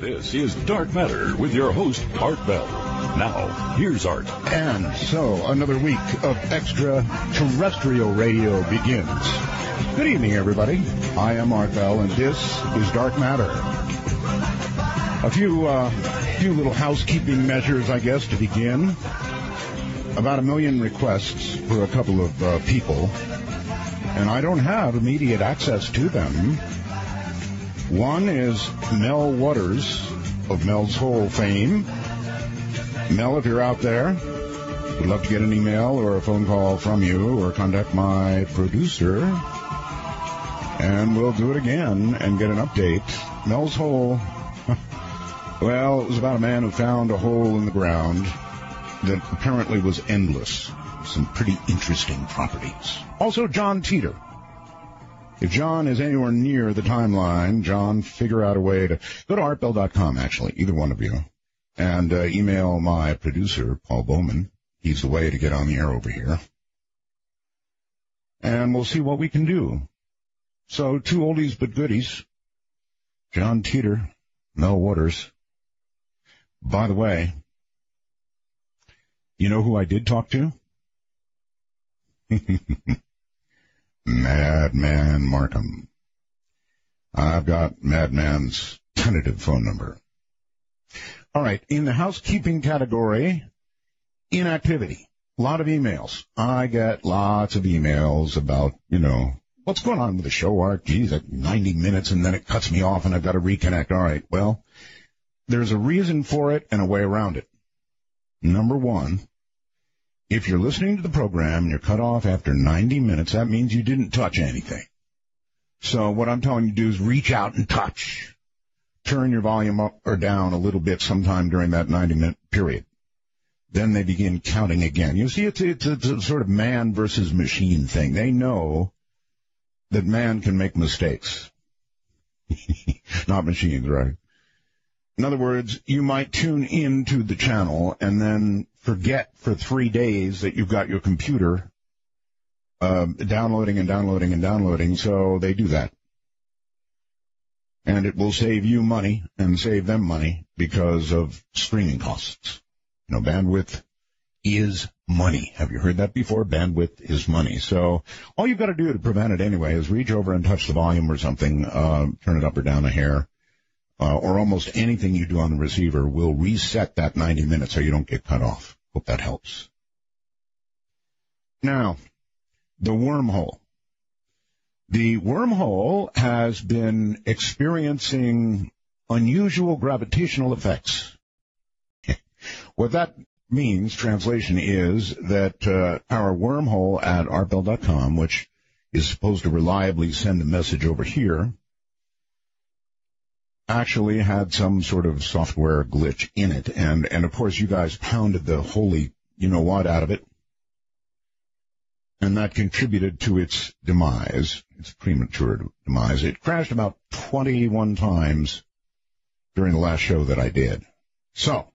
This is Dark Matter with your host, Art Bell. Now, here's Art. And so, another week of extraterrestrial radio begins. Good evening, everybody. I am Art Bell, and this is Dark Matter. A few, uh, few little housekeeping measures, I guess, to begin. About a million requests for a couple of uh, people, and I don't have immediate access to them. One is Mel Waters of Mel's Hole fame. Mel, if you're out there, would love to get an email or a phone call from you or contact my producer. And we'll do it again and get an update. Mel's Hole. well, it was about a man who found a hole in the ground that apparently was endless. Some pretty interesting properties. Also, John Titor if John is anywhere near the timeline, John, figure out a way to go to artbell.com, actually, either one of you, and uh, email my producer, Paul Bowman. He's the way to get on the air over here. And we'll see what we can do. So, two oldies but goodies. John Titor, Mel Waters. By the way, you know who I did talk to? Madman Markham. I've got Madman's tentative phone number. All right, in the housekeeping category, inactivity. A lot of emails. I get lots of emails about, you know, what's going on with the show, Art? Geez, at 90 minutes and then it cuts me off and I've got to reconnect. All right, well, there's a reason for it and a way around it. Number one, if you're listening to the program and you're cut off after 90 minutes, that means you didn't touch anything. So what I'm telling you to do is reach out and touch. Turn your volume up or down a little bit sometime during that 90 minute period. Then they begin counting again. You see, it's, it's, it's a sort of man versus machine thing. They know that man can make mistakes. Not machines, right? In other words, you might tune into the channel and then forget for three days that you've got your computer uh, downloading and downloading and downloading. So they do that. And it will save you money and save them money because of streaming costs. You know, bandwidth is money. Have you heard that before? Bandwidth is money. So all you've got to do to prevent it anyway is reach over and touch the volume or something, uh, turn it up or down a hair, uh, or almost anything you do on the receiver will reset that 90 minutes so you don't get cut off. Hope that helps. Now, the wormhole. The wormhole has been experiencing unusual gravitational effects. what that means, translation is that uh, our wormhole at artbell.com, which is supposed to reliably send a message over here, actually had some sort of software glitch in it. And, and of course you guys pounded the holy, you know what, out of it. And that contributed to its demise, its premature demise. It crashed about 21 times during the last show that I did. So,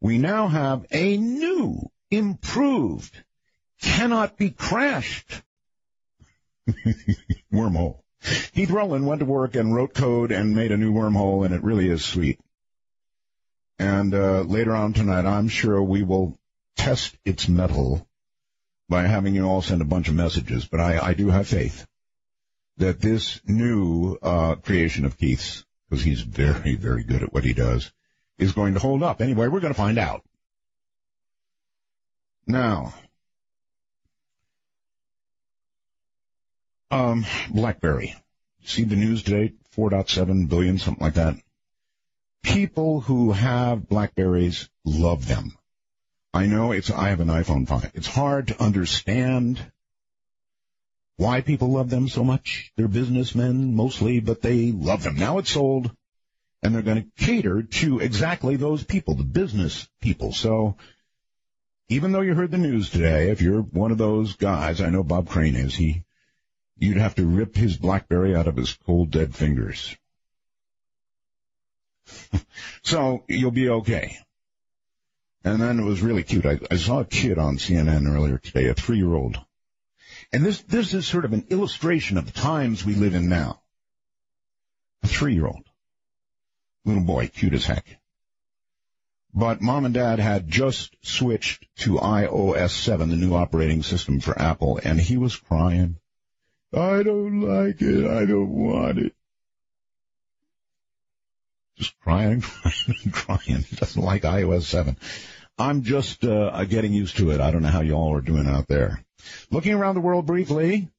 we now have a new, improved, cannot be crashed wormhole. Keith Rowland went to work and wrote code and made a new wormhole, and it really is sweet. And uh, later on tonight, I'm sure we will test its mettle by having you all send a bunch of messages. But I, I do have faith that this new uh, creation of Keith's, because he's very, very good at what he does, is going to hold up. Anyway, we're going to find out. Now, Um, BlackBerry. See the news today? 4.7 billion, something like that. People who have Blackberries love them. I know it's, I have an iPhone 5. It's hard to understand why people love them so much. They're businessmen mostly, but they love them. Now it's sold and they're going to cater to exactly those people, the business people. So even though you heard the news today, if you're one of those guys, I know Bob Crane is, he you'd have to rip his BlackBerry out of his cold dead fingers. so you'll be okay. And then it was really cute. I, I saw a kid on CNN earlier today, a three-year-old. And this, this is sort of an illustration of the times we live in now. A three-year-old Little boy, cute as heck. But mom and dad had just switched to iOS 7, the new operating system for Apple, and he was crying. I don't like it. I don't want it. Just crying, crying, crying. Doesn't like iOS 7. I'm just uh, getting used to it. I don't know how y'all are doing out there. Looking around the world briefly,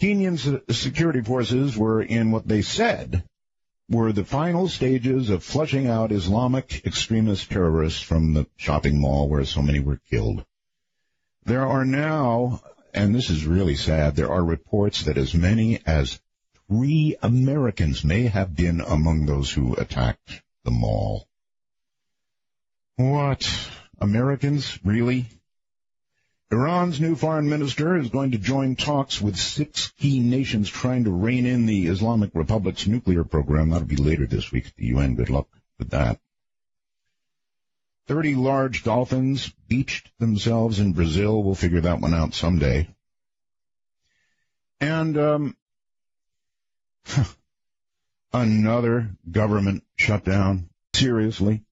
Kenyan security forces were in what they said were the final stages of flushing out Islamic extremist terrorists from the shopping mall where so many were killed. There are now, and this is really sad, there are reports that as many as three Americans may have been among those who attacked the mall. What? Americans? Really? Iran's new foreign minister is going to join talks with six key nations trying to rein in the Islamic Republic's nuclear program. That'll be later this week at the UN. Good luck with that. Thirty large dolphins beached themselves in Brazil. We'll figure that one out someday. And um, another government shutdown. Seriously.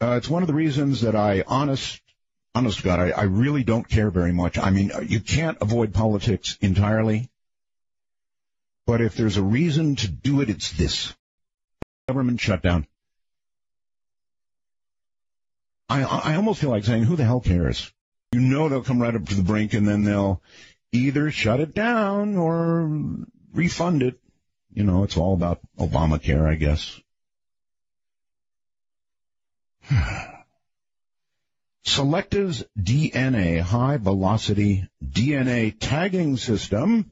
Uh, it's one of the reasons that I honest, honest God, I, I really don't care very much. I mean, you can't avoid politics entirely. But if there's a reason to do it, it's this. Government shutdown. I, I almost feel like saying, who the hell cares? You know they'll come right up to the brink and then they'll either shut it down or refund it. You know, it's all about Obamacare, I guess. Selective's DNA high velocity DNA tagging system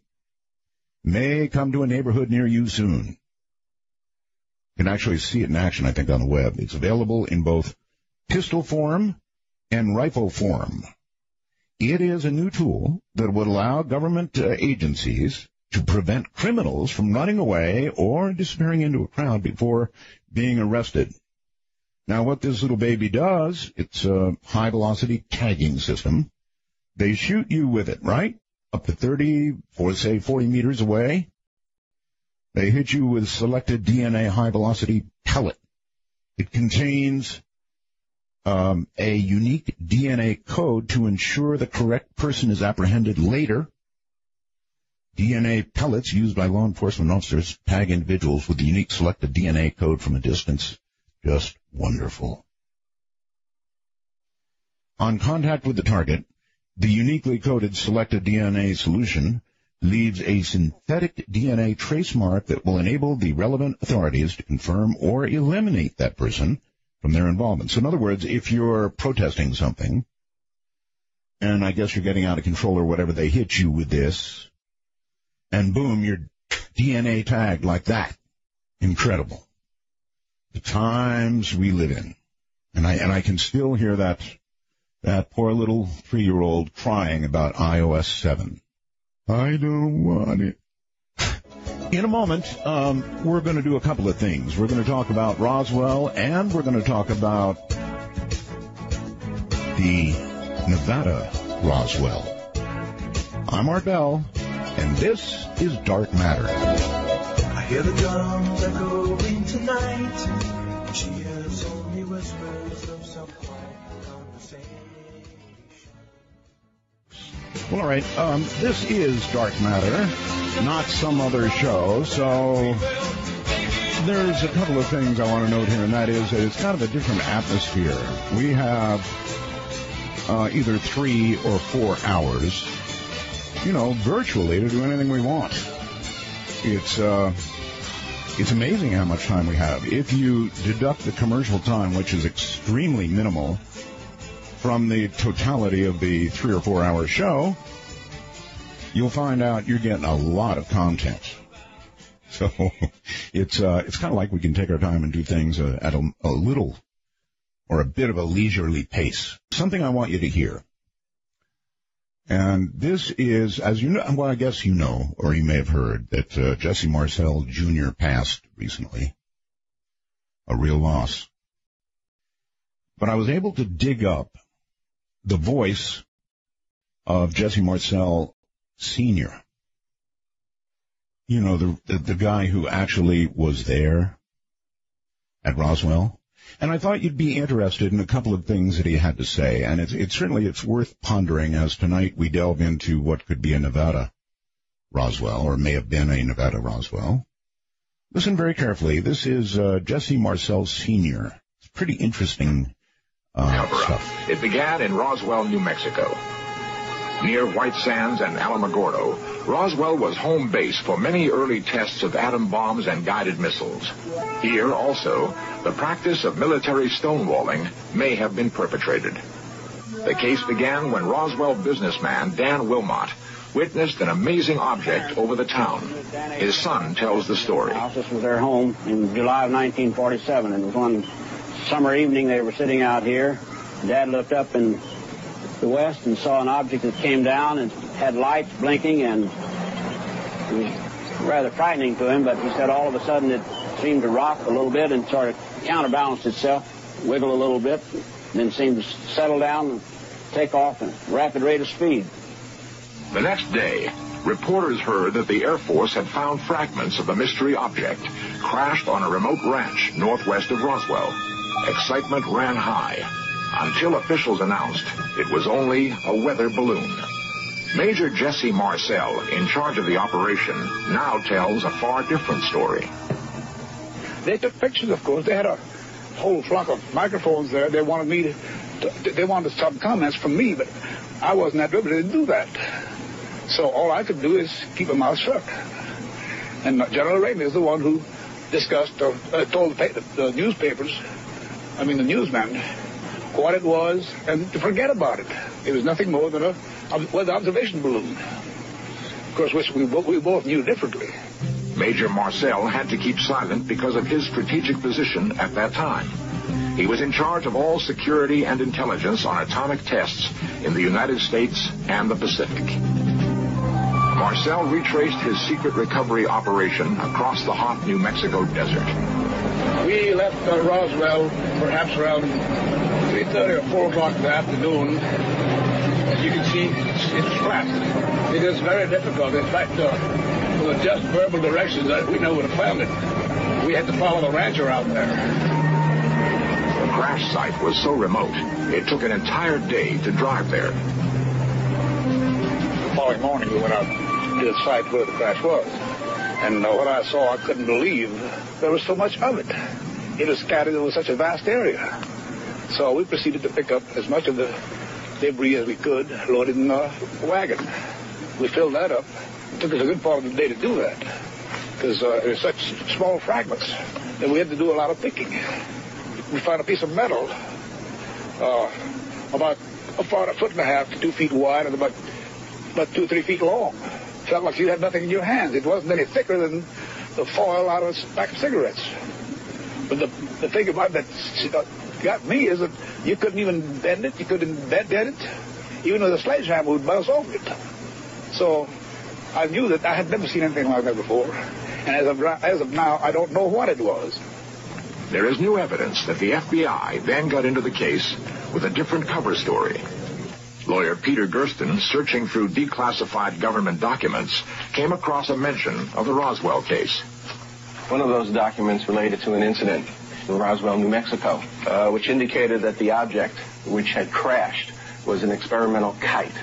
may come to a neighborhood near you soon. You can actually see it in action, I think, on the web. It's available in both pistol form and rifle form. It is a new tool that would allow government uh, agencies to prevent criminals from running away or disappearing into a crowd before being arrested. Now what this little baby does, it's a high velocity tagging system. They shoot you with it, right? Up to 30, or say 40 meters away. They hit you with SelectaDNA high velocity pellet. It contains um, a unique DNA code to ensure the correct person is apprehended later. DNA pellets used by law enforcement officers tag individuals with the unique SelectaDNA code from a distance. Just wonderful. On contact with the target, the uniquely coded SelectaDNA solution leaves a synthetic DNA trace mark that will enable the relevant authorities to confirm or eliminate that person from their involvement. So in other words, if you're protesting something, and I guess you're getting out of control or whatever, they hit you with this, and boom, you're DNA tagged like that. Incredible the times we live in. And I, and I can still hear that, that poor little three-year-old crying about iOS 7. I don't want it. In a moment, um, we're going to do a couple of things. We're going to talk about Roswell, and we're going to talk about the Nevada Roswell. I'm Art Bell, and this is Dark Matter. I hear the drums echoing tonight. Well, all right. Um, this is Dark Matter, not some other show. So there's a couple of things I want to note here, and that is that it's kind of a different atmosphere. We have uh, either three or four hours, you know, virtually to do anything we want. It's uh, it's amazing how much time we have. If you deduct the commercial time, which is extremely minimal, from the totality of the three or four hour show, you'll find out you're getting a lot of content. So it's uh, it's kind of like we can take our time and do things uh, at a, a little or a bit of a leisurely pace. Something I want you to hear. And this is, as you know, well, I guess you know, or you may have heard, that uh, Jesse Marcel Jr. passed recently. A real loss. But I was able to dig up the voice of Jesse Marcel Sr. You know, the, the, the guy who actually was there at Roswell. And I thought you'd be interested in a couple of things that he had to say. And it's, it's certainly, it's worth pondering as tonight we delve into what could be a Nevada Roswell or may have been a Nevada Roswell. Listen very carefully. This is uh, Jesse Marcel Sr. It's pretty interesting uh, stuff. It began in Roswell, New Mexico. Near White Sands and Alamogordo, Roswell was home base for many early tests of atom bombs and guided missiles. Here, also, the practice of military stonewalling may have been perpetrated. The case began when Roswell businessman Dan Wilmot witnessed an amazing object over the town. His son tells the story. This was their home in July of 1947, and it was one summer evening they were sitting out here. Dad looked up in the west and saw an object that came down and had lights blinking and it was rather frightening to him, but he said all of a sudden it seemed to rock a little bit and sort of counterbalanced itself, wiggle a little bit, then seemed to settle down and take off at a rapid rate of speed. The next day, reporters heard that the Air Force had found fragments of the mystery object crashed on a remote ranch northwest of Roswell. Excitement ran high until officials announced it was only a weather balloon. Major Jesse Marcel, in charge of the operation, now tells a far different story. They took pictures, of course. They had a whole flock of microphones there. They wanted me to, to they wanted some comments from me, but I wasn't at liberty to do that. So all I could do is keep my mouth shut. And General Ramey is the one who discussed, or uh, told the, the newspapers, I mean the newsman, what it was and to forget about it. It was nothing more than a weather observation balloon. Of course, which we, we both knew differently. Major Marcel had to keep silent because of his strategic position at that time. He was in charge of all security and intelligence on atomic tests in the United States and the Pacific. Marcel retraced his secret recovery operation across the hot New Mexico desert. We left uh, Roswell perhaps around 3.30 or 4 o'clock in the afternoon. As you can see, it's, it's flat. It is very difficult. In fact, uh, with just verbal directions, that we know where to find it. We had to follow the rancher out there. The crash site was so remote, it took an entire day to drive there. The following morning, we went out to the site where the crash was. And uh, what I saw, I couldn't believe there was so much of it. It was scattered over such a vast area. So we proceeded to pick up as much of the debris as we could, loaded in a wagon. We filled that up. It took us a good part of the day to do that because uh, there's such small fragments that we had to do a lot of picking. We found a piece of metal uh, about about a foot and a half to two feet wide and about about two or three feet long. Felt like you had nothing in your hands. It wasn't any thicker than the foil out of a pack of cigarettes. But the, the thing about that uh, got me is that you couldn't even bend it. You couldn't bend it. Even with a sledgehammer would bounce off it. So I knew that I had never seen anything like that before. And as of, as of now, I don't know what it was. There is new evidence that the FBI then got into the case with a different cover story. Lawyer Peter Gersten, searching through declassified government documents, came across a mention of the Roswell case. One of those documents related to an incident in Roswell, New Mexico, uh, which indicated that the object which had crashed was an experimental kite.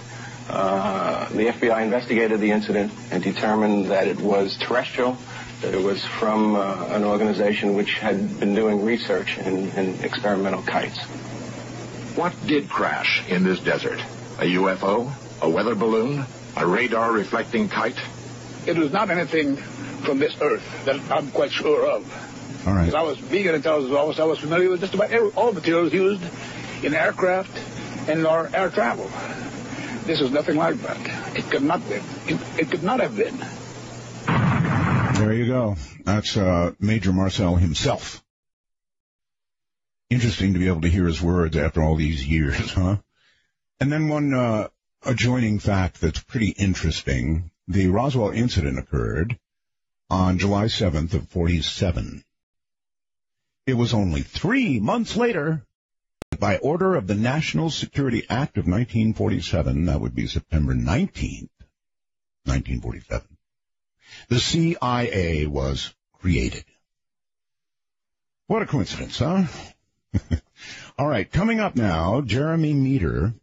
Uh, the FBI investigated the incident and determined that it was terrestrial, that it was from uh, an organization which had been doing research in, in experimental kites. What did crash in this desert? A UFO? A weather balloon? A radar reflecting kite? It was not anything from this earth that I'm quite sure of. All right. Because I was being an intelligence officer, I was familiar with just about every, all materials used in aircraft and in our air travel. This is nothing like that. It could not be. It, it could not have been. There you go. That's uh, Major Marcel himself. Interesting to be able to hear his words after all these years, huh? And then one uh, adjoining fact that's pretty interesting. The Roswell incident occurred on July 7th of 47. It was only three months later, by order of the National Security Act of 1947, that would be September 19th, 1947, the CIA was created. What a coincidence, huh? All right, coming up now, Jeremy Meador.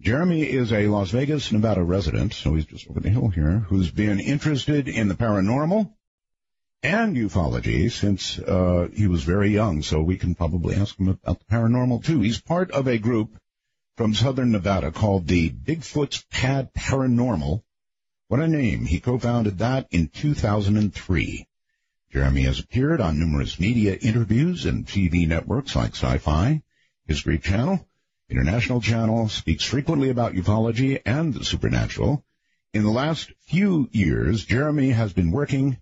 Jeremy is a Las Vegas, Nevada resident, so he's just over the hill here, who's been interested in the paranormal and ufology since uh, he was very young, so we can probably ask him about the paranormal too. He's part of a group from southern Nevada called the Bigfoot's Pad Paranormal. What a name. He co-founded that in 2003. Jeremy has appeared on numerous media interviews and TV networks like Sci-Fi, History Channel, International Channel, speaks frequently about ufology and the supernatural. In the last few years, Jeremy has been working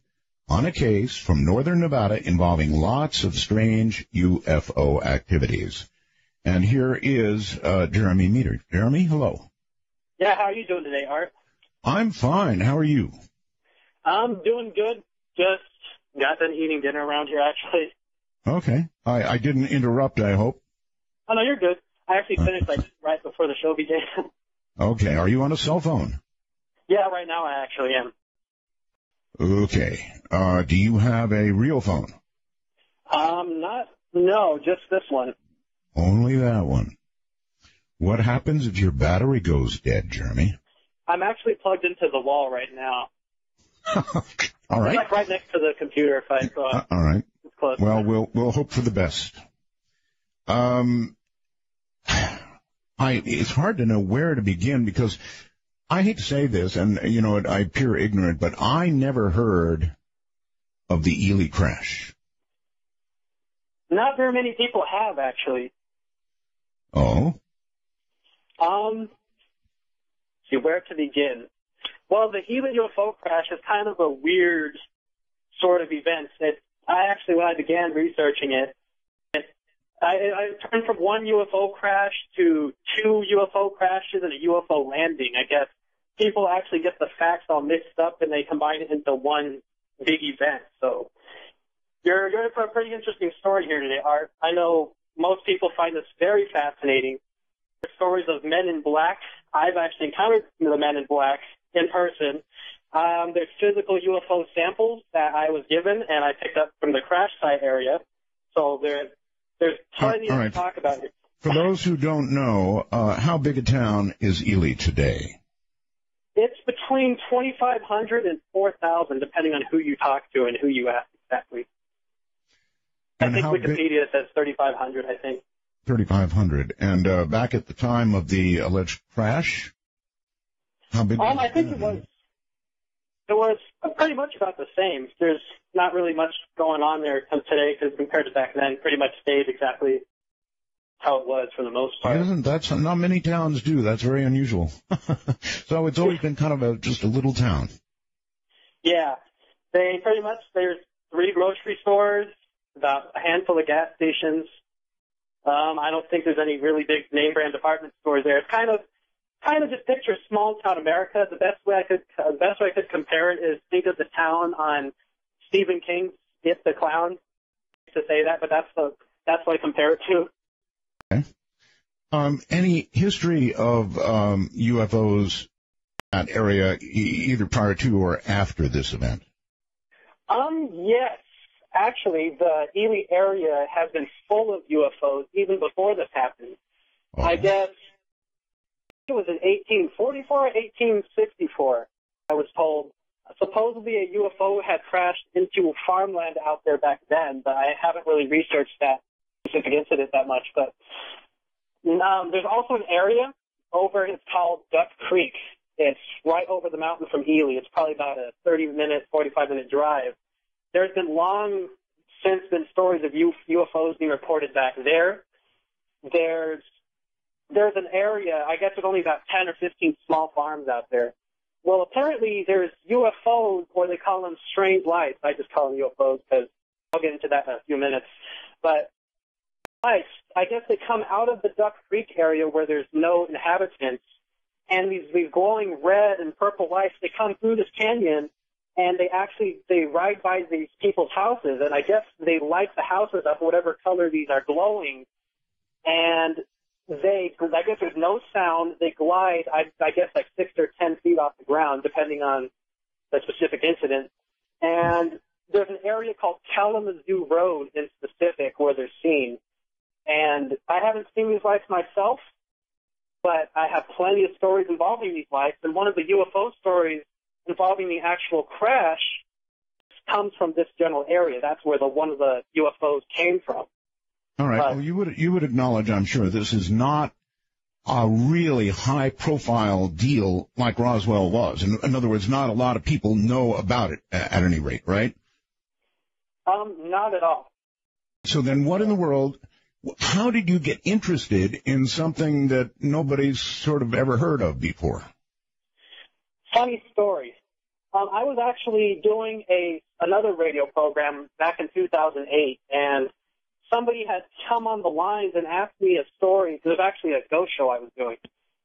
on a case from northern Nevada involving lots of strange UFO activities. And here is uh, Jeremy Meador. Jeremy, hello. Yeah, how are you doing today, Art? I'm fine. How are you? I'm doing good. Just got done eating dinner around here, actually. Okay. I, I didn't interrupt, I hope. Oh, no, you're good. I actually finished like right before the show began. Okay. Are you on a cell phone? yeah, right now I actually am. Okay. Uh, do you have a real phone? Um, not, no, just this one. Only that one. What happens if your battery goes dead, Jeremy? I'm actually plugged into the wall right now. All right. Like right next to the computer if I saw Uh, all right. it's close. Well, we'll we'll hope for the best. Um, I it's hard to know where to begin because I hate to say this, and you know I appear ignorant, but I never heard of the Ely crash. Not very many people have actually. Oh, Um, see where to begin. Well, the Ely UFO crash is kind of a weird sort of event. It, I actually, when I began researching it, it I, I turned from one UFO crash to two UFO crashes and a UFO landing. I guess people actually get the facts all mixed up and they combine it into one big event. So you're, you're for a pretty interesting story here today, Art. I know most people find this very fascinating The stories of men in black. I've actually encountered the men in black in person. Um, there's physical UFO samples that I was given and I picked up from the crash site area. So there, there's plenty all to talk about here. for those who don't know, uh, how big a town is Ely today? It's between 2,500 and 4,000, depending on who you talk to and who you ask exactly. I And think big- Wikipedia says 3,500, I think. 3,500. And uh, back at the time of the alleged crash, how big? Um, I think it was it was pretty much about the same. There's not really much going on there today because compared to back then, pretty much stayed exactly how it was for the most part. Isn't that's not many towns do. That's very unusual. so it's always been kind of a just a little town. Yeah, they pretty much there's three grocery stores, about a handful of gas stations. Um, I don't think there's any really big name brand department stores there. It's kind of kind of just picture small town America. The best way I could uh, the best way I could compare it is think of the town on Stephen King's It the Clown. To say that, but that's the that's what I compare it to. Um, any history of um, UFOs in that area, e- either prior to or after this event? Um, yes. Actually, the Ely area has been full of UFOs even before this happened. Oh. I guess it was in 1844 or 1864, I was told. Supposedly a UFO had crashed into farmland out there back then, but I haven't really researched that specific incident that much. But um, there's also an area over, it's called Duck Creek. It's right over the mountain from Ely. It's probably about a 30 minute, 45 minute drive. There's been long since been stories of UFOs being reported back there. There's there's an area, I guess there's only about 10 or 15 small farms out there. Well, apparently there's UFOs, or they call them strange lights. I just call them UFOs because I'll get into that in a few minutes. But lights, I guess they come out of the Duck Creek area where there's no inhabitants, and these these glowing red and purple lights, they come through this canyon, and they actually they ride by these people's houses, and I guess they light the houses up whatever color these are glowing, and they, because I guess there's no sound. They glide, I, I guess, like six or ten feet off the ground, depending on the specific incident. And there's an area called Kalamazoo Road in specific where they're seen. And I haven't seen these lights myself, but I have plenty of stories involving these lights. And one of the UFO stories involving the actual crash comes from this general area. That's where the one of the UFOs came from. All right. Well, you would you would acknowledge, I'm sure, this is not a really high profile deal like Roswell was. In, in other words, not a lot of people know about it a- at any rate, right? Um, not at all. So then what in the world, how did you get interested in something that nobody's sort of ever heard of before? Funny story. Um, I was actually doing a another radio program back in 2008, and somebody had come on the lines and asked me a story. It was actually a ghost show I was doing,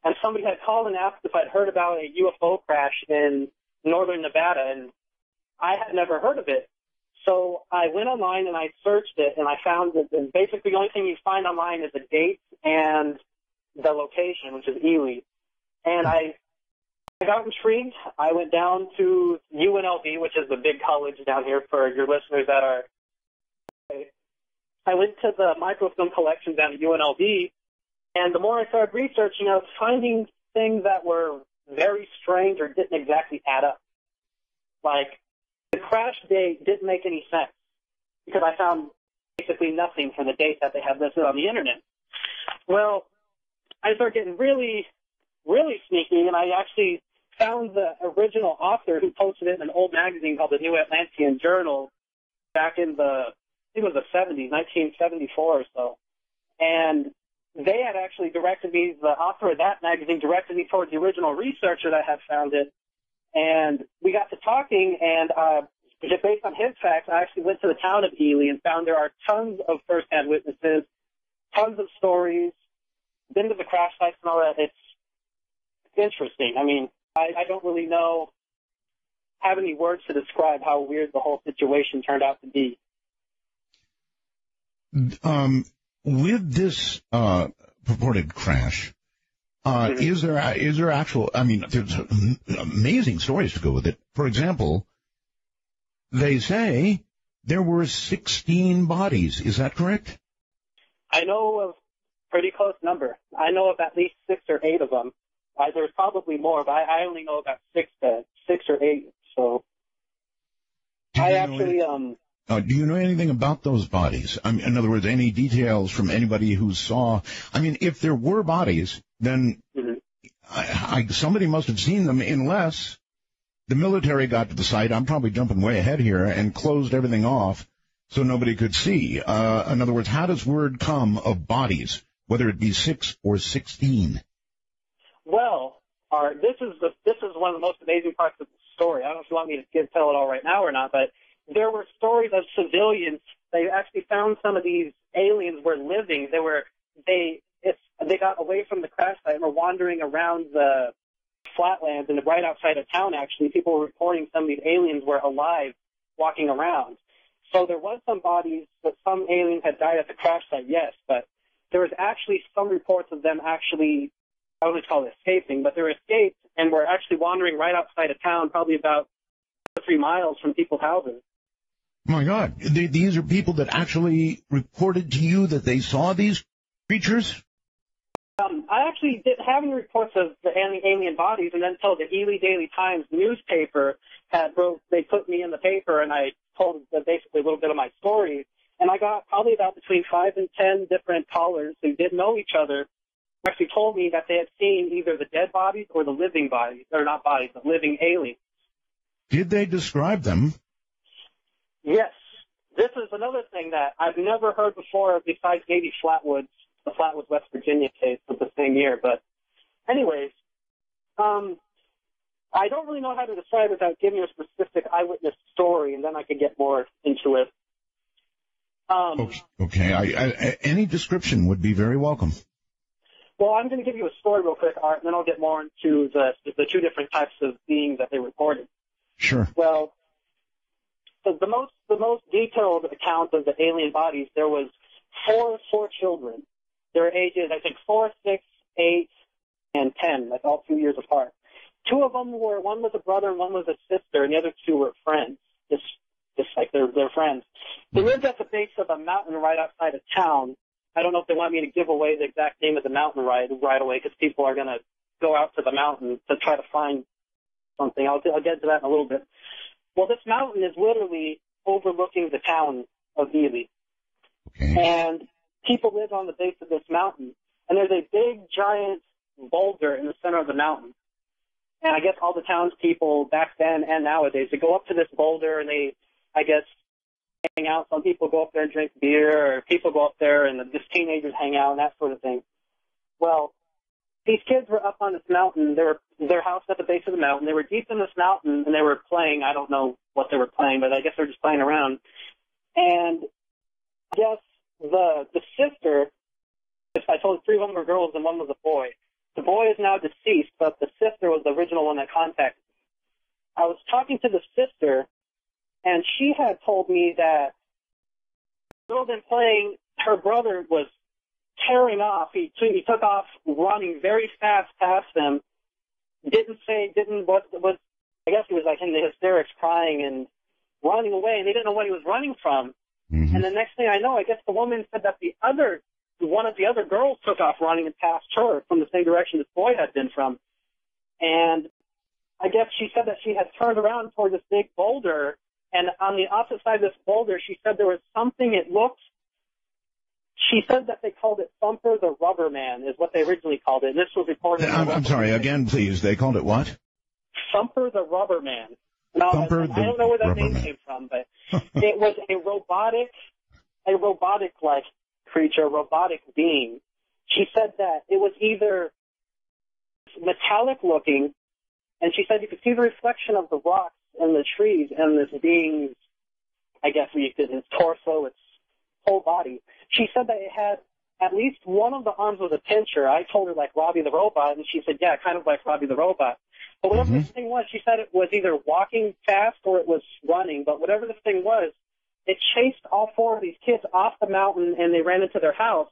and somebody had called and asked if I'd heard about a UFO crash in northern Nevada, and I had never heard of it. So I went online and I searched it, and I found that and basically the only thing you find online is the date and the location, which is Ely. And I I got intrigued. I went down to UNLV, which is the big college down here for your listeners that are. I went to the microfilm collection down at UNLV, and the more I started researching, I was finding things that were very strange or didn't exactly add up. Like, the crash date didn't make any sense because I found basically nothing for the date that they had listed on the internet. Well, I started getting really, really sneaky, and I actually found the original author who posted it in an old magazine called the New Atlantean Journal back in the, think it was the 70s, 1974 or so. And they had actually directed me, the author of that magazine directed me towards the original researcher that had found it. And we got to talking, and uh, based on his facts, I actually went to the town of Ely and found there are tons of first-hand witnesses, tons of stories, been to the crash sites and all that. It's interesting. I mean, I, I don't really know, have any words to describe how weird the whole situation turned out to be. Um, with this uh, purported crash, uh, Mhm. is there is there actual? I mean, there's amazing stories to go with it. For example, they say there were 16 bodies. Is that correct? I know of pretty close number. I know of at least six or eight of them. Uh, there's probably more, but I, I only know about six to six or eight. So I actually um Uh, do you know anything about those bodies? I mean, in other words, any details from anybody who saw? I mean, if there were bodies, then mhm. I, I, somebody must have seen them, unless the military got to the site. I'm probably jumping way ahead here and closed everything off so nobody could see. Uh, in other words, how does word come of bodies, whether it be six or sixteen? Well, our, this is the this is one of the most amazing parts of the story. I don't know if you want me to tell it all right now or not, but there were stories of civilians. They actually found some of these aliens were living. They were they it's they got away from the crash site and were wandering around the flatlands and right outside of town. Actually, people were reporting some of these aliens were alive, walking around. So there was some bodies that some aliens had died at the crash site, yes, but there was actually some reports of them actually I wouldn't call it escaping, but they were escaped and were actually wandering right outside of town, probably about two or three miles from people's houses. My God, Th- these are people that actually reported to you that they saw these creatures. Um, I actually didn't have any reports of the alien, bodies, and then until the Ely Daily Times newspaper had wrote, they put me in the paper, and I told them basically a little bit of my story, and I got probably about between five and ten different callers who didn't know each other. Actually, told me that they had seen either the dead bodies or the living bodies, or not bodies, but living aliens. Did they describe them? Yes. This is another thing that I've never heard before besides maybe Flatwoods, the Flatwoods, West Virginia case of the same year. But anyways, um, I don't really know how to describe it without giving a specific eyewitness story, and then I could get more into it. Um, Okay, okay. I, I- any description would be very welcome. Well, I'm going to give you a story real quick, Art, and then I'll get more into the, the two different types of beings that they reported. Sure. Well, the, the most the most detailed account of the alien bodies, there was four four children. Their ages, I think, four, six, eight, and ten. That's all two years apart. Two of them were one was a brother and one was a sister, and the other two were friends. Just just like they're they're friends. They lived at the base of a mountain right outside of town. I don't know if they want me to give away the exact name of the mountain right right away because people are gonna go out to the mountain to try to find something. I'll, I'll get to that in a little bit. Well, this mountain is literally overlooking the town of Ely. Okay. And people live on the base of this mountain. And there's a big, giant boulder in the center of the mountain. And I guess all the townspeople back then and nowadays, they go up to this boulder and they, I guess, hang out. Some people go up there and drink beer, or people go up there and just teenagers hang out and that sort of thing. Well, these kids were up on this mountain. They were their house at the base of the mountain. They were deep in this mountain and they were playing. I don't know what they were playing, but I guess they were just playing around. And I guess the the sister, if I told three of them were girls and one was a boy. The boy is now deceased, but the sister was the original one that contacted me. I was talking to the sister, and she had told me that girl been playing, her brother was tearing off. He, he took off running very fast past them. Didn't say, didn't, what was, I guess he was like in the hysterics crying and running away, and they didn't know what he was running from. Mhm. And the next thing I know, I guess the woman said that the other, one of the other girls took off running and passed her from the same direction this boy had been from. And I guess she said that she had turned around toward this big boulder, and on the opposite side of this boulder, she said there was something it looked. She said that they called it Thumper the Rubber Man, is what they originally called it. And this was reported. I'm, I'm sorry. Again, please. They called it what? Thumper the Rubber Man. Now, Thumper I, I don't know where that name Man. came from, but it was a robotic, a robotic like creature, robotic being. She said that it was either metallic looking, and she said you could see the reflection of the rocks and the trees and this being's, I guess you could, its torso, its whole body. She said that it had at least one of the arms was a pincher. I told her like Robbie the robot, and she said, yeah, kind of like Robbie the robot. But whatever this mm-hmm. thing was, she said it was either walking fast or it was running. But whatever this thing was, it chased all four of these kids off the mountain and they ran into their house.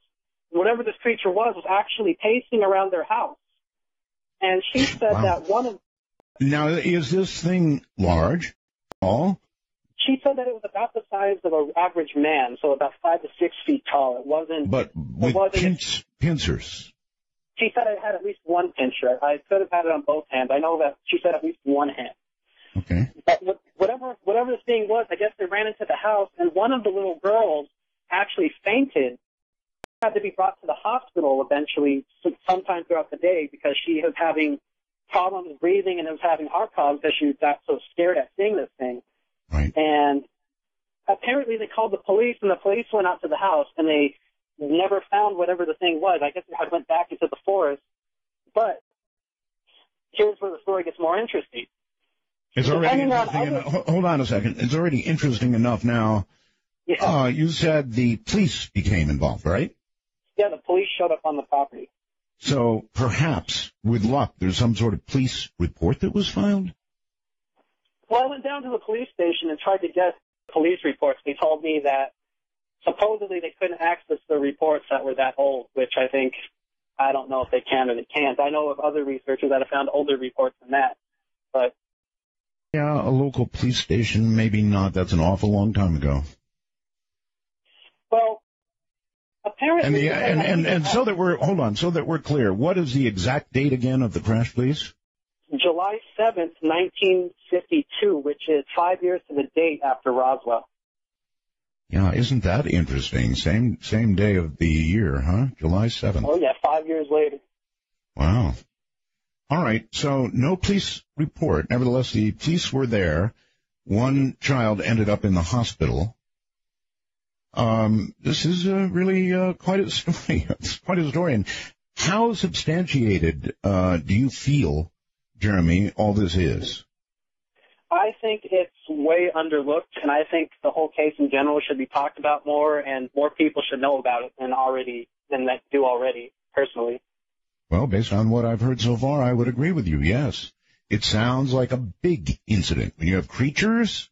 Whatever this creature was was actually pacing around their house. And she said Wow. that one of Now, is this thing large? Small? She said that it was about the size of an average man, so about five to six feet tall. It wasn't. But with wasn't- pinch, pincers. She said it had at least one pincher. I could have had it on both hands. I know that she said at least one hand. Okay. But whatever whatever this thing was, I guess they ran into the house, and one of the little girls actually fainted. Had to be brought to the hospital eventually, sometime throughout the day, because she was having problems breathing and was having heart problems because she got so scared at seeing this thing. Right. And apparently they called the police, and the police went out to the house, and they never found whatever the thing was. I guess it had went back into the forest. But here's where the story gets more interesting. It's already Depending on interesting. other- hold on a second. It's already interesting enough now. Yeah. Uh, you said the police became involved, right? Yeah, the police showed up on the property. So perhaps, with luck, there's some sort of police report that was filed? Well, I went down to the police station and tried to get police reports. They told me that supposedly they couldn't access the reports that were that old, which I think I don't know if they can or they can't. I know of other researchers that have found older reports than that. But Yeah, a local police station, maybe not. That's an awful long time ago. well, apparently And the and, and, and so that we're hold on, so that we're clear, what is the exact date again of the crash, please? July seventh, nineteen fifty-two, which is five years to the date after Roswell. Yeah, isn't that interesting? Same same day of the year, huh? July seventh. Oh yeah, five years later. Wow. All right. So no police report. Nevertheless, the police were there. One child ended up in the hospital. Um, this is uh, really uh, quite a story. it's quite a story. And how substantiated uh, do you feel, Jeremy, all this is? I think it's way underlooked, and I think the whole case in general should be talked about more, and more people should know about it than already than that do already. Personally, Well, based on what I've heard so far, I would agree with you. Yes, it sounds like a big incident when you have creatures,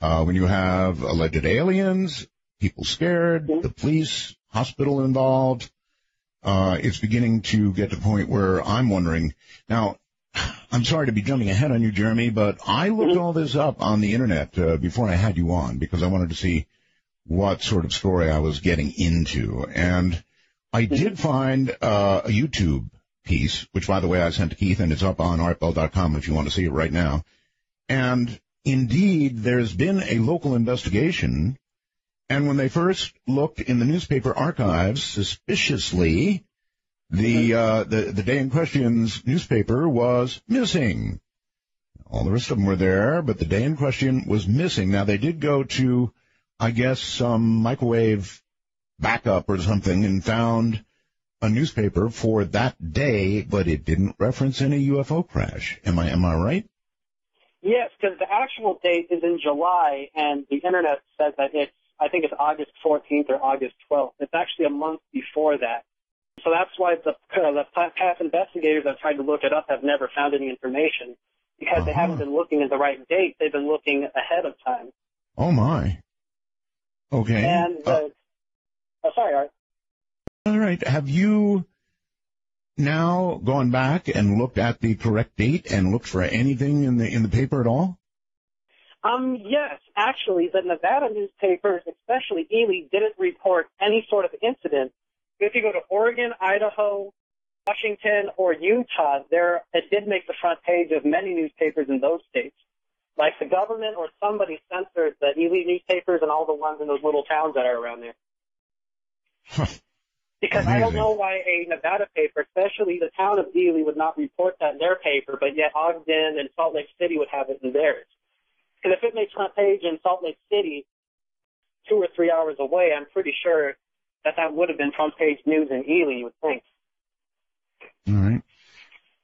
uh, when you have alleged aliens, people scared, the police, hospital involved. Uh, it's beginning to get to the point where I'm wondering now. I'm sorry to be jumping ahead on you, Jeremy, but I looked all this up on the internet uh, before I had you on because I wanted to see what sort of story I was getting into. And I did find uh, a YouTube piece, which by the way I sent to Keith and it's up on artbell.com if you want to see it right now. And indeed, there's been a local investigation. And when they first looked in the newspaper archives suspiciously, the, uh, the, the day in question's newspaper was missing. All the rest of them were there, but the day in question was missing. Now they did go to, I guess, some microwave backup or something and found a newspaper for that day, but it didn't reference any UFO crash. Am I, am I right? Yes, because the actual date is in July, and the internet says that it's, I think it's August 14th or August 12th. It's actually a month before that. So that's why the, uh, the past investigators that tried to look it up have never found any information because uh-huh. they haven't been looking at the right date. They've been looking ahead of time. Oh my. Okay. And uh, uh, oh, sorry, Art. All right. Have you now gone back and looked at the correct date and looked for anything in the in the paper at all? Um, yes, actually, the Nevada newspapers, especially Ely, didn't report any sort of incident. If you go to Oregon, Idaho, Washington, or Utah, there it did make the front page of many newspapers in those states. Like the government or somebody censored the Ely newspapers and all the ones in those little towns that are around there. Because Amazing. I don't know why a Nevada paper, especially the town of Ely, would not report that in their paper, but yet Ogden and Salt Lake City would have it in theirs. Because if it makes front page in Salt Lake City, two or three hours away, I'm pretty sure that that would have been front page news in Ely, you would think. All right.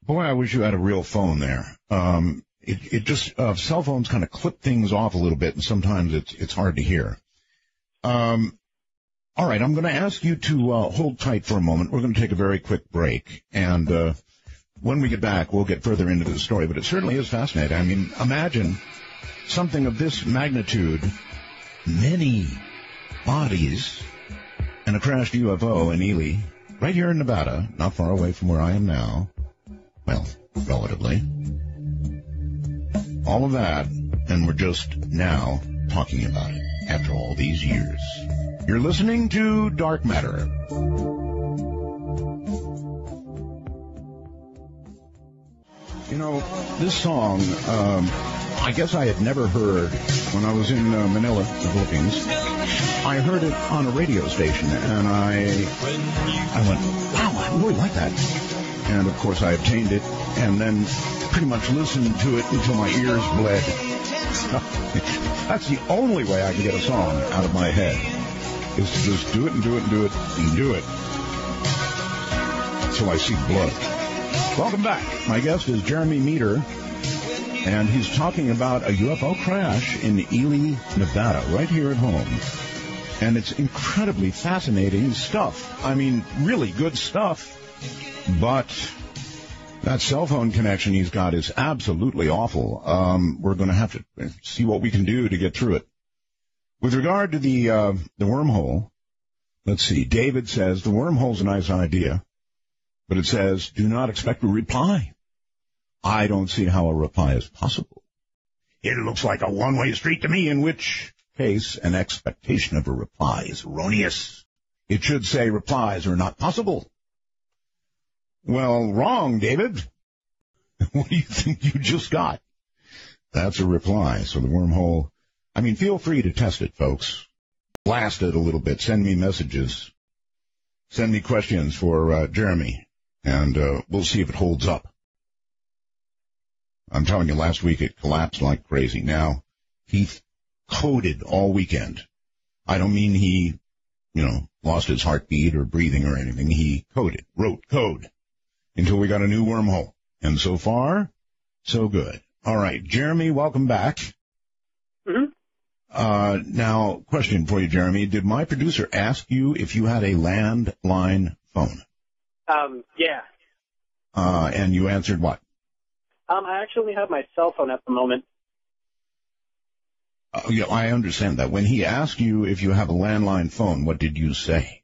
Boy, I wish you had a real phone there. Um, it, it just, uh, cell phones kind of clip things off a little bit and sometimes it's, it's hard to hear. Um, all right, I'm going to ask you to uh, hold tight for a moment. We're going to take a very quick break, and uh, when we get back, we'll get further into the story. But it certainly is fascinating. I mean, imagine something of this magnitude, many bodies, and a crashed UFO in Ely, right here in Nevada, not far away from where I am now. Well, relatively. All of that, and we're just now talking about it after all these years. You're listening to Dark Matter. You know, this song, um, I guess I had never heard when I was in uh, Manila, the Philippines. I heard it on a radio station, and I, I went, wow, I really like that. And of course, I obtained it, and then pretty much listened to it until my ears bled. That's the only way I can get a song out of my head is to just do it and do it and do it and do it until I see blood. Welcome back. My guest is Jeremy Meador, and he's talking about a UFO crash in Ely, Nevada, right here at home. And it's incredibly fascinating stuff. I mean, really good stuff. But that cell phone connection he's got is absolutely awful. Um, we're going to have to see what we can do to get through it. With regard to the uh, the wormhole, let's see. David says the wormhole's a nice idea, but it says do not expect a reply. I don't see how a reply is possible. It looks like a one-way street to me, in which case an expectation of a reply is erroneous. It should say replies are not possible. Well, wrong, David. what do you think you just got? That's a reply. So the wormhole I mean, feel free to test it, folks. Blast it a little bit. Send me messages. Send me questions for uh, Jeremy, and uh, we'll see if it holds up. I'm telling you, last week it collapsed like crazy. Now, he coded all weekend. I don't mean he, you know, lost his heartbeat or breathing or anything. He coded, wrote code until we got a new wormhole. And so far, so good. All right, Jeremy, welcome back. Mm-hmm. Uh, now, question for you, Jeremy. Did my producer ask you if you had a landline phone? Um, yeah. Uh, and you answered what? Um, I actually have my cell phone at the moment. Uh, yeah, I understand that. When he asked you if you have a landline phone, what did you say?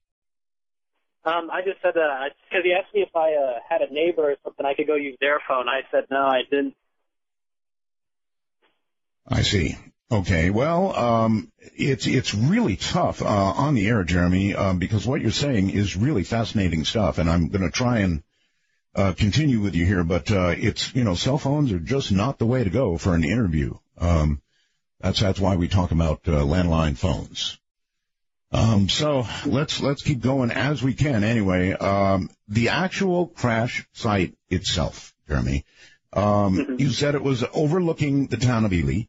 Um, I just said that because he asked me if I uh, had a neighbor or something I could go use their phone. I said no, I didn't. I see. Okay. Well, um, it's it's really tough uh, on the air, Jeremy, um, because what you're saying is really fascinating stuff, and I'm going to try and uh, continue with you here. But uh, it's you know, cell phones are just not the way to go for an interview. Um, that's that's why we talk about uh, landline phones. Um, so let's let's keep going as we can. Anyway, um, the actual crash site itself, Jeremy. Um, Mm-hmm. you said it was overlooking the town of Ely.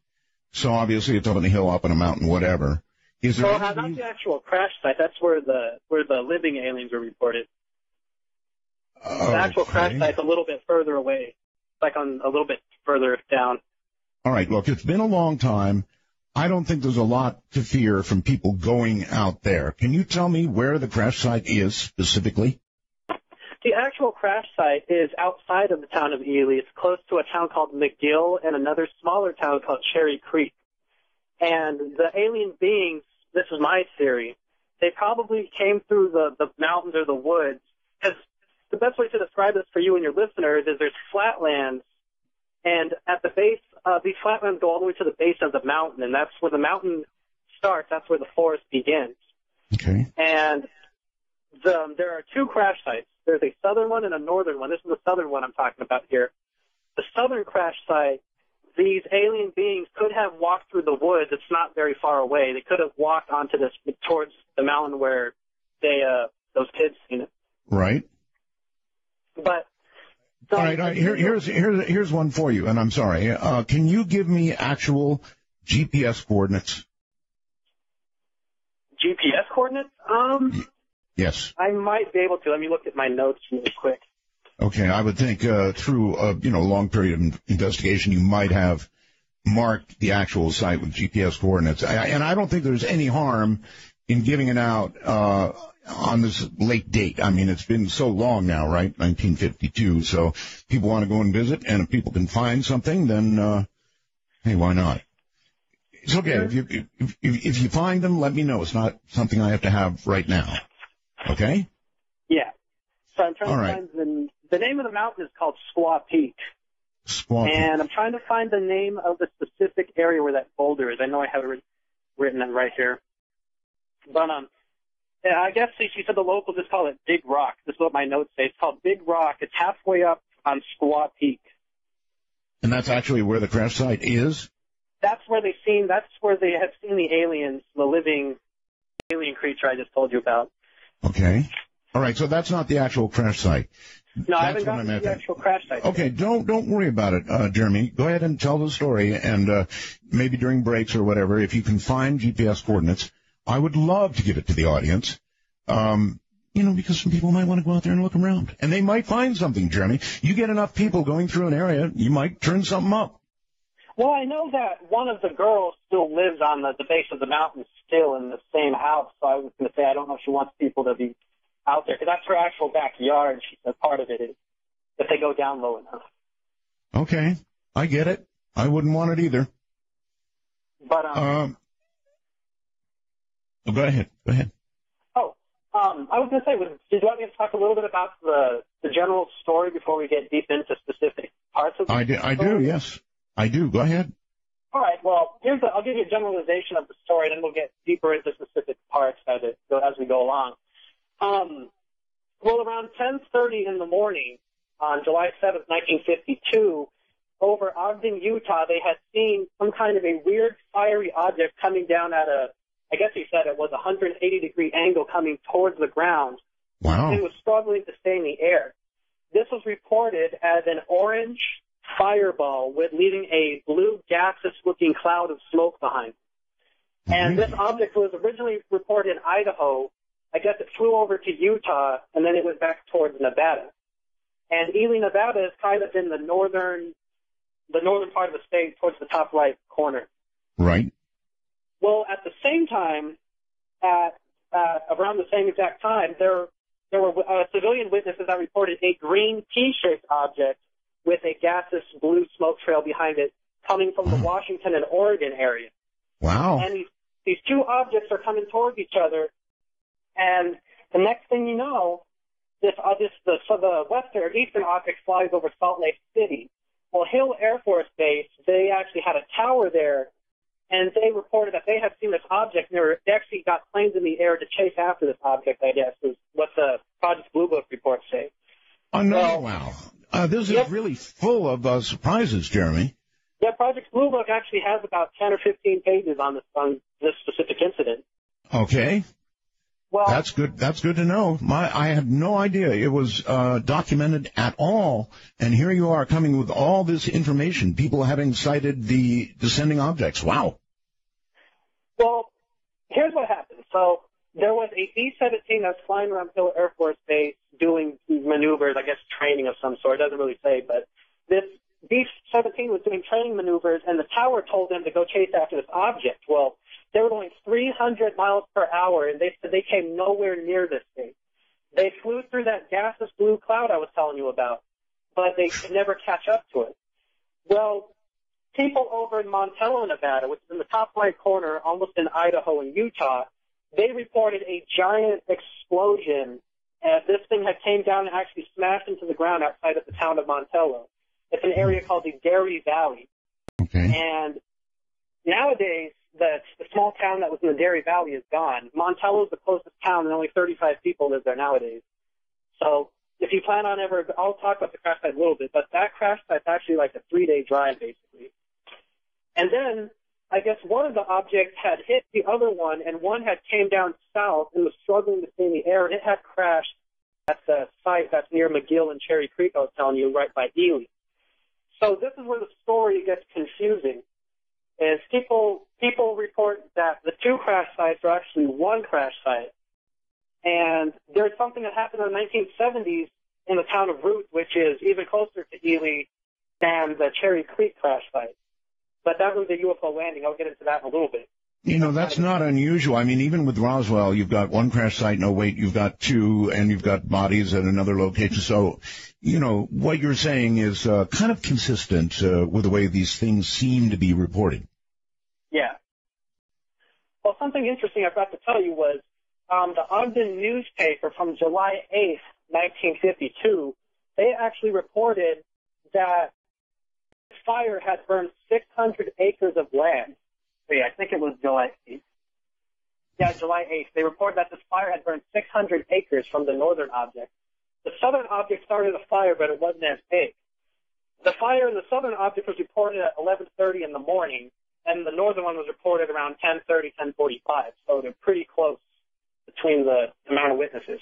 So obviously it's up on a hill, up on a mountain, whatever. Is there Well, any not the actual crash site. That's where the where the living aliens were reported. The actual crash Okay. site's a little bit further away, like on a little bit further down. All right. Look, it's been a long time. I don't think there's a lot to fear from people going out there. Can you tell me where the crash site is specifically? The actual crash site is outside of the town of Ely. It's close to a town called McGill and another smaller town called Cherry Creek. And the alien beings, this is my theory, they probably came through the, the mountains or the woods. Because the best way to describe this for you and your listeners is there's flatlands, and at the base, uh, these flatlands go all the way to the base of the mountain, and that's where the mountain starts. That's where the forest begins. Okay. And the, there are two crash sites. There's a southern one and a northern one. This is the southern one I'm talking about here. The southern crash site, these alien beings could have walked through the woods. It's not very far away. They could have walked onto this towards the mountain where they uh those kids seen it. Right. But All right. All right. Here, here's here's here's one for you, and I'm sorry. Uh, can you give me actual GPS coordinates? GPS coordinates? Um, Yes. I might be able to. Let me look at my notes really quick. Okay. I would think uh, through a you know long period of investigation, you might have marked the actual site with GPS coordinates. I, and I don't think there's any harm in giving it out uh, on this late date. I mean, it's been so long now, right? 1952. So people want to go and visit, and if people can find something, then uh, hey, why not? It's okay. If you if, if, if you find them, let me know. It's not something I have to have right now. Okay. Yeah. So I'm trying All to right. find the the name of the mountain is called Squaw Peak. Squawk. And I'm trying to find the name of the specific area where that boulder is. I know I have it written right here. But um, yeah, I guess she said the locals just call it Big Rock. This is what my notes say. It's called Big Rock. It's halfway up on Squaw Peak. And that's actually where the crash site is. That's where they seen. That's where they have seen the aliens, the living alien creature I just told you about. Okay. All right. So that's not the actual crash site. No, I haven't gotten to the actual crash site. Okay. Don't don't worry about it, uh, Jeremy. Go ahead and tell the story, and uh, maybe during breaks or whatever, if you can find GPS coordinates, I would love to give it to the audience. Um, you know, because some people might want to go out there and look around, and they might find something. Jeremy, you get enough people going through an area, you might turn something up. Well, I know that one of the girls still lives on the, the base of the mountain, still in the same house. So I was going to say, I don't know if she wants people to be out there because that's her actual backyard. She said part of it is if they go down low enough. Okay, I get it. I wouldn't want it either. But um, Um, oh, go ahead. Go ahead. oh, um, I was going to say, was, did you want me to talk a little bit about the the general story before we get deep into specific parts of the I do. I do. Yes, I do. Go ahead. All right. Well, here's I'll give you a generalization of the story, and then we'll get deeper into specific parts as it as we go along. Um, well, around 10:30 in the morning on July 7th, 1952, over Ogden, Utah, they had seen some kind of a weird fiery object coming down at a, I guess he said it was a 180 degree angle coming towards the ground. Wow. It was struggling to stay in the air. This was reported as an orange fireball with leaving a blue gaseous looking cloud of smoke behind. And this object was originally reported in Idaho. I guess it flew over to Utah and then it went back towards Nevada. And Ely, Nevada is kind of in the northern, the northern part of the state towards the top right corner. Right. Well, at the same time, at uh, around the same exact time, there there were uh, civilian witnesses that reported a green T-shaped object with a gaseous blue smoke trail behind it coming from the Washington and Oregon area. Wow. And these these two objects are coming towards each other, and The next thing you know, this uh, this the so the western eastern object flies over Salt Lake City. Well, Hill Air Force Base, they actually had a tower there, and they reported that they had seen this object. And they, were, they actually got planes in the air to chase after this object. I guess is what the Project Blue Book reports say. Oh, no, Well- wow. Uh, this Yep. is really full of uh, surprises, Jeremy. Yeah, Project Blue Book actually has about 10 or 15 pages on this on this specific incident. Okay. Well, That's good. That's good to know. My, I had no idea it was uh, documented at all, and here you are coming with all this information. People having sighted the descending objects. Wow. Well, here's what happened. So there was a B-17 that's flying around Hill Air Force Base doing maneuvers, I guess training of some sort. It doesn't really say, but this B-17 was doing training maneuvers, and the tower told them to go chase after this object. Well, they were going 300 miles per hour, and they said they came nowhere near this thing. They flew through that gaseous blue cloud I was telling you about, but they could never catch up to it. Well, people over in Montello, Nevada, which is in the top right corner, almost in Idaho and Utah, they reported a giant explosion, and this thing had came down and actually smashed into the ground outside of the town of Montello. It's an area called the Dairy Valley. Okay. And nowadays, the, the small town that was in the Dairy Valley is gone. Montello is the closest town, and only 35 people live there nowadays. So if you plan on ever, I'll talk about the crash site a little bit, but that crash site's actually like a three-day drive, basically. And then I guess one of the objects had hit the other one, and one had came down south and was struggling to stay in the air, and it had crashed at the site that's near McGill and Cherry Creek, I was telling you, right by Ely. So this is where the story gets confusing. Is people people report that the two crash sites are actually one crash site, and there's something that happened in the 1970s in the town of Ruth, which is even closer to Ely than the Cherry Creek crash site. But that was a UFO landing. I'll get into that in a little bit. You know, that's not unusual. I mean, even with Roswell, you've got one crash site, no wait, you've got two, and you've got bodies at another location. So, you know, what you're saying is uh, kind of consistent uh, with the way these things seem to be reported. Yeah. Well, something interesting I forgot to tell you was um, the Ogden newspaper from July 8th, 1952, they actually reported that fire had burned 600 acres of land. Wait, I think it was July 8th. Yeah, July 8th. They reported that this fire had burned 600 acres from the northern object. The southern object started a fire, but it wasn't as big. The fire in the southern object was reported at 11:30 in the morning, and the northern one was reported around 10:30, 10:45. So they're pretty close between the amount of witnesses.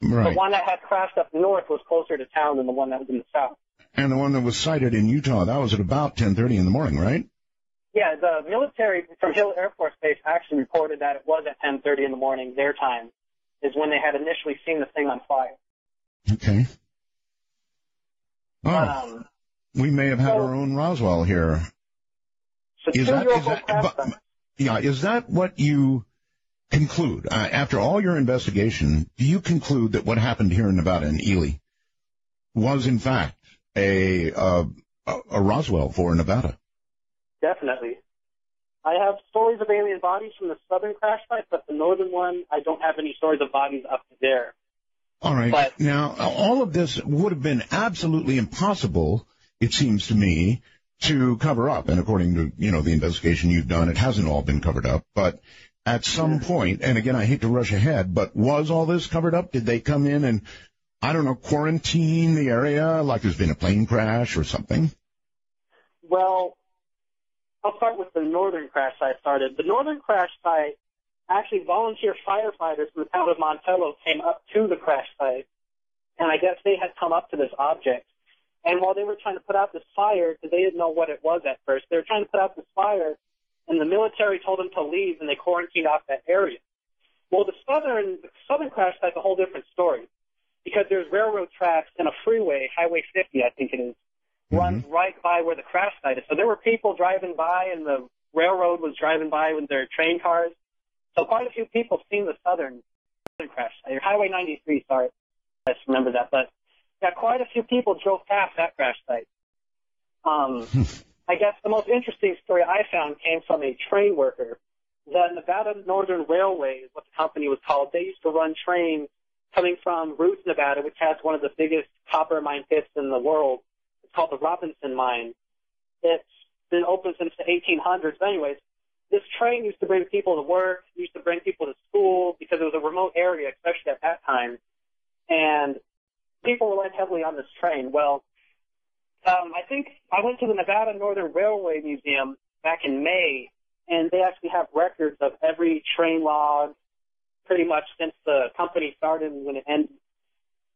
The one that had crashed up north was closer to town than the one that was in the south. And the one that was sighted in Utah, that was at about 10:30 in the morning, right? Yeah, the military from Hill Air Force Base actually reported that it was at 10:30 in the morning their time, is when they had initially seen the thing on fire. Okay. Oh, um, we may have had so- our own Roswell here. so Is that, is that, but- yeah, is that what you conclude? Uh, after all your investigation, do you conclude that what happened here in Nevada in Ely was in fact a, uh, a, a Roswell for Nevada? Definitely. I have stories of alien bodies from the southern crash site, but the northern one, I don't have any stories of bodies up there. All right. But- now, all of this would have been absolutely impossible, it seems to me, to cover up. And according to, you know, the investigation you've done, it hasn't all been covered up. But at some point, and again, I hate to rush ahead, but was all this covered up? Did they come in and, I don't know, quarantine the area like there's been a plane crash or something? Well, I'll start with the northern crash site started. The northern crash site, actually volunteer firefighters from the town of Montello came up to the crash site, and I guess they had come up to this object. And while they were trying to put out this fire, because they didn't know what it was at first, they were trying to put out this fire, and the military told them to leave, and they quarantined off that area. Well, the southern the southern crash site site's a whole different story, because there's railroad tracks and a freeway, Highway 50, I think it is, runs right by where the crash site is. So there were people driving by, and the railroad was driving by with their train cars. So quite a few people seen the southern, southern crash site, or Highway 93. Sorry, I just remember that. But yeah, quite a few people drove past that crash site. Um, I guess the most interesting story I found came from a train worker. The Nevada Northern Railway is what the company was called. They used to run trains coming from Ruth, Nevada, which has one of the biggest copper mine pits in the world. It's called the Robinson Mine. It's been open since the 1800s. But anyways, this train used to bring people to work, used to bring people to school because it was a remote area, especially at that time. And people relied heavily on this train. Well, um, I think I went to the Nevada Northern Railway Museum back in May, and they actually have records of every train log, pretty much since the company started and when it ended.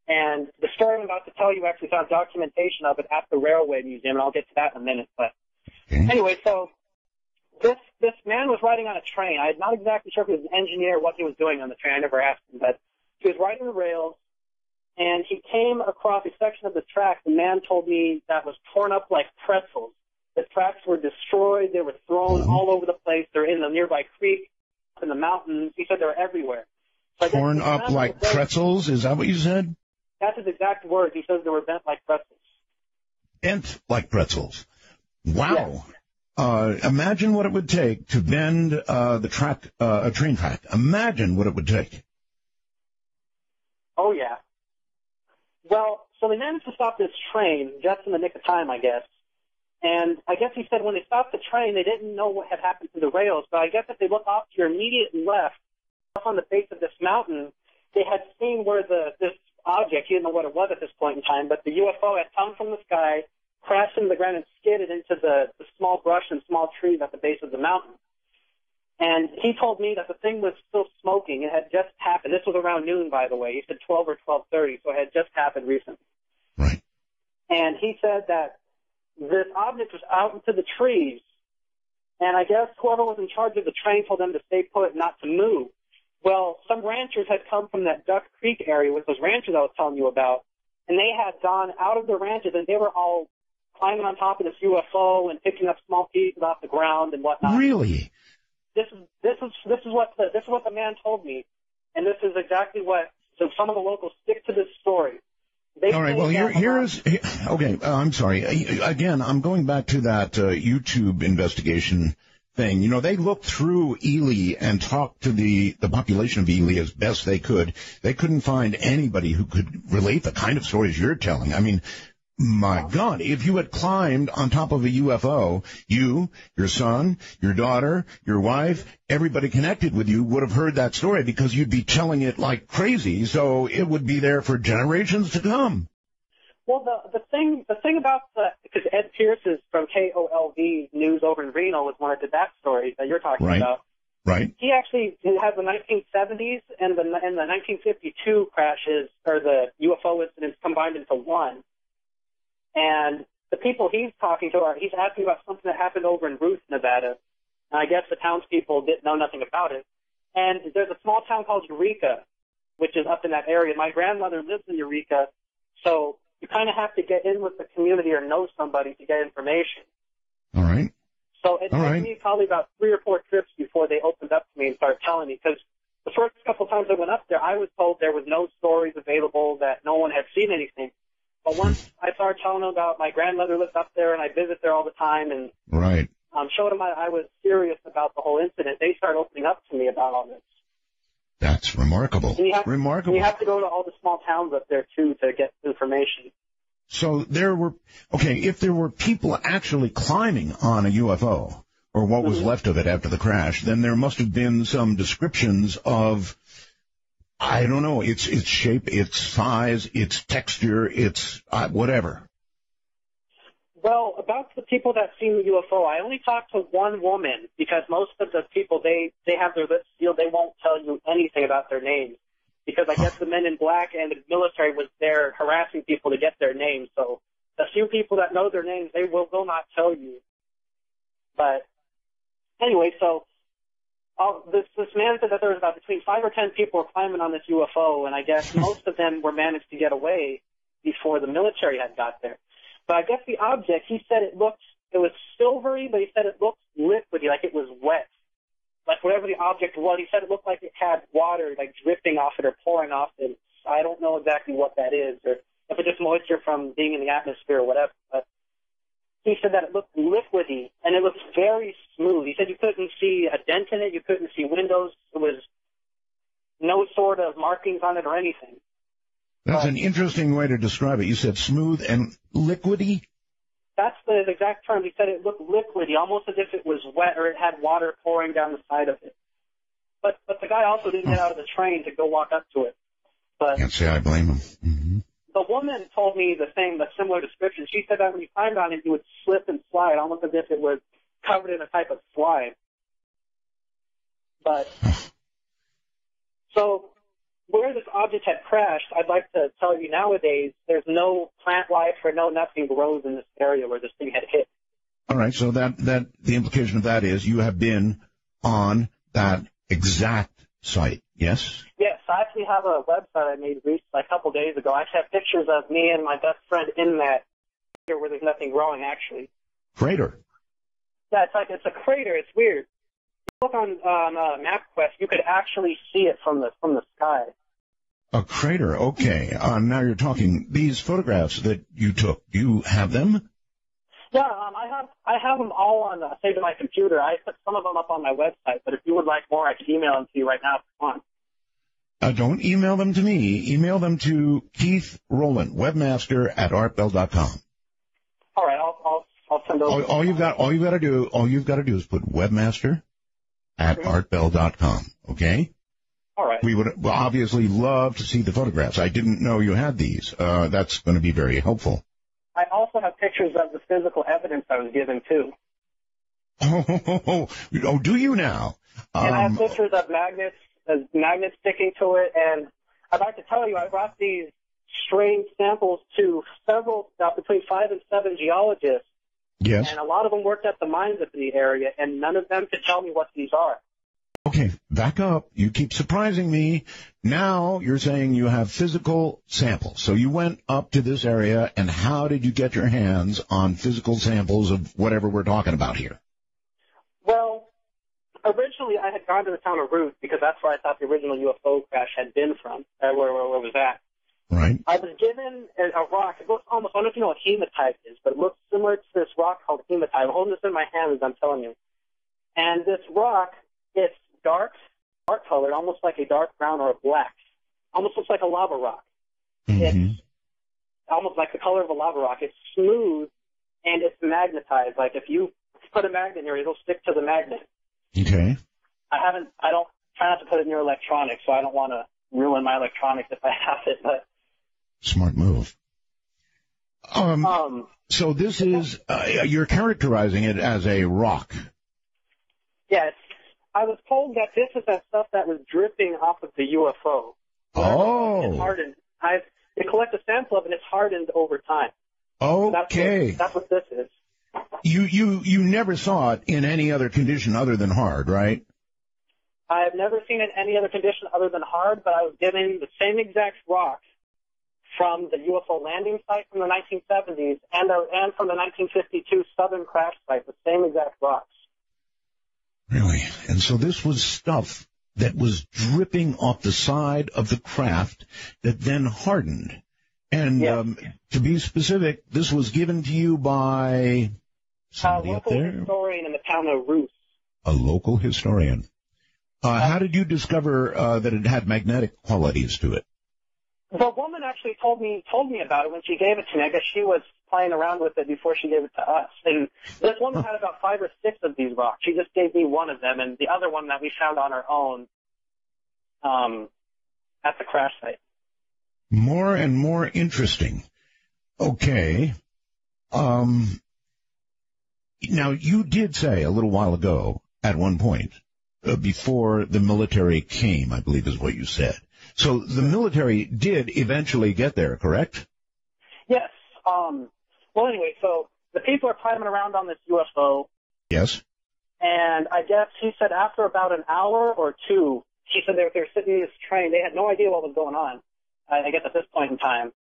And the story I'm about to tell you actually found documentation of it at the Railway Museum, and I'll get to that in a minute. But Okay. anyway, so this this man was riding on a train. I'm not exactly sure if he was an engineer or what he was doing on the train. I never asked him, but he was riding the rails, and he came across a section of the track. The man told me that was torn up like pretzels. The tracks were destroyed. They were thrown Mhm. all over the place. They're in the nearby creek, in the mountains. He said they were everywhere. So Torn up like pretzels? Is that what you said? That's his exact words. He says they were bent like pretzels. Bent like pretzels. Wow. Yes. Uh, imagine what it would take to bend uh, the track, uh, a train track. Imagine what it would take. Oh yeah. Well, so they managed to stop this train just in the nick of time, I guess. And I guess he said when they stopped the train, they didn't know what had happened to the rails. But I guess if they look off to your immediate left, up on the base of this mountain, they had seen where the this object, he didn't know what it was at this point in time, but the UFO had come from the sky, crashed into the ground, and skidded into the, the small brush and small trees at the base of the mountain. And he told me that the thing was still smoking. It had just happened. This was around noon, by the way. He said 12 or 12:30, so it had just happened recently. Right. And he said that this object was out into the trees, and I guess whoever was in charge of the train told them to stay put, not to move. Well, some ranchers had come from that Duck Creek area with those ranchers I was telling you about, and they had gone out of the ranches, and they were all climbing on top of this UFO and picking up small pieces off the ground and whatnot Really? this is this is this is what the, this is what the man told me, and this is exactly what. So some of the locals stick to this story. They All right. Well, here, here is. Okay. Uh, I'm sorry. Uh, Again, I'm going back to that uh, YouTube investigation thing. You know, they looked through Ely and talked to the the population of Ely as best they could. They couldn't find anybody who could relate the kind of stories you're telling. I mean. My God, if you had climbed on top of a UFO, you, your son, your daughter, your wife, everybody connected with you would have heard that story because you'd be telling it like crazy, so it would be there for generations to come. Well, the the thing the thing about the because Ed Pearce is from KOLO News over in Reno was one that did that story that you're talking Right. about. Right? He actually has the 1970s and the and the 1952 crashes or the UFO incidents combined into one. And the people he's talking to are he's asking about something that happened over in Ruth, Nevada. And I guess the townspeople didn't know nothing about it. And there's a small town called Eureka, which is up in that area. My grandmother lives in Eureka, so you kind of have to get in with the community or know somebody to get information. All right. So it All took right. me probably about three or four trips before they opened up to me and started telling me. Because the first couple times I went up there, I was told there was no stories available, that no one had seen anything. But once I started telling them about my grandmother lives up there and I visit there all the time and Right. um, showed them I, I was serious about the whole incident, they started opening up to me about all this. That's remarkable. And you have, Remarkable. You have to go to all the small towns up there too to get information. So there were, okay, if there were people actually climbing on a UFO, or what was Mhm. left of it after the crash, then there must have been some descriptions of, I don't know, its, its shape, its size, its texture, its, uh, whatever. Well, about the people that seen the UFO, I only talked to one woman because most of the people they they have their lips sealed. They won't tell you anything about their names because I guess the men in black and the military was there harassing people to get their names. So the few people that know their names, they will will not tell you. But anyway, so uh, this this man said that there was about between five or ten people were climbing on this UFO, and I guess most of them were managed to get away before the military had got there. But I guess the object, he said it looked, it was silvery, but he said it looked liquidy, like it was wet. Like whatever the object was, he said it looked like it had water like dripping off it or pouring off it. I don't know exactly what that is, or if it's just moisture from being in the atmosphere or whatever. But he said that it looked liquidy and it looked very smooth. He said you couldn't see a dent in it, you couldn't see windows. It was no sort of markings on it or anything. That's an interesting way to describe it. You said smooth and liquidy. That's the exact term. He said it looked liquidy, almost as if it was wet or it had water pouring down the side of it. But but the guy also didn't get out of the train to go walk up to it. But Can't say I blame him. The woman told me the same, a similar description. She said that when you climbed on it, you would slip and slide, almost as if it was covered in a type of slime. But so where this object had crashed, I'd like to tell you nowadays, there's no plant life or no nothing grows in this area where this thing had hit. All right. So that that the implication of that is you have been on that exact site. Yes. Yes, I actually have a website I made recently, a couple days ago. I actually have pictures of me and my best friend in that here where there's nothing growing actually. Crater. Yeah, it's like it's a crater. It's weird. If You look on on uh, MapQuest, you could actually see it from the from the sky. A crater. Okay. Uh, now you're talking these photographs that you took. Do you have them? Yeah, um, I have I have them all on uh, saved on my computer. I put some of them up on my website, but if you would like more, I could email them to you right now if you want. Uh, don't email them to me. Email them to Keith Rowland, webmaster at artbell.com. All right, I'll I'll I'll send those. All, all you've got, all you've got to do, all you've got to do is put webmaster at artbell.com. Okay. All right. We would obviously love to see the photographs. I didn't know you had these. Uh, that's going to be very helpful. I also have pictures of the physical evidence I was given too, Oh, oh, do you now? and I have Um, pictures of magnets, uh, magnets sticking to it. And I'd like to tell you, I brought these strange samples to several, uh, between five and seven geologists, yes. and a lot of them worked at the mines of the area, and none of them could tell me what these are. Okay, back up. You keep surprising me. Now you're saying you have physical samples. So you went up to this area, and how did you get your hands on physical samples of whatever we're talking about here? Well, originally I had gone to the town of Ruth because that's where I thought the original UFO crash had been from, uh, where, where, where was that? Right? I was given a, a rock. It looks almost, I don't know if you know what hematite is, but it looks similar to this rock called hematite. I'm holding this in my hand as I'm telling you. And this rock, it's dark, dark colored, almost like a dark brown or a black. Almost looks like a lava rock. Mhm. It's almost like the color of a lava rock. It's smooth and it's magnetized. Like if you put a magnet here, it'll stick to the magnet. Okay. I haven't, I don't try not to put it near electronics, so I don't want to ruin my electronics if I have it. But Smart move. Um, um, so this is, uh, you're characterizing it as a rock. yes, I was told that this is that stuff that was dripping off of the UFO. Oh. It's Oh, hardened. I've they collect a sample of it, and it's hardened over time. That's okay. what, that's what this is. You, you, you never saw it in any other condition other than hard, right? I've never seen it in any other condition other than hard, but I was given the same exact rock from the UFO landing site from the 1970s and, and from the 1952 southern crash site, the same exact rocks. Really? And so this was stuff that was dripping off the side of the craft that then hardened. And Yes. um, to be specific, this was given to you by A somebody up local there, historian in the town of Ruth. a local historian. Uh, how did you discover uh, that it had magnetic qualities to it? The woman actually told me told me about it when she gave it to me. I guess she was playing around with it before she gave it to us. And this woman had about five or six of these rocks. She just gave me one of them, and the other one that we found on our own um, at the crash site. More and more interesting. Okay. Um, now you did say a little while ago at one point, uh, before the military came, I believe is what you said. So the military did eventually get there, correct? Yes. Um, well, anyway, so the people are climbing around on this UFO, Yes. and I guess he said after about an hour or two, he said they were, they were sitting in this train. They had no idea what was going on. I, I guess at this point in time.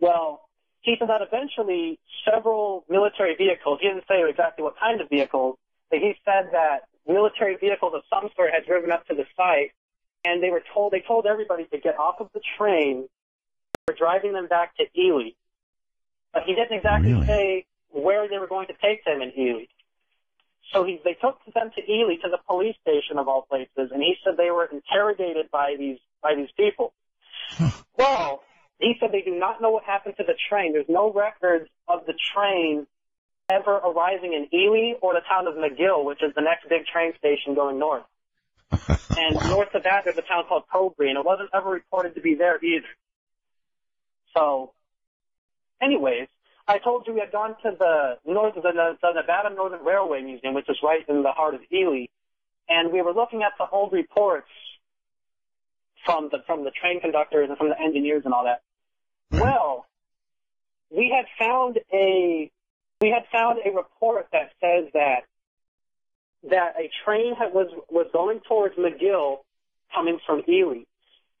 Well, he said that eventually several military vehicles. He didn't say exactly what kind of vehicles, but he said that military vehicles of some sort had driven up to the site, and they were told they told everybody to get off of the train. They were driving them back to Ely, but he didn't exactly Really? say where they were going to take them in Ely. So he, they took them to Ely to the police station of all places, and he said they were interrogated by these by these people. well, he said they do not know what happened to the train. There's no records of the train ever arriving in Ely or the town of McGill, which is the next big train station going north. And north of that, there's a town called Cobre, and it wasn't ever reported to be there either. So, anyways, I told you we had gone to the north the, the Nevada Northern Railway Museum, which is right in the heart of Ely, and we were looking at the old reports from the from the train conductors and from the engineers and all that. Mm-hmm. Well, we had found a we had found a report that says that that a train had, was was going towards McGill, coming from Ely,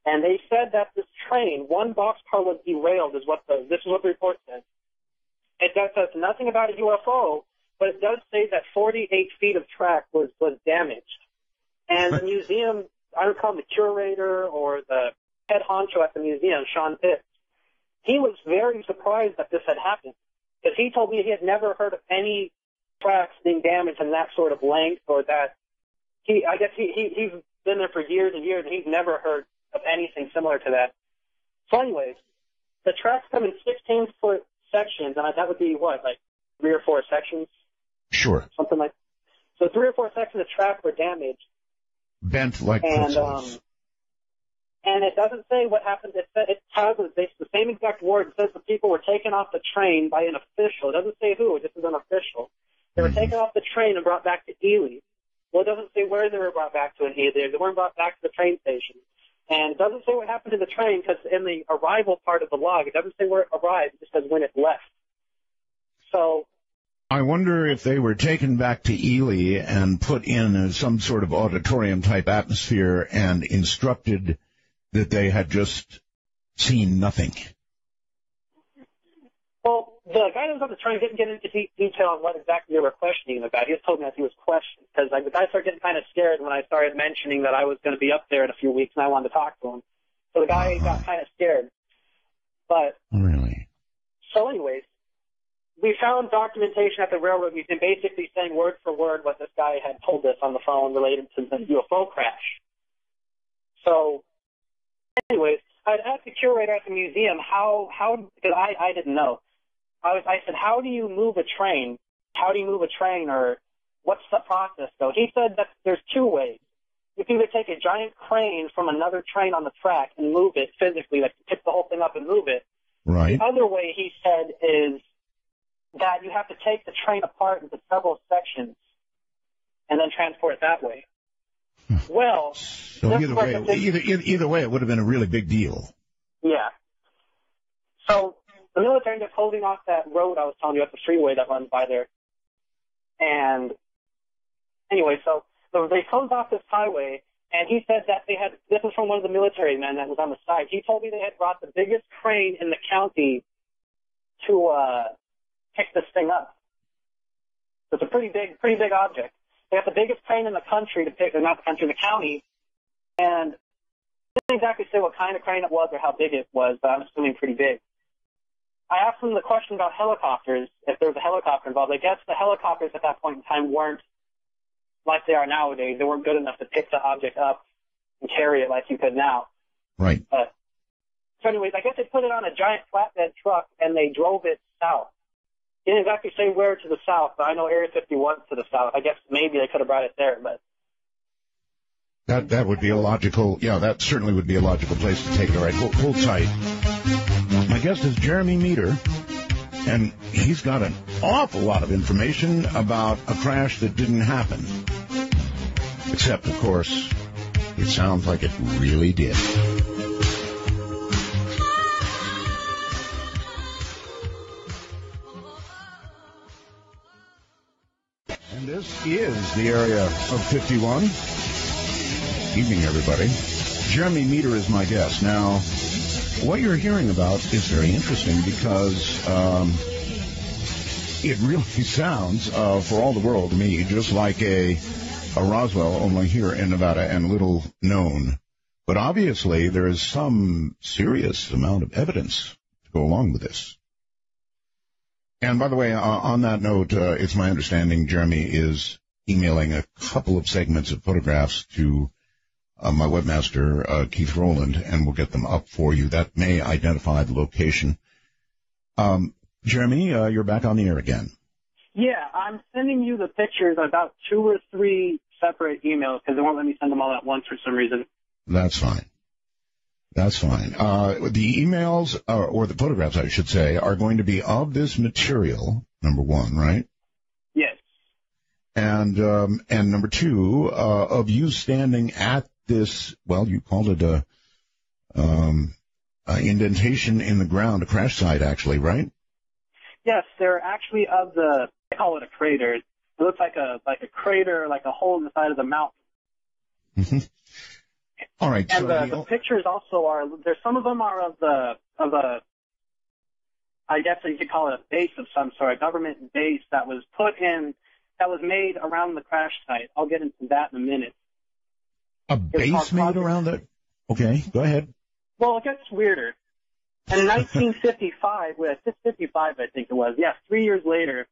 and they said that this train, one boxcar was derailed, is what the this is what the report says. It does says nothing about a UFO, but it does say that 48 feet of track was was damaged, and the museum, I don't call him the curator or the head honcho at the museum, Sean Pitts, he was very surprised that this had happened because he told me he had never heard of any tracks being damaged in that sort of length or that he I guess he, he he's been there for years and years and he's never heard of anything similar to that. So anyways, the tracks come in sixteen foot sections and that would be what, like three or four sections, Sure. something like so three or four sections of track were damaged Bent like and um and it doesn't say what happened. It said it has the the same exact word. It says the people were taken off the train by an official. It doesn't say who. It just is an official. They were Mhm. taken off the train and brought back to Ely. Well, it doesn't say where they were brought back to in Ely. They weren't brought back to the train station. And it doesn't say what happened to the train because in the arrival part of the log, it doesn't say where it arrived. It just says when it left. So I wonder if they were taken back to Ely and put in some sort of auditorium type atmosphere and instructed that they had just seen nothing. Well, the guy that was on the train didn't get into de- detail on what exactly they were questioning him about. He just told me that he was questioned because like, the guy started getting kind of scared when I started mentioning that I was going to be up there in a few weeks and I wanted to talk to him. So the guy got kind of scared. But Really? so, anyways, we found documentation at the railroad museum basically saying word for word what this guy had told us on the phone related to the UFO crash. So, anyways, I'd asked the curator at the museum how how because I I didn't know. I was I said how do you move a train? How do you move a train or what's the process? though? he said that there's two ways. You can either take a giant crane from another train on the track and move it physically, like pick the whole thing up and move it, Right. the other way he said is that you have to take the train apart into several sections and then transport it that way. Hmm. Well, So either way, either, either either way, it would have been a really big deal. yeah. So the military ended up closing off that road I was telling you at the freeway that runs by there. And anyway, so, so they closed off this highway and he said that they had, this was from one of the military men that was on the side. He told me they had brought the biggest crane in the county to, uh, pick this thing up. It's a pretty big, pretty big object. They got the biggest crane in the country to pick, or not the country, the county, and didn't exactly say what kind of crane it was or how big it was, but I'm assuming pretty big. I asked them the question about helicopters, if there was a helicopter involved. I guess the helicopters at that point in time weren't like they are nowadays. They weren't good enough to pick the object up and carry it like you could now. Right. But so anyways, I guess they put it on a giant flatbed truck and they drove it south. Didn't exactly say where to the south, but I know Area 51 to the south. I guess maybe they could have brought it there, but That that would be a logical. Yeah, that certainly would be a logical place to take it. All right, hold, hold tight. Guest is Jeremy Meador, and he's got an awful lot of information about a crash that didn't happen. Except, of course, it sounds like it really did. And this is the area of 51. Evening, everybody. Jeremy Meador is my guest. Now, what you're hearing about is very interesting because um, it really sounds, uh, for all the world to me, just like a, a Roswell, only here in Nevada and little known. But obviously, there is some serious amount of evidence to go along with this. And by the way, uh, on that note, uh, it's my understanding Jeremy is emailing a couple of segments of photographs to uh, my webmaster uh, Keith Rowland, and we'll get them up for you. That may identify the location. Um, Jeremy, uh, you're back on the air again. Yeah, I'm sending you the pictures about two or three separate emails because they won't let me send them all at once for some reason. That's fine. That's fine. Uh, the emails, uh, or the photographs, I should say, are going to be of this material, number one, right? Yes. And, um, and number two, uh, of you standing at this, well, you called it a, um, indentation in the ground, a crash site, actually, right? Yes, they're actually of the, they call it a crater. It looks like a, like a crater, like a hole in the side of the mountain. Mm-hmm. All right. And so the, the- the pictures also are there's some of them are of the of a I guess you could call it a base of some sort, a government base that was put in that was made around the crash site. I'll get into that in a minute. A base made around it? Okay, go ahead. Well, it gets weirder. In 1955, well, it's 55, I think it was. Yes, three years later,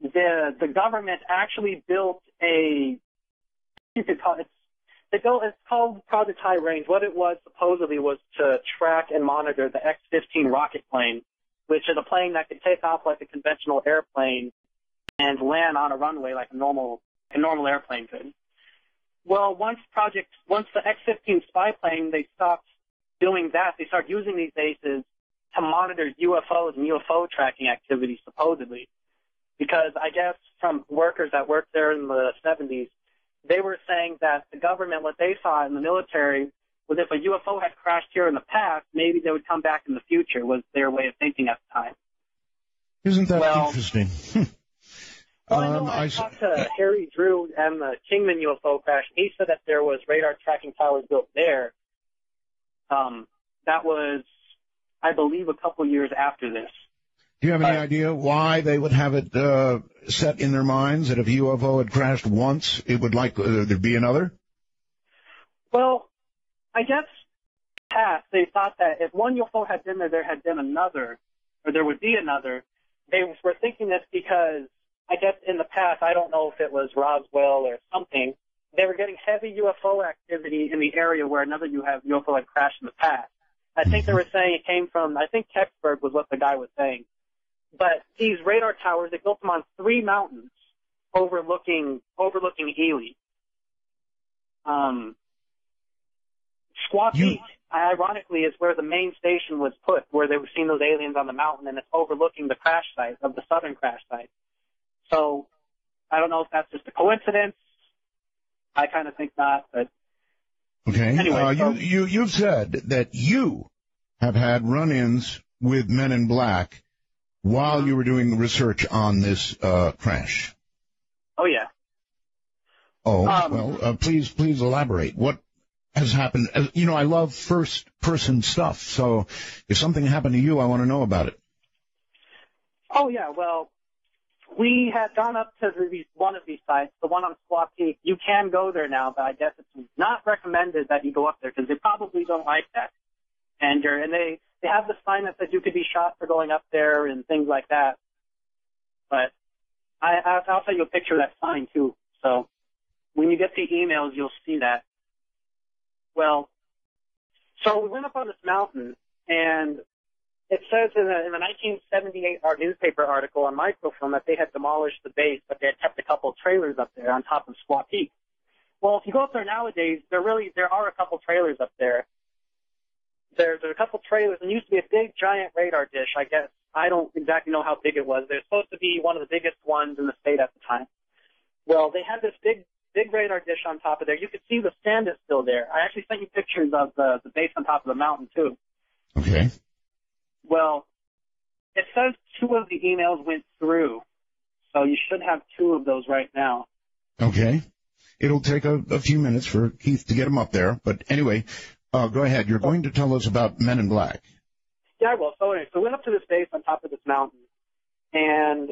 the the government actually built a you could call it they built it's called Project High Range. What it was supposedly was to track and monitor the X-15 rocket plane, which is a plane that could take off like a conventional airplane and land on a runway like a normal a normal airplane could. Well, once project once the X-15 spy plane they stopped doing that, they started using these bases to monitor UFOs and UFO tracking activities supposedly. Because I guess from workers that worked there in the 70s, they were saying that the government, what they saw in the military, was if a UFO had crashed here in the past, maybe they would come back in the future, was their way of thinking at the time. Isn't that Well- interesting? Well, I know Um, I, I talked to Harry Drew and the Kingman UFO crash. He said that there was radar tracking towers built there. Um, that was, I believe, a couple years after this. Do you have any Uh, idea why they would have it uh, set in their minds that if a UFO had crashed once, it would like uh, there'd be another? Well, I guess past they thought that if one UFO had been there, there had been another, or there would be another. They were thinking this because I guess in the past, I don't know if it was Roswell or something. They were getting heavy UFO activity in the area where another UFO had crashed in the past. I think they were saying it came from. I think Kecksburg was what the guy was saying. But these radar towers, they built them on three mountains overlooking overlooking Ely. Um, Squaw You- Peak, ironically, is where the main station was put, where they were seeing those aliens on the mountain, and it's overlooking the crash site of the southern crash site. So, I don't know if that's just a coincidence. I kind of think not, but Okay. Anyway, uh, so- you you you've said that you have had run-ins with Men in Black while Mm-hmm. you were doing research on this uh, crash. oh yeah. Oh, Um, well, uh, please, please elaborate. What has happened? Uh, you know, I love first-person stuff, so if something happened to you, I want to know about it. Oh yeah, well, we had gone up to the, one of these sites, the one on Squaw Peak. You can go there now, but I guess it's not recommended that you go up there because they probably don't like that. And you're, and they, they have the sign that says you could be shot for going up there and things like that. But I, I- I'll tell you a picture of that sign too. So when you get the emails, you'll see that. Well, so we went up on this mountain and it says in the, in the 1978 art newspaper article on microfilm that they had demolished the base, but they had kept a couple trailers up there on top of Squaw Peak. Well, if you go up there nowadays, there really there are a couple trailers up there. There, there's a couple trailers, and used to be a big giant radar dish. I guess I don't exactly know how big it was. They're supposed to be one of the biggest ones in the state at the time. Well, they had this big big radar dish on top of there. You could see the stand is still there. I actually sent you pictures of the the base on top of the mountain too. Okay. Well, it says two of the emails went through, so you should have two of those right now. Okay. It'll take a, a few minutes for Keith to get them up there, but anyway, uh, go ahead. You're going to tell us about Men in Black. Yeah, well, so anyway, so we went up to this base on top of this mountain, and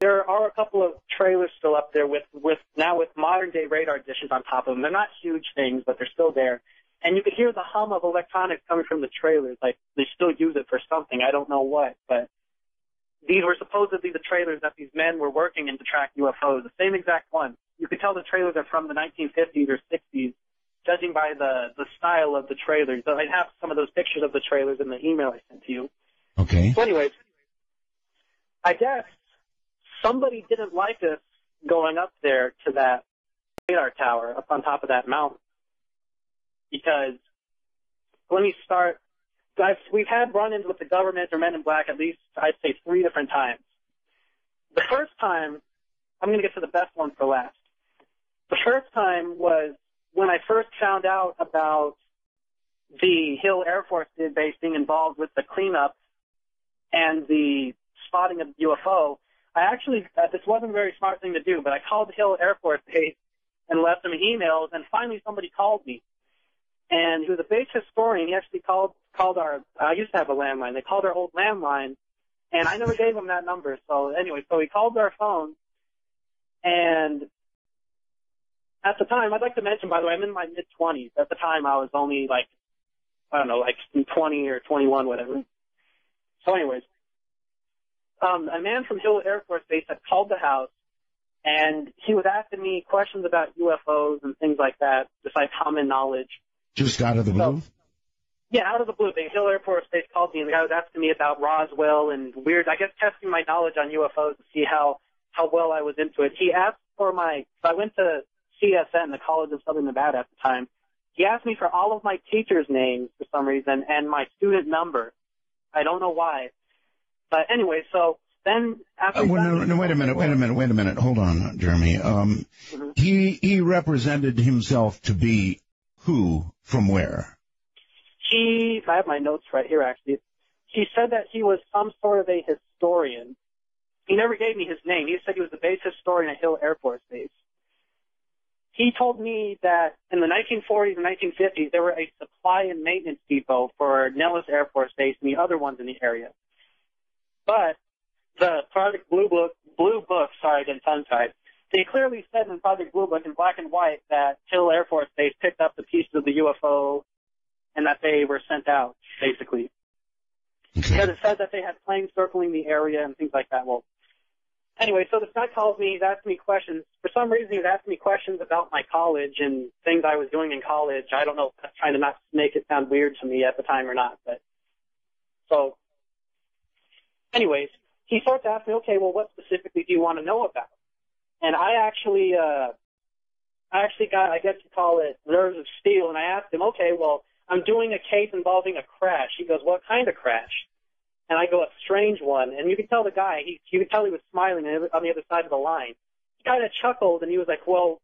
there are a couple of trailers still up there with, with now with modern day radar dishes on top of them. They're not huge things, but they're still there. And you could hear the hum of electronics coming from the trailers. Like they still use it for something. I don't know what, but these were supposedly the trailers that these men were working in to track UFOs. The same exact one. You could tell the trailers are from the 1950s or 60s judging by the the style of the trailers. So I have some of those pictures of the trailers in the email I sent to you. Okay. So, anyways, I guess somebody didn't like us going up there to that radar tower up on top of that mountain because let me start. I've, we've had run-ins with the government or Men in Black at least I'd say three different times. The first time, I'm going to get to the best one for last. The first time was when I first found out about the Hill Air Force Base being involved with the cleanup and the spotting of UFO. I actually, uh, this wasn't a very smart thing to do, but I called the Hill Air Force Base and left them emails, and finally somebody called me. And he was a base historian. He actually called called our. I used to have a landline. They called our old landline, and I never gave him that number. So anyway, so he called our phone, and at the time, I'd like to mention, by the way, I'm in my mid 20s. At the time, I was only like, I don't know, like 20 or 21, whatever. So, anyways, um, a man from Hill Air Force Base had called the house, and he was asking me questions about UFOs and things like that, just like common knowledge. Just out of the blue? So, yeah, out of the blue. The Hill Air Force Base called me, and the guy was asking me about Roswell and weird, I guess, testing my knowledge on UFOs to see how how well I was into it. He asked for my. So I went to CSN, the College of Southern Nevada at the time. He asked me for all of my teachers' names for some reason and my student number. I don't know why. But anyway, so then after Uh, well, no, no, wait a minute, wait a minute, wait a minute. Hold on, Jeremy. Um, Mhm. he he represented himself to be who from where? he, I have my notes right here actually. He said that he was some sort of a historian. He never gave me his name. He said he was the base historian at Hill Air Force Base. He told me that in the 1940s and 1950s, there were a supply and maintenance depot for Nellis Air Force Base and the other ones in the area. But the Project Blue Book, Blue Book, sorry, I didn't tongue tied. They clearly said in Project Blue Book in black and white that Hill Air Force Base picked up the pieces of the UFO and that they were sent out, basically. Because it said that they had planes circling the area and things like that. Well, anyway, so this guy calls me, he's asking me questions. For some reason, he was asking me questions about my college and things I was doing in college. I don't know if that's trying to not make it sound weird to me at the time or not, but so. Anyways, he starts to ask me, okay, well, what specifically do you want to know about? And I actually, uh, I actually got, I guess you call it nerves of steel, and I asked him, okay, well, I'm doing a case involving a crash. He goes, what kind of crash? And I go, a strange one. And you could tell the guy, he, you could tell he was smiling on the other side of the line. He kind of chuckled and he was like, well,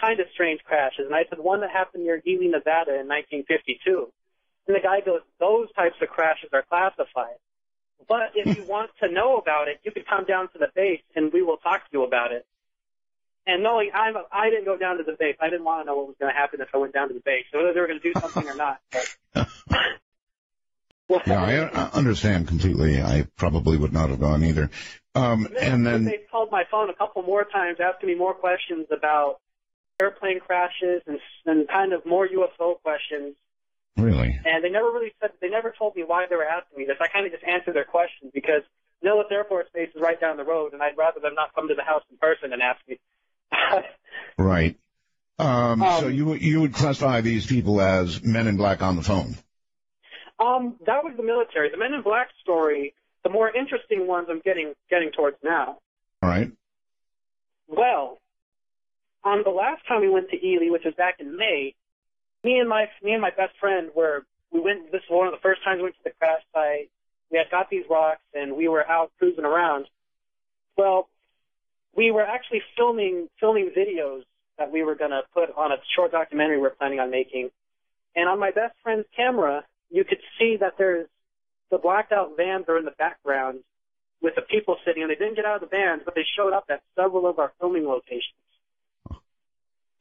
kind of strange crashes. And I said, one that happened near Ely, Nevada in 1952. And the guy goes, those types of crashes are classified. But if you want to know about it, you could come down to the base and we will talk to you about it. And knowing I'm, I didn't go down to the base. I didn't want to know what was going to happen if I went down to the base, whether they were going to do something or not. But, well, Yeah, I, I understand completely. I probably would not have gone either. Um, and then they called my phone a couple more times, asking me more questions about airplane crashes and, and kind of more UFO questions. really, And they never really said, they never told me why they were asking me this. I kind of just answered their questions because Nellis Air Force Base is right down the road, and I'd rather them not come to the house in person and ask me. Right. Um, Um, so you you would classify these people as men in black on the phone. Um, that was the military. The Men in Black story, the more interesting ones I'm getting getting towards now. All right. Well, on the last time we went to Ely, which was back in May, me and my me and my best friend were we went. This was one of the first times we went to the crash site. We had got these rocks and we were out cruising around. Well, we were actually filming filming videos that we were going to put on a short documentary we we're planning on making. And on my best friend's camera, you could see that there's the blacked out vans are in the background with the people sitting, and they didn't get out of the vans, but they showed up at several of our filming locations.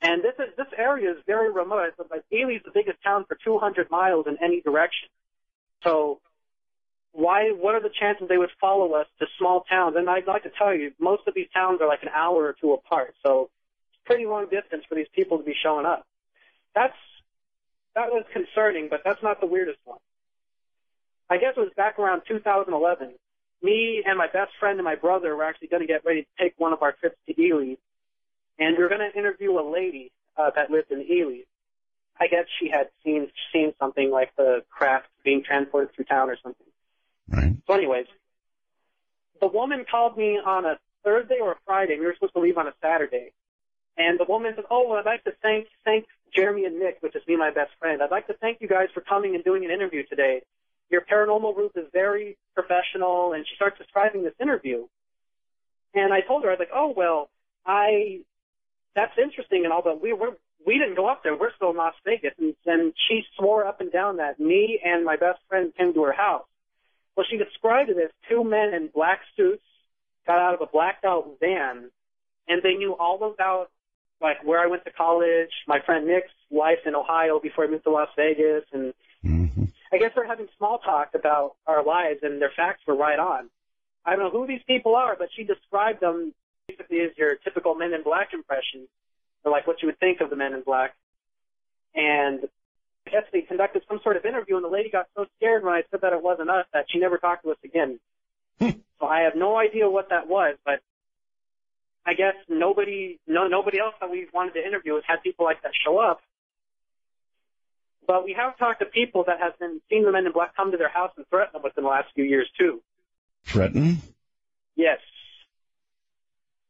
And this is this area is very remote. It's like Ely is the biggest town for 200 miles in any direction. So why? What are the chances they would follow us to small towns? And I'd like to tell you, most of these towns are like an hour or two apart. So it's pretty long distance for these people to be showing up. That's that was concerning, but that's not the weirdest one. I guess it was back around 2011. Me and my best friend and my brother were actually going to get ready to take one of our trips to Ely, and we were going to interview a lady uh, that lived in Ely. I guess she had seen seen something like the craft being transported through town or something. Right. So, anyways, the woman called me on a Thursday or a Friday. We were supposed to leave on a Saturday, and the woman said, "Oh, well, I'd like to thank thank Jeremy and Nick, which is me, my best friend. I'd like to thank you guys for coming and doing an interview today. Your paranormal group is very professional." And she starts describing this interview, and I told her, I was like, "Oh, well, I that's interesting and all, but we were we didn't go up there. We're still in Las Vegas. And, and she swore up and down that me and my best friend came to her house. Well, she described it as two men in black suits got out of a blacked out van, and they knew all about like where I went to college, my friend Nick's life in Ohio before he moved to Las Vegas, and Mm-hmm. I guess we're having small talk about our lives, and their facts were right on. I don't know who these people are, but she described them basically as your typical Men in Black impression, or like what you would think of the Men in Black. And I guess they conducted some sort of interview, and the lady got so scared when I said that it wasn't us that she never talked to us again. Hmm. so I have no idea what that was, but I guess nobody, no, nobody else that we wanted to interview has had people like that show up. But we have talked to people that have been seeing the Men in Black come to their house and threaten them within the last few years too. Threaten? Yes.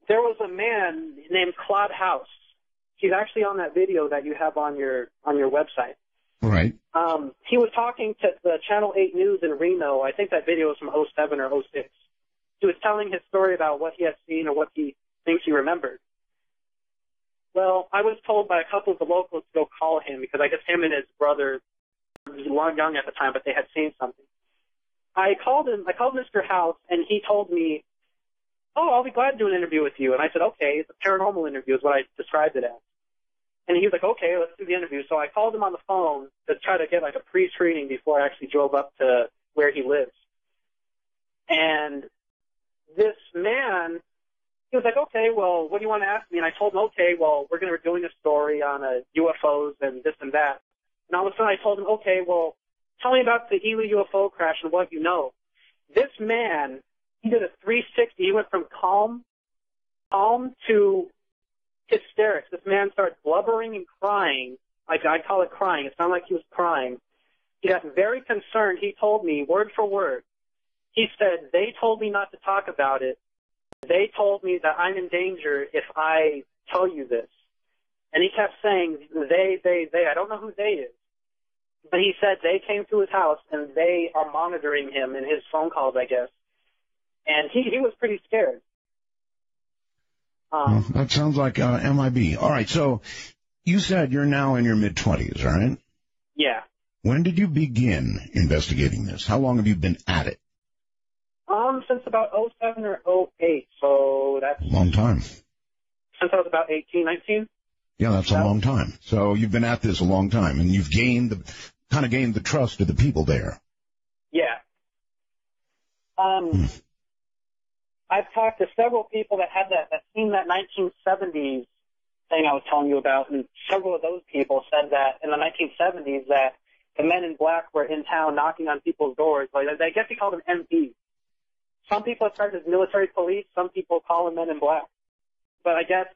There was a man named Claude House. He's actually on that video that you have on your on your website. Right. Um, he was talking to the Channel 8 News in Reno. I think that video is from 07 or 06. He was telling his story about what he had seen or what he thinks he remembered. Well, I was told by a couple of the locals to go call him because I guess him and his brother were young at the time, but they had seen something. I called him. I called Mr. House, and he told me, "Oh, I'll be glad to do an interview with you." And I said, "Okay, it's a paranormal interview," is what I described it as. And he was like, "Okay, let's do the interview." So I called him on the phone to try to get like a pre-screening before I actually drove up to where he lives. And this man, he was like, "Okay, well, what do you want to ask me?" And I told him, "Okay, well, we're going to be doing a story on uh, UFOs and this and that." And all of a sudden, I told him, "Okay, well." Tell me about the Ely UFO crash and what you know. This man, he did a 360. He went from calm, calm to hysterics. This man started blubbering and crying. Like I call it crying. It sounded like he was crying. He got very concerned. He told me word for word. He said, they told me not to talk about it. They told me that I'm in danger if I tell you this. And he kept saying, they, they, they. I don't know who they is. But he said they came to his house and they are monitoring him in his phone calls, I guess. And he, he was pretty scared. Well, Um, that sounds like uh, MIB. All right, so you said you're now in your mid twenties, right? yeah. When did you begin investigating this? How long have you been at it? Um, since about 07 or 08. So that's a Long time. since I was about 18, 19. Yeah, that's a long time. So you've been at this a long time, and you've gained the kind of gained the trust of the people there. Yeah. Um, I've talked to several people that had that, that seen that 1970s thing I was telling you about, and several of those people said that in the 1970s that the men in black were in town knocking on people's doors. Like I guess they called them MPs. Some people have started as military police. Some people call them men in black. But I guess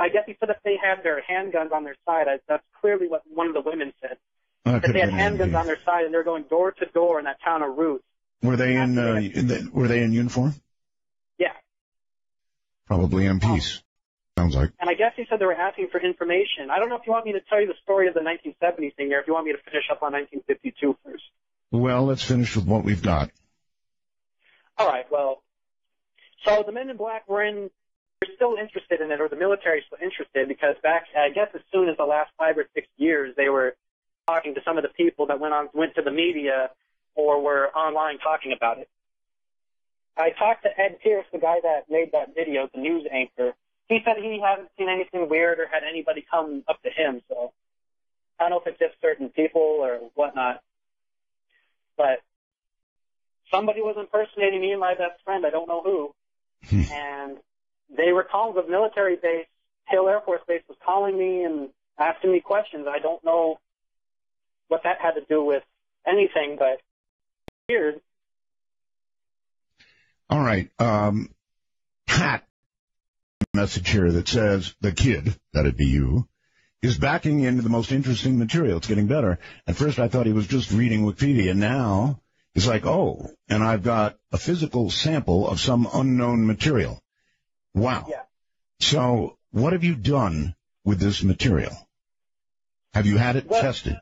I guess he said if they had their handguns on their side, I, that's clearly what one of the women said. Uh, If they had handguns on their side and they're going door to door in that town of Ruth. Were they in? Uh, the- were they in uniform? Probably MPs. Oh. Sounds like. And I guess he said they were asking for information. I don't know if you want me to tell you the story of the 1970s thing or if you want me to finish up on 1952 first. Well, let's finish with what we've got. All right, well, so the men in black were in, were still interested in it, or the military is still interested, because back, I guess as soon as the last five or six years, they were talking to some of the people that went on, went to the media or were online talking about it. I talked to Ed Pearce, the guy that made that video, the news anchor. He said he hadn't seen anything weird or had anybody come up to him, so I don't know if it's just certain people or whatnot. But somebody was impersonating me and my best friend. I don't know who. Hmm. and they were calling the military base, Hill Air Force Base was calling me and asking me questions. I don't know what that had to do with anything, but weird. All right. Um, Pat, message here that says the kid, that'd be you, is backing into the most interesting material. It's getting better. At first I thought he was just reading Wikipedia. Now it's like, oh, and I've got a physical sample of some unknown material. Wow. Yeah. So what have you done with this material? Have you had it Well- tested?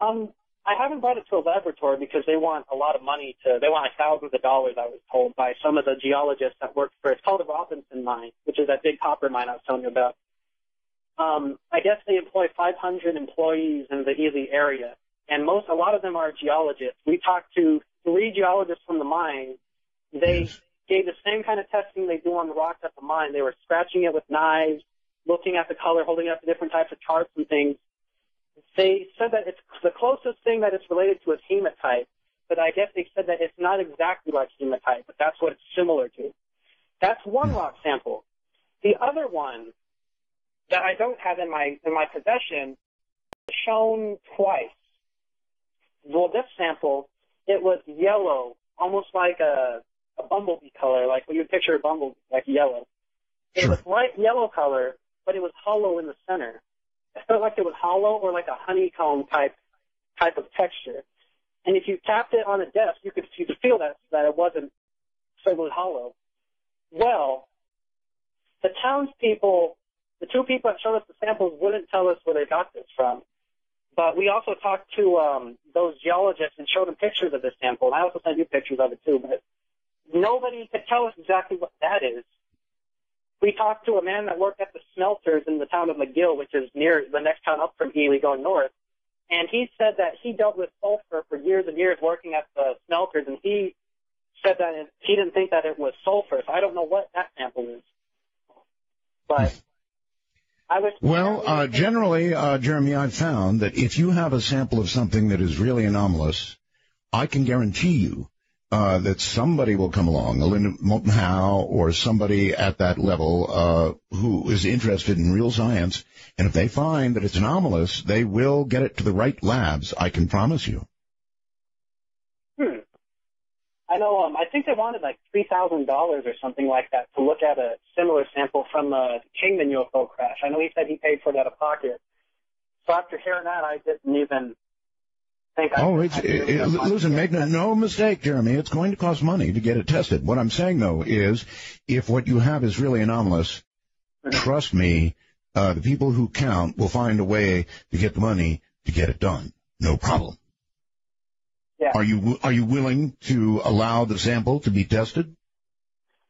Um, I haven't brought it to a laboratory because they want a lot of money to, they want like thousands of dollars, I was told, by some of the geologists that work for, it's called the Robinson Mine, which is that big copper mine I was telling you about. Um, I guess they employ 500 employees in the Ely area, and most, a lot of them are geologists. We talked to three geologists from the mine. They gave the same kind of testing they do on the rocks at the mine. They were scratching it with knives, looking at the color, holding up the different types of charts and things. They said that it's the closest thing that it's related to is hematite, but I guess they said that it's not exactly like hematite, but that's what it's similar to. That's one rock sample. The other one that I don't have in my in my possession shown twice. Well, this sample, it was yellow, almost like a a bumblebee color, like when you picture a bumblebee, like yellow. It Sure. was bright yellow color, but it was hollow in the center. It felt like it was hollow or like a honeycomb type type of texture. And if you tapped it on a desk, you could you could feel that that it wasn't so it was hollow. Well, the townspeople, the two people that showed us the samples wouldn't tell us where they got this from. But we also talked to um, those geologists and showed them pictures of this sample. And I also sent you pictures of it too. But nobody could tell us exactly what that is. We talked to a man that worked at the smelters in the town of McGill, which is near the next town up from Ely going north. And he said that he dealt with sulfur for years and years working at the smelters, and he said that it, he didn't think that it was sulfur. So I don't know what that sample is. But I was Well, uh, generally, uh, Jeremy, I've found that if you have a sample of something that is really anomalous, I can guarantee you uh, that somebody will come along, a Linda Moulton Howe or somebody at that level uh, who is interested in real science, and if they find that it's anomalous, they will get it to the right labs. I can promise you. Hmm. I know. Um, I think they wanted like three thousand dollars or something like that to look at a similar sample from the Kingman UFO crash. I know he said he paid for it out of pocket. So after hearing that, I didn't even think. I Oh, could- it's I it, it, listen. Make no, no mistake, Jeremy. It's going to cost money to get it tested. What I'm saying though is, if what you have is really anomalous, trust me, uh, the people who count will find a way to get the money to get it done. No problem. Yeah. Are you are you willing to allow the sample to be tested?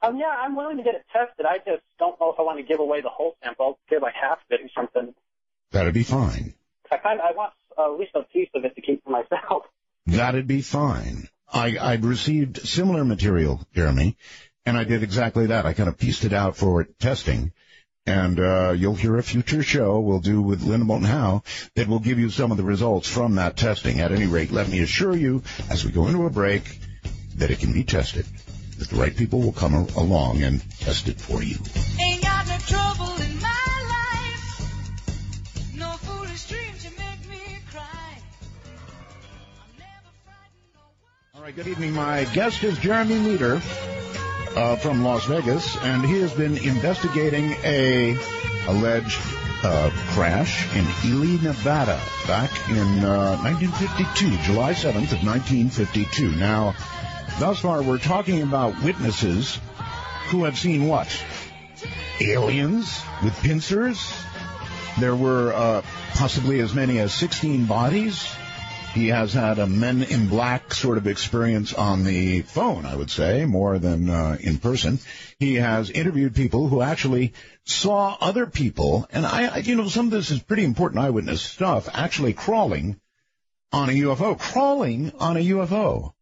Um, yeah, I'm willing to get it tested. I just don't know if I want to give away the whole sample. I'll give like half of it or something. That'd be fine. I kind of, I want uh, at least a piece of it to keep for myself. That'd be fine. I, I've received similar material, Jeremy, and I did exactly that. I kind of pieced it out for testing. And uh, you'll hear a future show we'll do with Linda Moulton Howe that will give you some of the results from that testing. At any rate, let me assure you, as we go into a break, that it can be tested. That the right people will come along and test it for you. Right, good evening. My guest is Jeremy Meador uh, from Las Vegas, and he has been investigating a alleged uh, crash in Ely, Nevada, back in uh, 1952, July 7th of 1952. Now, thus far, we're talking about witnesses who have seen what? Aliens with pincers. There were uh, possibly as many as 16 bodies. He has had a Men in Black sort of experience on the phone, I would say, more than uh, in person. He has interviewed people who actually saw other people, and I, I, you know, some of this is pretty important eyewitness stuff, actually crawling on a UFO, crawling on a UFO.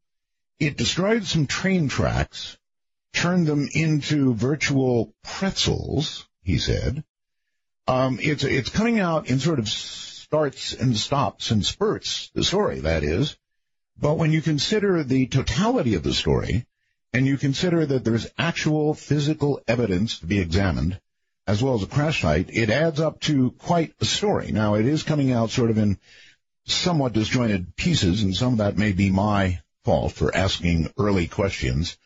It destroyed some train tracks, turned them into virtual pretzels, he said. Um, it's it's coming out in sort of starts and stops and spurts. The story that is, but when you consider the totality of the story, and you consider that there's actual physical evidence to be examined, as well as a crash site, it adds up to quite a story. Now it is coming out sort of in somewhat disjointed pieces, and some of that may be my fault for asking early questions,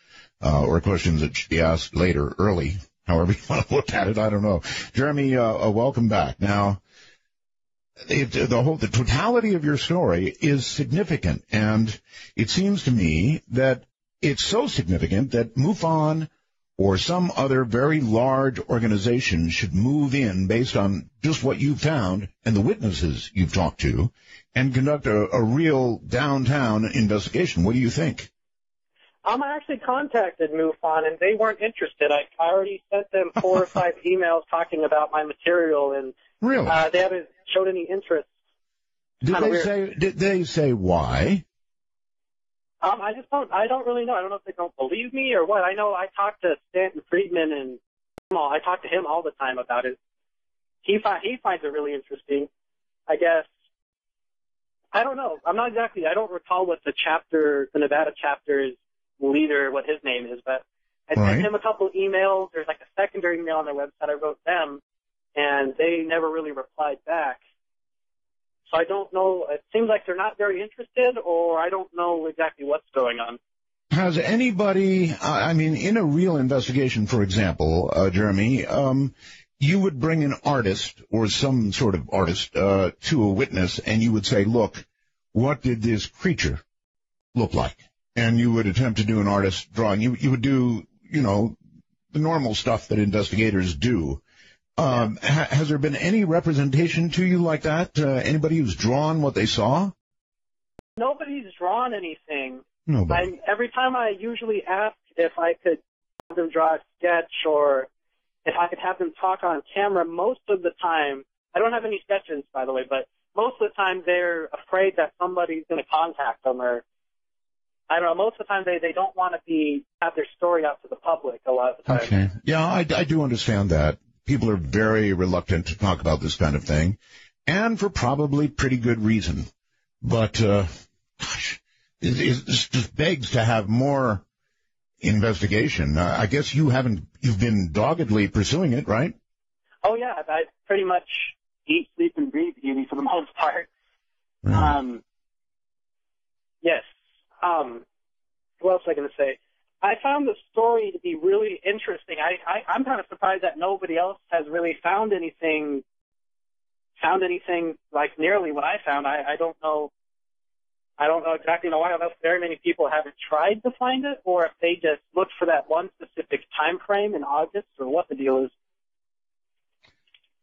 uh, or questions that should be asked later, early, however you want to look at it. I don't know. Jeremy, uh, uh, welcome back. Now, it, the whole the totality of your story is significant, and it seems to me that it's so significant that MUFON or some other very large organization should move in based on just what you've found and the witnesses you've talked to, and conduct a, a real downtown investigation. What do you think? Um, I actually contacted MUFON and they weren't interested. I, I already sent them four or five emails talking about my material and Really? uh, they haven't showed any interest. Did kinda they weird. say? Did they say why? Um, I just don't, I don't really know. I don't know if they don't believe me or what. I know I talked to Stanton Friedman and I talk to him all the time about it. He fi- he finds it really interesting. I guess. I don't know. I'm not exactly. I don't recall what the chapter, the Nevada chapter's leader, what his name is, but I sent Right. him a couple emails. There's like a secondary email on their website. I wrote them, and they never really replied back. So I don't know. It seems like they're not very interested, or I don't know exactly what's going on. Has anybody, I mean, in a real investigation, for example, uh, Jeremy, um, you would bring an artist or some sort of artist uh, to a witness, and you would say, "Look, what did this creature look like?" And you would attempt to do an artist drawing. You you would do, you know, the normal stuff that investigators do. Um, ha- has there been any representation to you like that? Uh, anybody who's drawn what they saw? Nobody's drawn anything. Nobody. I, every time I usually ask if I could have them draw a sketch or if I could have them talk on camera, most of the time, I don't have any sketches, by the way, but most of the time they're afraid that somebody's going to contact them or I don't know. Most of the time they, they don't want to be, have their story out to the public a lot of the time. Okay. Yeah, I, I do understand that. People are very reluctant to talk about this kind of thing, and for probably pretty good reason. But, uh, gosh, it, just begs to have more investigation. Uh, I guess you haven't, you've been doggedly pursuing it, right? Oh yeah, I pretty much eat, sleep, and breathe beauty for the most part. Um, yes. Um, what else was I going to say? I found the story to be really interesting. I, I I'm kind of surprised that nobody else has really found anything, found anything like nearly what I found. I, I don't know. I don't know exactly know why. I don't know if very many people haven't tried to find it, or if they just looked for that one specific time frame in August, or what the deal is.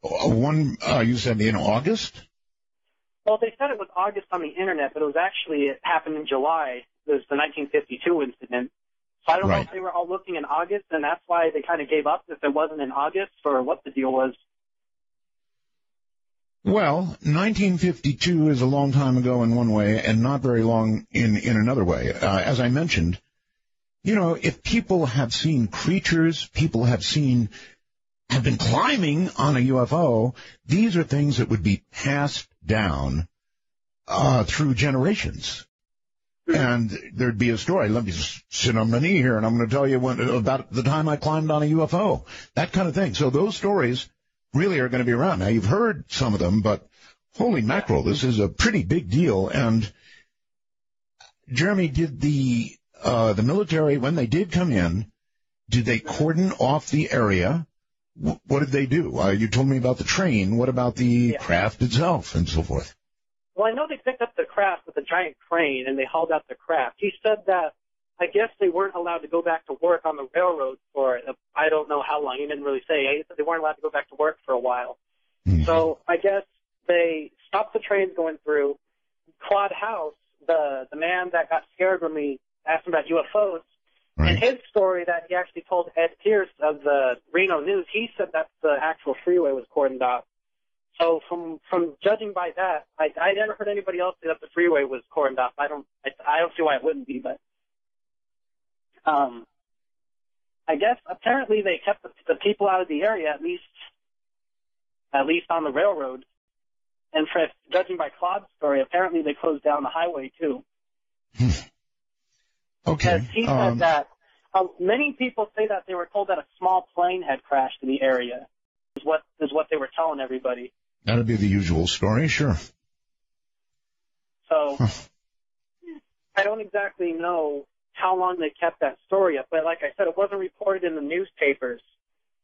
Uh, One, uh, you said in August? Well, they said it was August on the internet, but it was actually it happened in July. It was the 1952 incident. So I don't know if they were all looking in August, and that's why they kind of gave up if it wasn't in August, or what the deal was. Well, 1952 is a long time ago in one way and not very long in, in another way. Uh, as I mentioned, you know, if people have seen creatures, people have seen, have been climbing on a UFO, these are things that would be passed down, uh, through generations. And there'd be a story. Let me sit on my knee here and I'm going to tell you when, about the time I climbed on a UFO. That kind of thing. So those stories really are going to be around. Now you've heard some of them, but holy mackerel, this is a pretty big deal. And Jeremy, did the uh, the military when they did come in, did they cordon off the area? Wh- What did they do? Uh, you told me about the train. What about the craft itself and so forth? Well, I know they picked up the craft with a giant crane, and they hauled out the craft. He said that I guess they weren't allowed to go back to work on the railroad for I don't know how long. He didn't really say. He said they weren't allowed to go back to work for a while. Hmm. So I guess they stopped the trains going through. Claude House, the the man that got scared when we asked him about UFOs, in his story that he actually told Ed Pearce of the Reno News, he said that the actual freeway was cordoned off. So from from judging by that, I I never heard anybody else say that the freeway was cordoned off. I don't I, I don't see why it wouldn't be, but um, I guess apparently they kept the, the people out of the area at least at least on the railroad. And for judging by Claude's story, apparently they closed down the highway too. Okay. Because he said um, that uh, many people say that they were told that a small plane had crashed in the area. Is what is what they were telling everybody. That'd be the usual story, sure. So I don't exactly know how long they kept that story up, but like I said, it wasn't reported in the newspapers.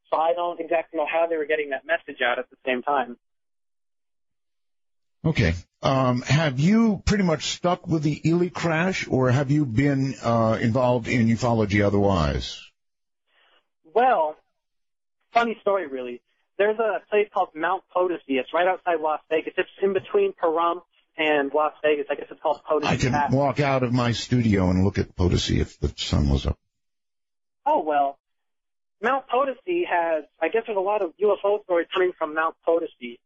So I don't exactly know how they were getting that message out at the same time. Okay. Um, have you pretty much stuck with the Ely crash, or have you been uh, involved in ufology otherwise? Well, funny story, really. There's a place called Mount Potosi. It's right outside Las Vegas. It's in between Pahrump and Las Vegas. I guess it's called Potosi I can Pass. walk out of my studio and look at Potosi if the sun was up. Oh well, Mount Potosi has. I guess there's a lot of UFO stories coming from Mount Potosi.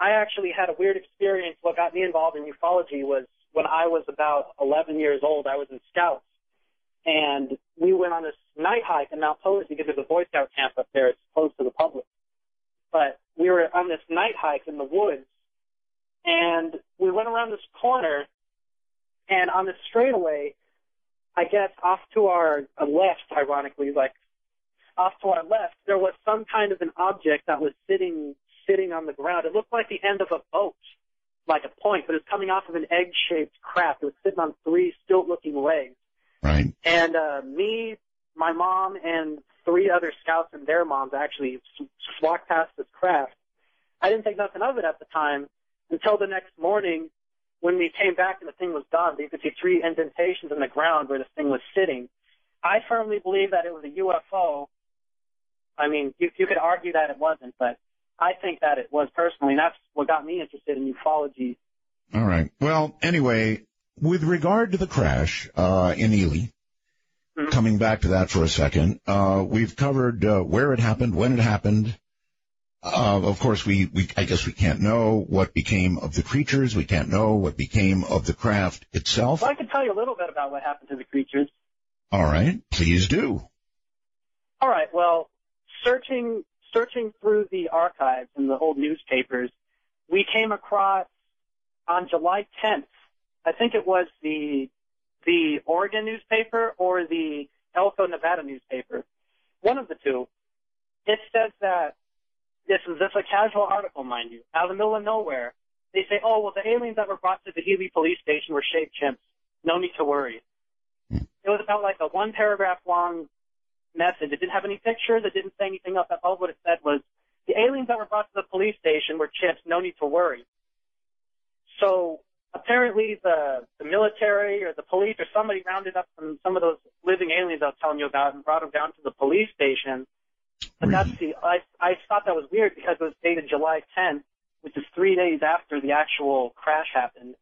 I actually had a weird experience. What got me involved in ufology was when I was about 11 years old. I was in Scouts, and we went on this night hike in Mount Potosi because there's a Boy Scout camp up there. It's closed to the public. But we were on this night hike in the woods, and we went around this corner, and on the straightaway, I guess off to our uh, left, ironically, like off to our left, there was some kind of an object that was sitting sitting on the ground. It looked like the end of a boat, like a point, but it was coming off of an egg-shaped craft. It was sitting on three stilt-looking legs. Right. And uh, me, my mom, and three other scouts and their moms actually walked past this craft. I didn't think nothing of it at the time until the next morning when we came back and the thing was gone. You could see three indentations in the ground where this thing was sitting. I firmly believe that it was a UFO. I mean, you, you could argue that it wasn't, but I think that it was personally. And that's what got me interested in ufology. All right. Well, anyway, with regard to the crash uh, in Ely, coming back to that for a second, uh, we've covered uh, where it happened, when it happened. Uh, of course, we, we I guess we can't know what became of the creatures. We can't know what became of the craft itself. Well, I can tell you a little bit about what happened to the creatures. All right, please do. All right. Well, searching searching through the archives and the old newspapers, we came across on July 10th. I think it was the the Oregon newspaper or the Elko, Nevada newspaper, one of the two. It says that this is just a casual article, mind you, out of the middle of nowhere. They say, "Oh, well, the aliens that were brought to the Ely police station were shaped chimps. No need to worry." It was about like a one paragraph long message. It didn't have any pictures. It didn't say anything else. All what it said was the aliens that were brought to the police station were chimps. No need to worry. So apparently the the military or the police or somebody rounded up some some of those living aliens I was telling you about and brought them down to the police station. But that's the I I thought that was weird because it was dated July 10th, which is three days after the actual crash happened.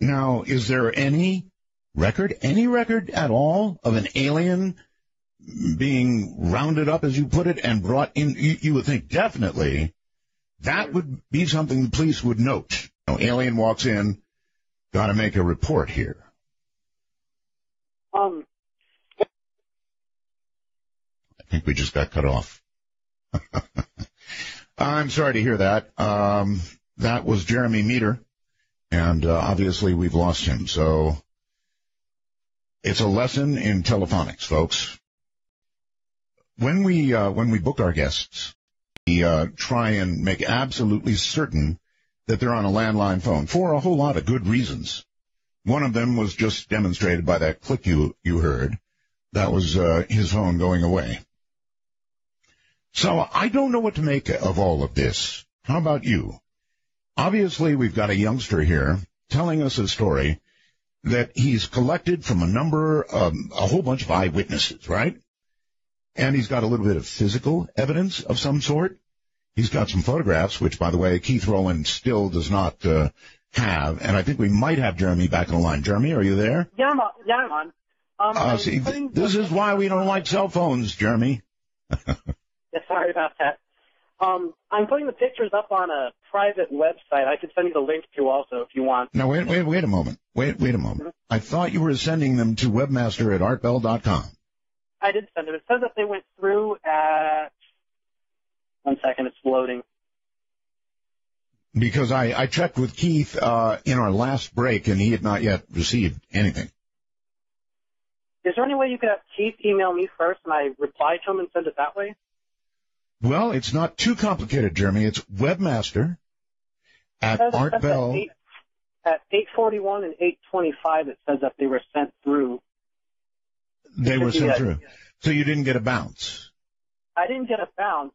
Now, is there any record, any record at all of an alien being rounded up, as you put it, and brought in? You, you would think definitely that would be something the police would note. Alien walks in, got to make a report here. Um, I think we just got cut off. I'm sorry to hear that. Um, that was Jeremy Meador, and uh, obviously we've lost him. So it's a lesson in telephonics, folks. When we uh, when we book our guests, we uh, try and make absolutely certain that they're on a landline phone for a whole lot of good reasons. One of them was just demonstrated by that click you you heard. That was uh, his phone going away. So I don't know what to make of all of this. How about you? Obviously, we've got a youngster here telling us a story that he's collected from a number, um, a whole bunch of eyewitnesses, right? And he's got a little bit of physical evidence of some sort. He's got some photographs, which, by the way, Keith Rowland still does not uh, have. And I think we might have Jeremy back on the line. Jeremy, are you there? yeah, I'm on. Yeah, I'm on. Um, Uh, see, putting- this is why we don't like cell phones, Jeremy. Yeah, sorry about that. Um, I'm putting the pictures up on a private website. I could send you the link to also if you want. Now, wait, wait, wait a moment. Wait, wait a moment. I thought you were sending them to webmaster at artbell.com. I did send them. It says that they went through at. One second, it's loading. Because I, I checked with Keith uh, in our last break, and he had not yet received anything. Is there any way you could have Keith email me first and I reply to him and send it that way? Well, it's not too complicated, Jeremy. It's webmaster at It says- it says At, eight, at 841 and 825, it says that they were sent through. They were sent through. So you didn't get a bounce. I didn't get a bounce,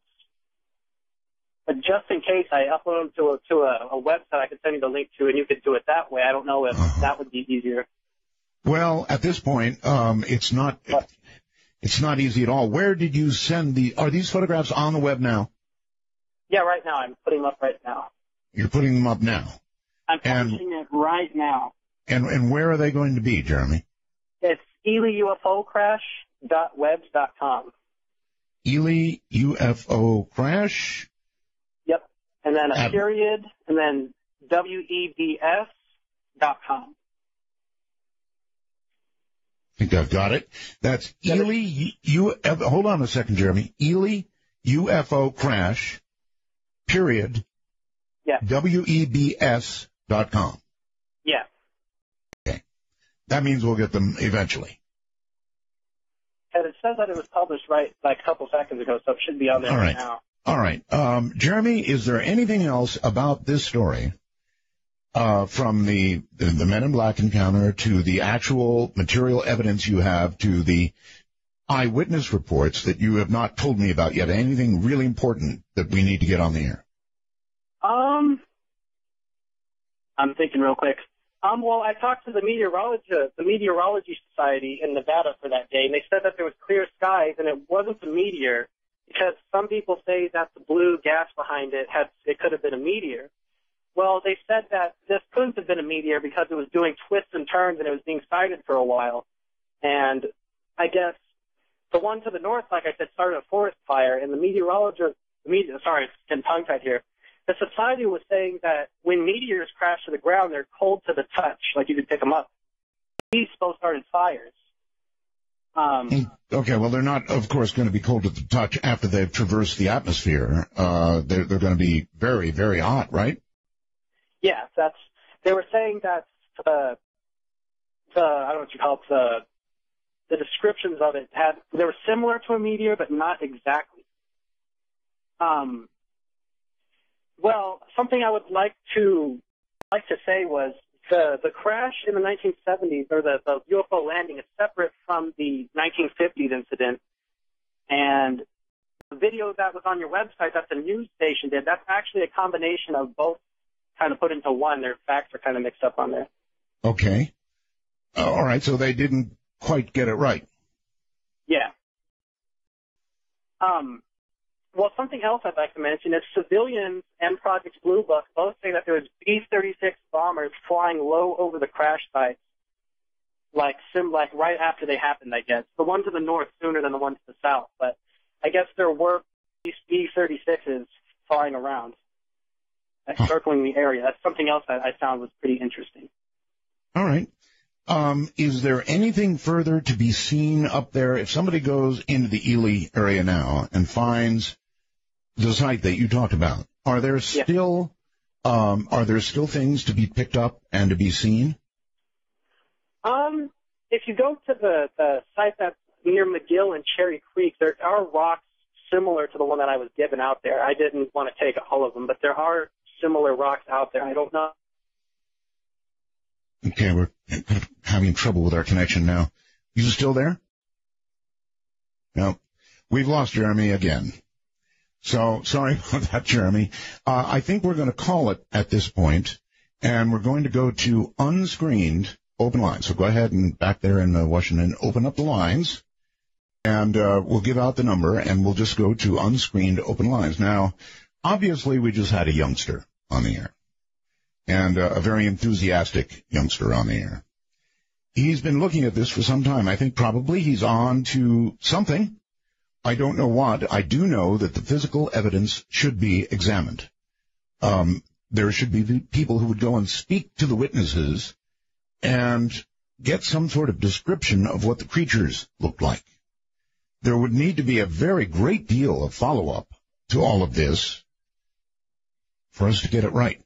but just in case I upload them to a, to a, a website I could send you the link to, and you could do it that way. I don't know if that would be easier. Well, at this point, um, it's not it's not easy at all. Where did you send the? Are these photographs on the web now? Yeah, right now I'm putting them up right now. You're putting them up now, I'm And- publishing it right now. and and where are they going to be, Jeremy? It's ElyUFOcrash.webs.com. Ely UFO crash. And then a period, and then W-E-B-S dot com. I think I've got it. That's Ely U. Hold on a second, Jeremy. Ely UFO crash. Period. Yeah. W E B S dot com. Yeah. That means we'll get them eventually. And it says that it was published right like a couple seconds ago, so it should be on there All right right. now. All right. Um, Jeremy, is there anything else about this story, uh, from the, the, the Men in Black encounter to the actual material evidence you have to the eyewitness reports that you have not told me about yet? Anything really important that we need to get on the air? Um, I'm thinking real quick. Um, well, I talked to the meteorology, the meteorology society in Nevada for that day, and they said that there was clear skies, and it wasn't a meteor because some people say that the blue gas behind it had it could have been a meteor. Well, they said that this couldn't have been a meteor because it was doing twists and turns and it was being sighted for a while. And I guess the one to the north, like I said, started a forest fire, and the meteorologist, meteor, sorry, getting tongue-tied here. The society was saying that when meteors crash to the ground, they're cold to the touch, like you could pick them up. These both started fires. Um, Okay, well, they're not, of course, going to be cold to the touch after they've traversed the atmosphere. Uh, they're, they're going to be very, very hot, right? yeah, that's. They were saying that the the I don't know what you call it the the descriptions of it had they were similar to a meteor, but not exactly. Um. Well, something I would like to like to say was the the crash in the 1970s or the, the UFO landing is separate from the 1950s incident, and the video that was on your website that the news station did that's actually a combination of both kind of put into one. Their facts are kind of mixed up on there. Okay. Uh, all right, so they didn't quite get it right. Yeah. Um, well, something else I'd like to mention is civilians and Project Blue Book both say that there was B-36 bombers flying low over the crash sites, like sim, like right after they happened. I guess the one to the north sooner than the one to the south, but I guess there were these B-36s flying around, like, circling the area. That's something else that I found was pretty interesting. All right. Um, is there anything further to be seen up there? If somebody goes into the Ely area now and finds the site that you talked about, are there still um, are there still things to be picked up and to be seen? Um, if you go to the, the site that's near McGill and Cherry Creek, there are rocks similar to the one that I was given out there. I didn't want to take all of them, but there are similar rocks out there. I don't know. Okay, we're having trouble with our connection now. You still there? No, we've lost Jeremy again. So sorry about that, Jeremy. Uh, I think we're going to call it at this point, and we're going to go to unscreened open lines. So go ahead and back there in uh, Washington, open up the lines, and uh, we'll give out the number, and we'll just go to unscreened open lines. Now, obviously, we just had a youngster on the air, and uh, a very enthusiastic youngster on the air. He's been looking at this for some time. I think probably he's on to something. I don't know what. I do know that the physical evidence should be examined. Um, there should be people who would go and speak to the witnesses and get some sort of description of what the creatures looked like. There would need to be a very great deal of follow-up to all of this for us to get it right.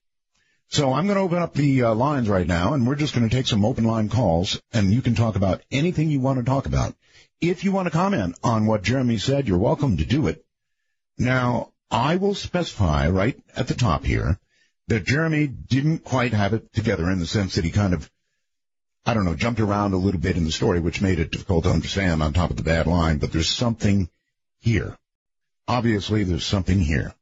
So I'm going to open up the uh, lines right now, and we're just going to take some open line calls, and you can talk about anything you want to talk about. If you want to comment on what Jeremy said, you're welcome to do it. Now, I will specify right at the top here that Jeremy didn't quite have it together in the sense that he kind of, I don't know, jumped around a little bit in the story, which made it difficult to understand on top of the bad line, but there's something here. Obviously, there's something here.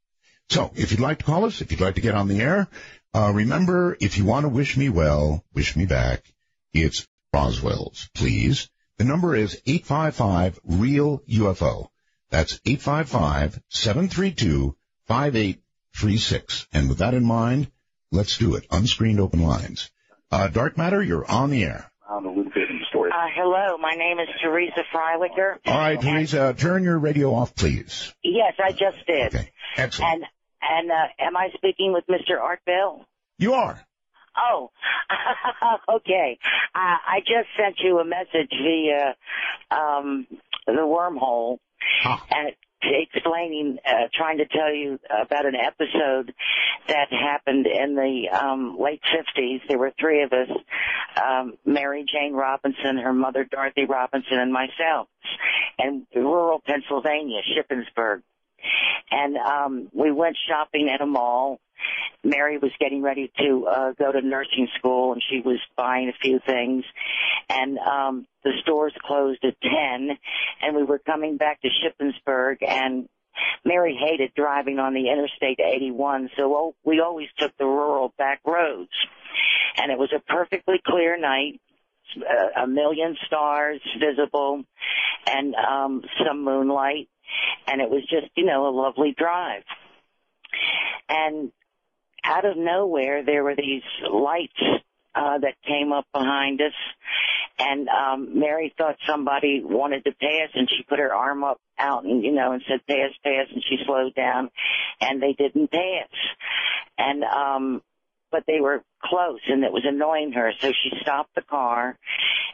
So, if you'd like to call us, if you'd like to get on the air, uh, remember, if you want to wish me well, wish me back, it's Roswell's, please. The number is 855-REAL-UFO. That's 855-732-5836. And with that in mind, let's do it. Unscreened open lines. Uh, Dark Matter, you're on the air. Now, to locate the story. Uh, hello, my name is Teresa Freiwicker. All right, Teresa, turn your radio off, please. Yes, I just did. Okay, excellent. And and uh, am I speaking with Mr. Art Bell? You are. Oh, okay. Uh, I just sent you a message via um, the wormhole, and explaining, uh, trying to tell you about an episode that happened in the um, late 50s. There were three of us, um, Mary Jane Robinson, her mother Dorothy Robinson, and myself, in rural Pennsylvania, Shippensburg. And um, we went shopping at a mall. Mary was getting ready to uh, go to nursing school, and she was buying a few things. And um, the stores closed at ten, and we were coming back to Shippensburg, and Mary hated driving on the Interstate 81, so we always took the rural back roads. And it was a perfectly clear night, uh, a million stars visible, and um, some moonlight, and it was just, you know, a lovely drive. And out of nowhere, there were these lights uh, that came up behind us, and um, Mary thought somebody wanted to pass, and she put her arm up out and you know and said pass, pass, and she slowed down, and they didn't pass, and um, but they were close, and it was annoying her, so she stopped the car,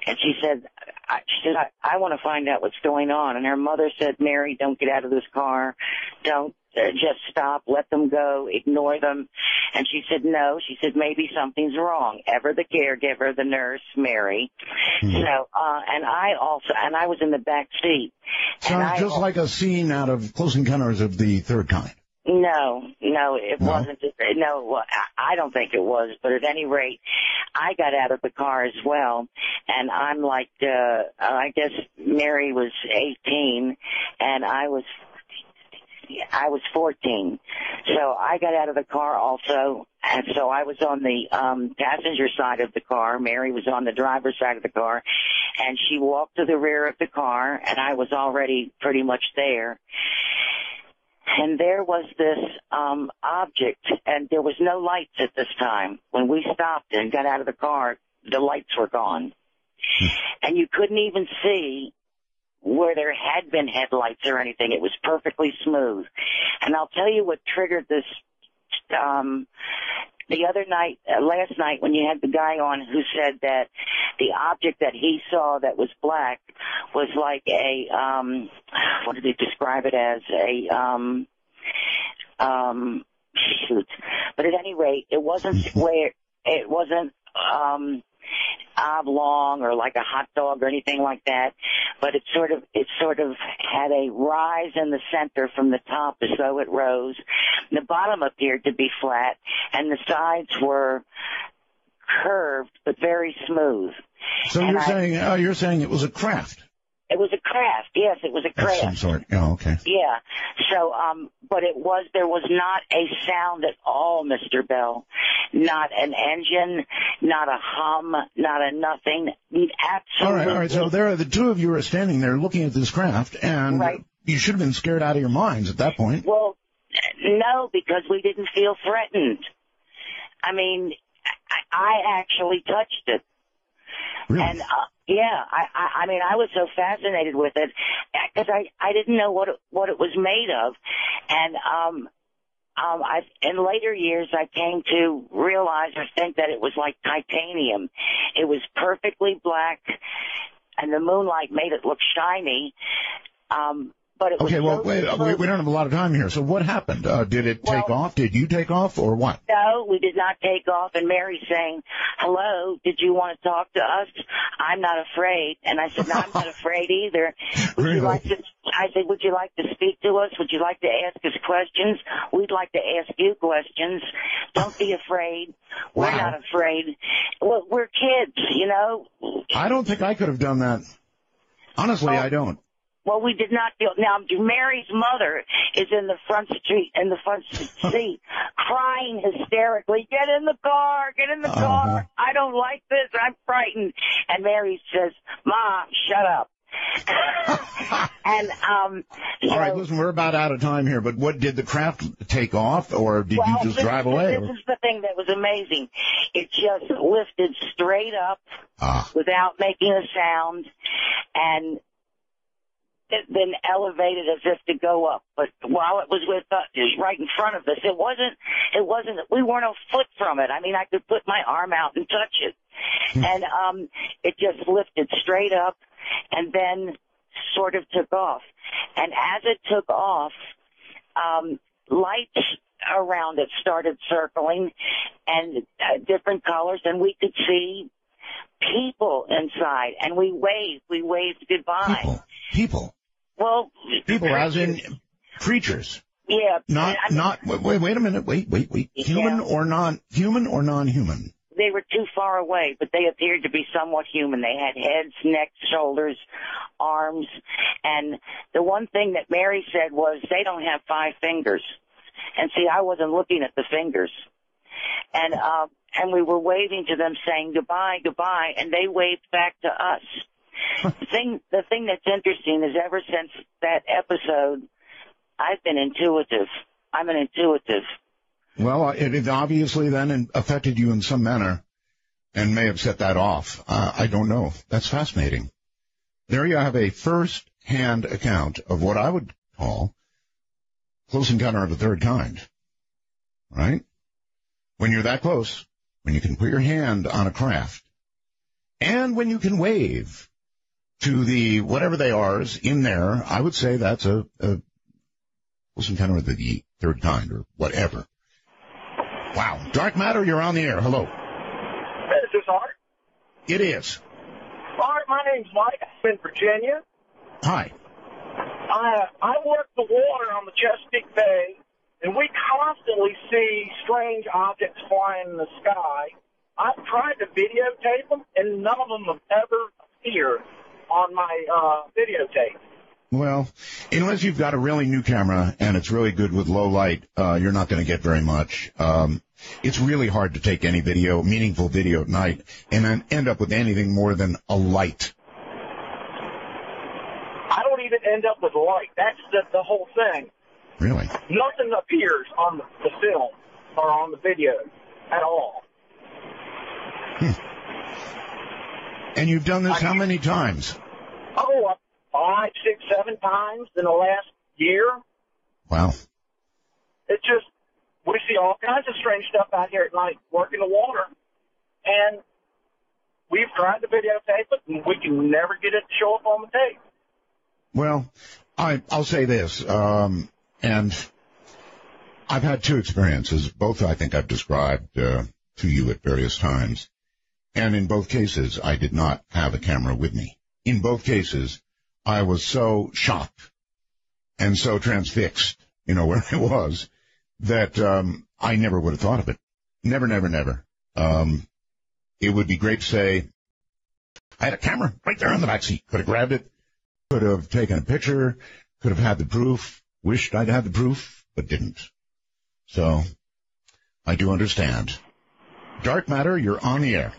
and she said, I, she said, I, I want to find out what's going on, and her mother said, Mary, don't get out of this car, don't uh, just stop, let them go, ignore them. And she said, no. She said, maybe something's wrong. Ever the caregiver, the nurse, Mary. So, uh, and I also, and I was in the back seat. Sounds just like a scene out of Close Encounters of the Third Kind. No, no, it No? wasn't. No, well, I I don't think it was. But at any rate, I got out of the car as well, and I'm like, uh, I guess Mary was 18, and I was. I was 14. So I got out of the car also, and so I was on the um passenger side of the car. Mary was on the driver's side of the car, and she walked to the rear of the car, and I was already pretty much there and there was this um object and there was no lights at this time. When we stopped and got out of the car the lights were gone. And you couldn't even see where there had been headlights or anything. It was perfectly smooth. And i'll tell you what triggered this um the other night, uh, last night, when you had the guy on who said that the object that he saw that was black was like a, um, what did he describe it as? A, um, um, shoot. But at any rate, it wasn't square. It wasn't, um, oblong or like a hot dog or anything like that, but it sort of it sort of had a rise in the center from the top as though it rose. The bottom appeared to be flat, and the sides were curved but very smooth. So And you're I- saying uh, you're saying it was a craft It was a craft, yes, it was a of craft. some sort. Oh, okay. Yeah. So, um, but it was, there was not a sound at all, Mr. Bell. Not an engine, not a hum, not a nothing. Absolutely. right, all right. So there, are the two of you are standing there looking at this craft, and Right. you should have been scared out of your minds at that point. Well, no, because we didn't feel threatened. I mean, I, I actually touched it. Really? And uh, yeah, I, I I mean I was so fascinated with it because I I didn't know what it, what it was made of, and um um I in later years I came to realize or think that it was like titanium. It was perfectly black, and the moonlight made it look shiny. Um, but it was Okay, well, wait, uh, we, we don't have a lot of time here. So what happened? Uh, did it take Well- off? Did you take off, or what? No, we did not take off. And Mary's saying, "Hello, did you want to talk to us?" I'm not afraid, and I said, no, "I'm not afraid either." Would Really? you like to? I said, "Would you like to speak to us? Would you like to ask us questions? We'd like to ask you questions. Don't be afraid. We're not afraid. Well, we're kids, you know." I don't think I could have done that. Honestly, Oh. I don't. Well, we did not feel. Now, Mary's mother is in the front street, in the front seat, crying hysterically. Get in the car, get in the Uh-huh. car. I don't like this. I'm frightened. And Mary says, "Mom, shut up." and um, All right, listen, we're about out of time here, but what did the craft take off, or did well, you just this, drive away? This is the thing that was amazing. It just lifted straight up Ah. without making a sound, and it then elevated as if to go up. But while it was with us, right in front of us. It wasn't. It wasn't. We weren't a foot from it. I mean, I could put my arm out and touch it, and um, it just lifted straight up, and then sort of took off. And as it took off, um, lights around it started circling, and uh, different colors, and we could see people inside, and we waved. We waved goodbye. People. People. Well, People, as in creatures. yeah, Not, I mean, not, wait, wait, wait a minute, wait, wait, wait. Human or non, human or non-human? they were too far away, but they appeared to be somewhat human. They had heads, necks, shoulders, arms, and the one thing that Mary said was they don't have five fingers. And see, I wasn't looking at the fingers. And uh, and we were waving to them, saying goodbye, goodbye, and they waved back to us. the thing, the thing that's interesting is ever since that episode, I've been intuitive. I'm an intuitive. Well, it, it obviously then affected you in some manner and may have set that off. Uh, I don't know. That's fascinating. There you have a first-hand account of what I would call close encounter of the third kind. Right? When you're that close, when you can put your hand on a craft, and when you can wave to the whatever they are is in there, I would say that's a, a close encounter of the third kind or whatever. Wow. Dark Matter, you're on the air. Hello. Is this Art? It is. Art, my name's Mike. I'm in Virginia. Hi. I, I work the water on the Chesapeake Bay, and we constantly see strange objects flying in the sky. I've tried to videotape them, and none of them have ever appeared on my uh, videotape. Well, unless you've got a really new camera and it's really good with low light, uh, you're not going to get very much. Um, it's really hard to take any video, meaningful video at night, and then end up with anything more than a light. I don't even end up with light. That's the, the whole thing. Really? Nothing appears on the, the film or on the video at all. And you've done this how many times? Oh, uh, five, six, seven times in the last year. Wow. It's just we see all kinds of strange stuff out here at night working the water, and we've tried to videotape it, and we can never get it to show up on the tape. Well, I, I'll say this, um, and I've had two experiences. Both I think I've described uh, to you at various times. And in both cases, I did not have a camera with me. In both cases, I was so shocked and so transfixed, you know, where I was, that um, I never would have thought of it. Never, never, never. Um, it would be great to say, I had a camera right there on the back seat. Could have grabbed it, could have taken a picture, could have had the proof, wished I'd had the proof, but didn't. So, I do understand. Dark Matter, you're on the air.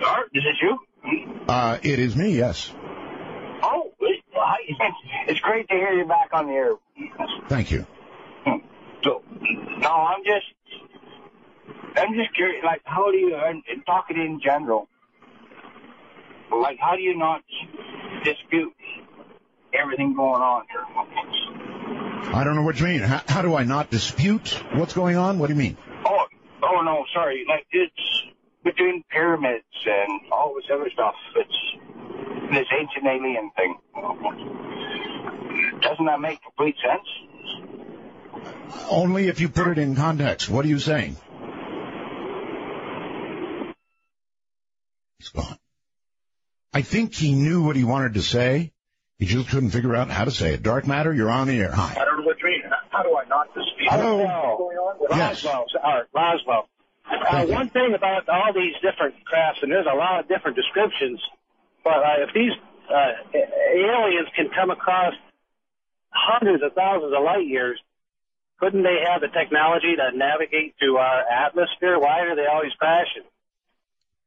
Dark, is it you? Uh, it is me, yes. Oh, it's, it's great to hear you back on the air. Thank you. So, no, I'm just, I'm just curious. Like, how do you, and and talking in general, like, how do you not dispute everything going on here? I don't know what you mean. How, how do I not dispute what's going on? What do you mean? Oh, oh no, sorry. Like, it's between pyramids and all this other stuff. It's this ancient alien thing. Doesn't that make complete sense? Only if you put it in context. What are you saying? He's gone. I think he knew what he wanted to say. He just couldn't figure out how to say it. Dark Matter, you're on the air. Hi. I don't know what you mean. How do I not dispute? Going on with Yes. Roswell, Art, Roswell. Uh, one thing about all these different crafts, and there's a lot of different descriptions, but uh, if these uh, aliens can come across hundreds of thousands of light years, couldn't they have the technology to navigate through our atmosphere? Why are they always crashing?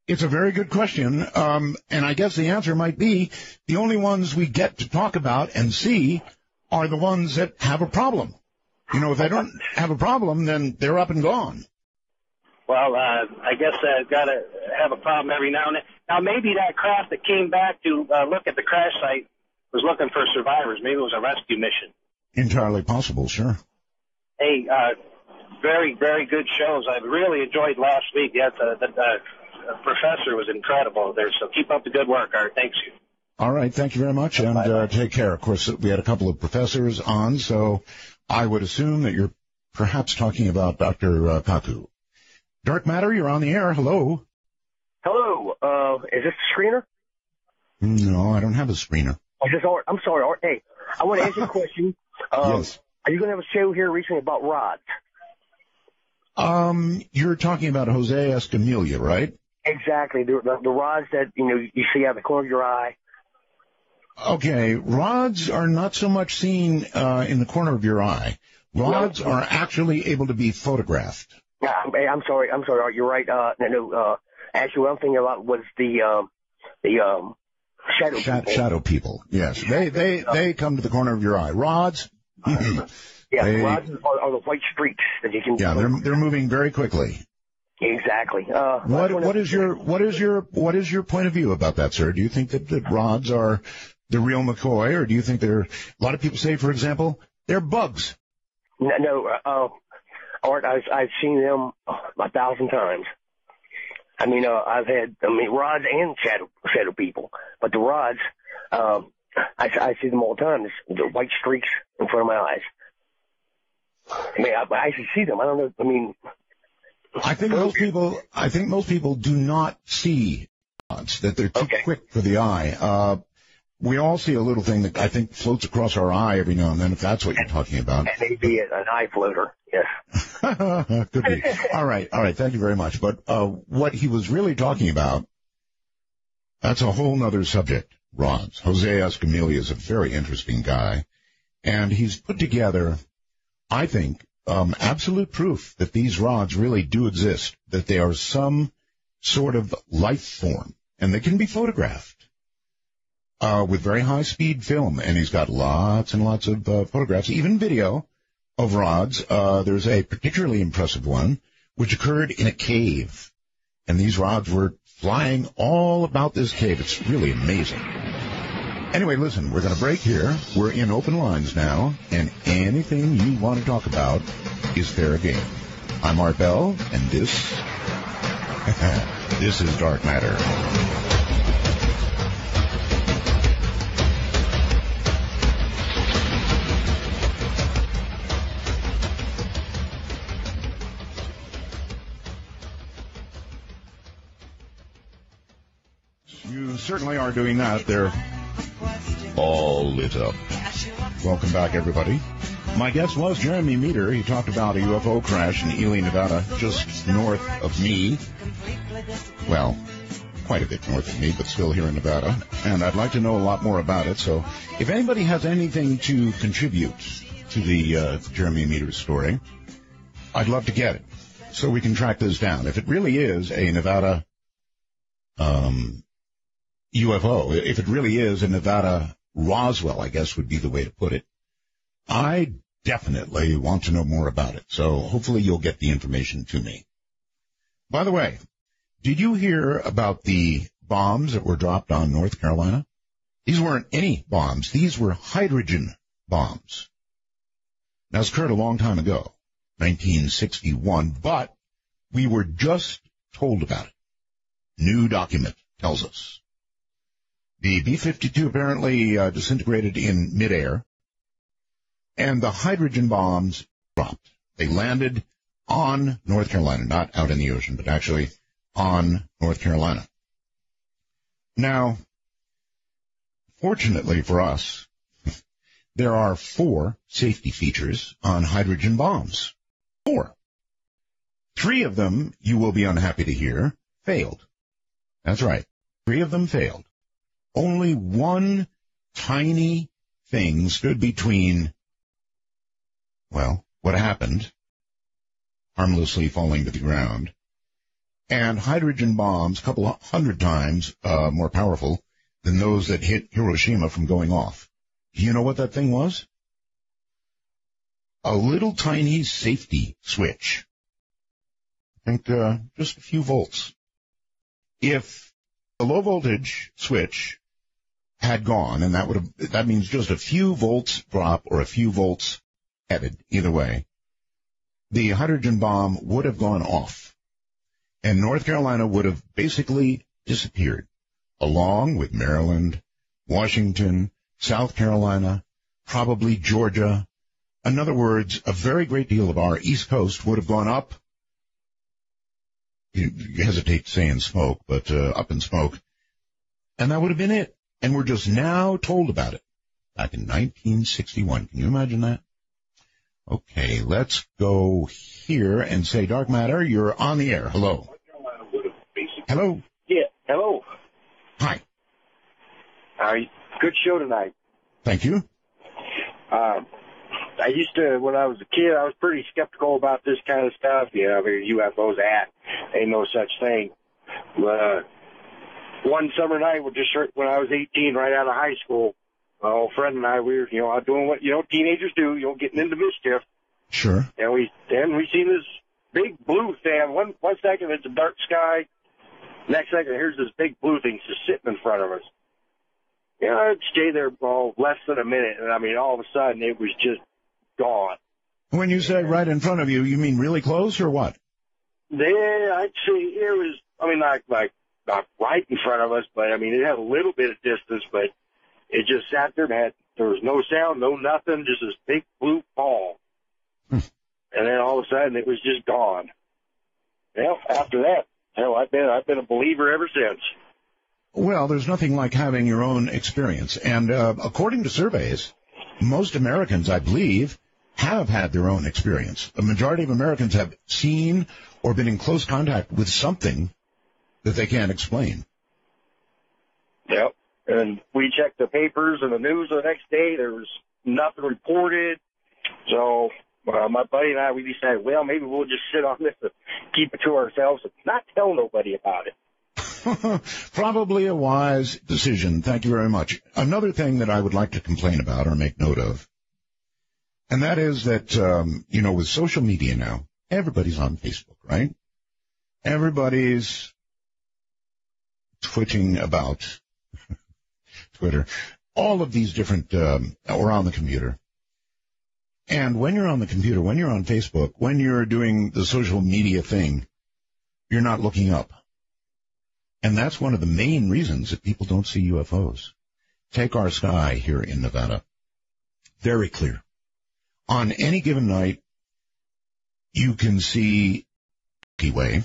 It's a very good question, um, and I guess the answer might be the only ones we get to talk about and see are the ones that have a problem. You know, if they don't have a problem, then they're up and gone. Well, uh, I guess I've got to have a problem every now and then. Now, maybe that craft that came back to uh, look at the crash site was looking for survivors. Maybe it was a rescue mission. Entirely possible, sure. Hey, uh, very, very good shows. I really enjoyed last week. Yes, uh, the, the uh, professor was incredible there. So keep up the good work, Art. Thanks you. All right, thank you very much, and uh, take care. Of course, we had a couple of professors on, so I would assume that you're perhaps talking about Dr. Uh, Kaku. Dark Matter, you're on the air. Hello. Hello, uh, is this the screener? No, I don't have a screener. Oh, this Art. I'm sorry, Art. Hey, I want to ask you a question. Um, Yes. Are you going to have a show here recently about rods? Um, you're talking about Jose Escamilla, right? Exactly. The, the, the rods that, you know, you see out of the corner of your eye. Okay, rods are not so much seen uh, in the corner of your eye. Rods are actually able to be photographed. Yeah, I'm, I'm sorry. I'm sorry. You're right. Uh, no, no, uh, actually I'm thinking about was the, um, the, um, shadow Sha- people. shadow people. Yes, they they they come to the corner of your eye. Rods. Yeah, They- rods are, are the white streaks that you can. Yeah, they're they're moving very quickly. Exactly. Uh, What what is your what is your what is your point of view about that, sir? Do you think that, that rods are the real McCoy, or do you think they're? A lot of people say, for example, they're bugs. No, no uh, Art, I've, I've seen them a thousand times. I mean, uh, I've had, I mean, rods and shadow, shadow people, but the rods, um, I, I see them all the time. There's the white streaks in front of my eyes. I mean, I, I actually see them. I don't know. I mean, I think most people I think most people do not see rods that they're too quick for the eye. Uh, we all see a little thing that I think floats across our eye every now and then, if that's what you're talking about. maybe an eye floater. Yes. Could be. All right, all right. Thank you very much. But uh, what he was really talking about, that's a whole other subject. Rods. Jose Escamilla is a very interesting guy, and he's put together, I think, um, absolute proof that these rods really do exist, that they are some sort of life form, and they can be photographed uh, with very high speed film, and he's got lots and lots of uh, photographs, even video of rods. Uh, there's a particularly impressive one which occurred in a cave, and these rods were flying all about this cave. It's really amazing. Anyway, listen, we're going to break here. We're in open lines now, and anything you want to talk about is fair game. I'm Art Bell, and this, this is Dark Matter. You certainly are doing that. They're all lit up. Welcome back, everybody. My guest was Jeremy Meador. He talked about a UFO crash in Ely, Nevada, just north of me. Well, quite a bit north of me, but still here in Nevada. And I'd like to know a lot more about it. So if anybody has anything to contribute to the uh, Jeremy Meador story, I'd love to get it so we can track this down. If it really is a Nevada um, UFO, if it really is a Nevada Roswell, I guess would be the way to put it, I definitely want to know more about it. So hopefully you'll get the information to me. By the way, did you hear about the bombs that were dropped on North Carolina? These weren't any bombs. These were hydrogen bombs. Now, this occurred a long time ago, 1961, but we were just told about it. New document tells us. The B-52 apparently uh, disintegrated in midair, and the hydrogen bombs dropped. They landed on North Carolina, not out in the ocean, but actually on North Carolina. Now, fortunately for us, there are four safety features on hydrogen bombs. Four. Three of them, you will be unhappy to hear, failed. That's right. Three of them failed. Only one tiny thing stood between, well, what happened, harmlessly falling to the ground, and hydrogen bombs, a couple hundred times uh, more powerful than those that hit Hiroshima from going off. You know what that thing was? A little tiny safety switch. I think uh, just a few volts. If the low voltage switch had gone, and that would have that means just a few volts drop or a few volts added, either way, the hydrogen bomb would have gone off, and North Carolina would have basically disappeared, along with Maryland, Washington, South Carolina, probably Georgia. In other words, a very great deal of our East Coast would have gone up. You, hesitate to say in smoke, but uh, up in smoke, and that would have been it. And we're just now told about it back in 1961. Can you imagine that? Okay, let's go here and say, Dark Matter, you're on the air. Hello. Hello. Yeah, hello. Hi. Uh, good show tonight. Thank you. Uh, I used to, when I was a kid, I was pretty skeptical about this kind of stuff. You know, I mean, UFOs, ah, ain't no such thing. But, uh, one summer night, we just when I was 18, right out of high school, my old friend and I, we were, you know, doing what, you know, teenagers do, you know, getting into mischief. Sure. And we, then we seen this big blue thing. One, one second it's a dark sky. Next second, here's this big blue thing just sitting in front of us. You know, I'd stay there, oh, less than a minute. And I mean, all of a sudden it was just gone. When you say right in front of you, you mean really close or what? There, I'd say it was, I mean, like, like, not right in front of us, but I mean, it had a little bit of distance, but it just sat there and had, there was no sound, no nothing, just this big blue ball. and then all of a sudden it was just gone. Well, after that, hell, I've been, I've been a believer ever since. Well, there's nothing like having your own experience. And uh, according to surveys, most Americans, I believe, have had their own experience. A majority of Americans have seen or been in close contact with something that they can't explain. Yep. And we checked the papers and the news the next day. There was nothing reported. So uh, my buddy and I, we decided, well, maybe we'll just sit on this and keep it to ourselves and not tell nobody about it. Probably a wise decision. Thank you very much. Another thing that I would like to complain about or make note of, and that is that, um, you know, with social media now, everybody's on Facebook, right? Everybody's twitching about Twitter, all of these different, um, or on the computer. And when you're on the computer, when you're on Facebook, when you're doing the social media thing, you're not looking up. And that's one of the main reasons that people don't see UFOs. Take our sky here in Nevada. Very clear. On any given night, you can see Milky Way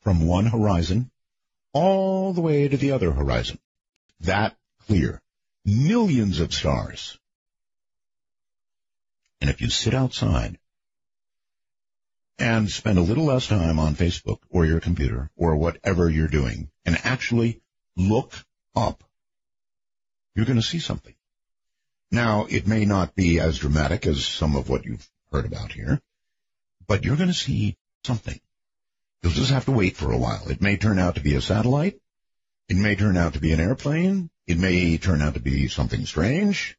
from one horizon all the way to the other horizon. That clear. Millions of stars. And if you sit outside and spend a little less time on Facebook or your computer or whatever you're doing and actually look up, you're going to see something. Now, it may not be as dramatic as some of what you've heard about here, but you're going to see something. You'll just have to wait for a while. It may turn out to be a satellite. It may turn out to be an airplane. It may turn out to be something strange.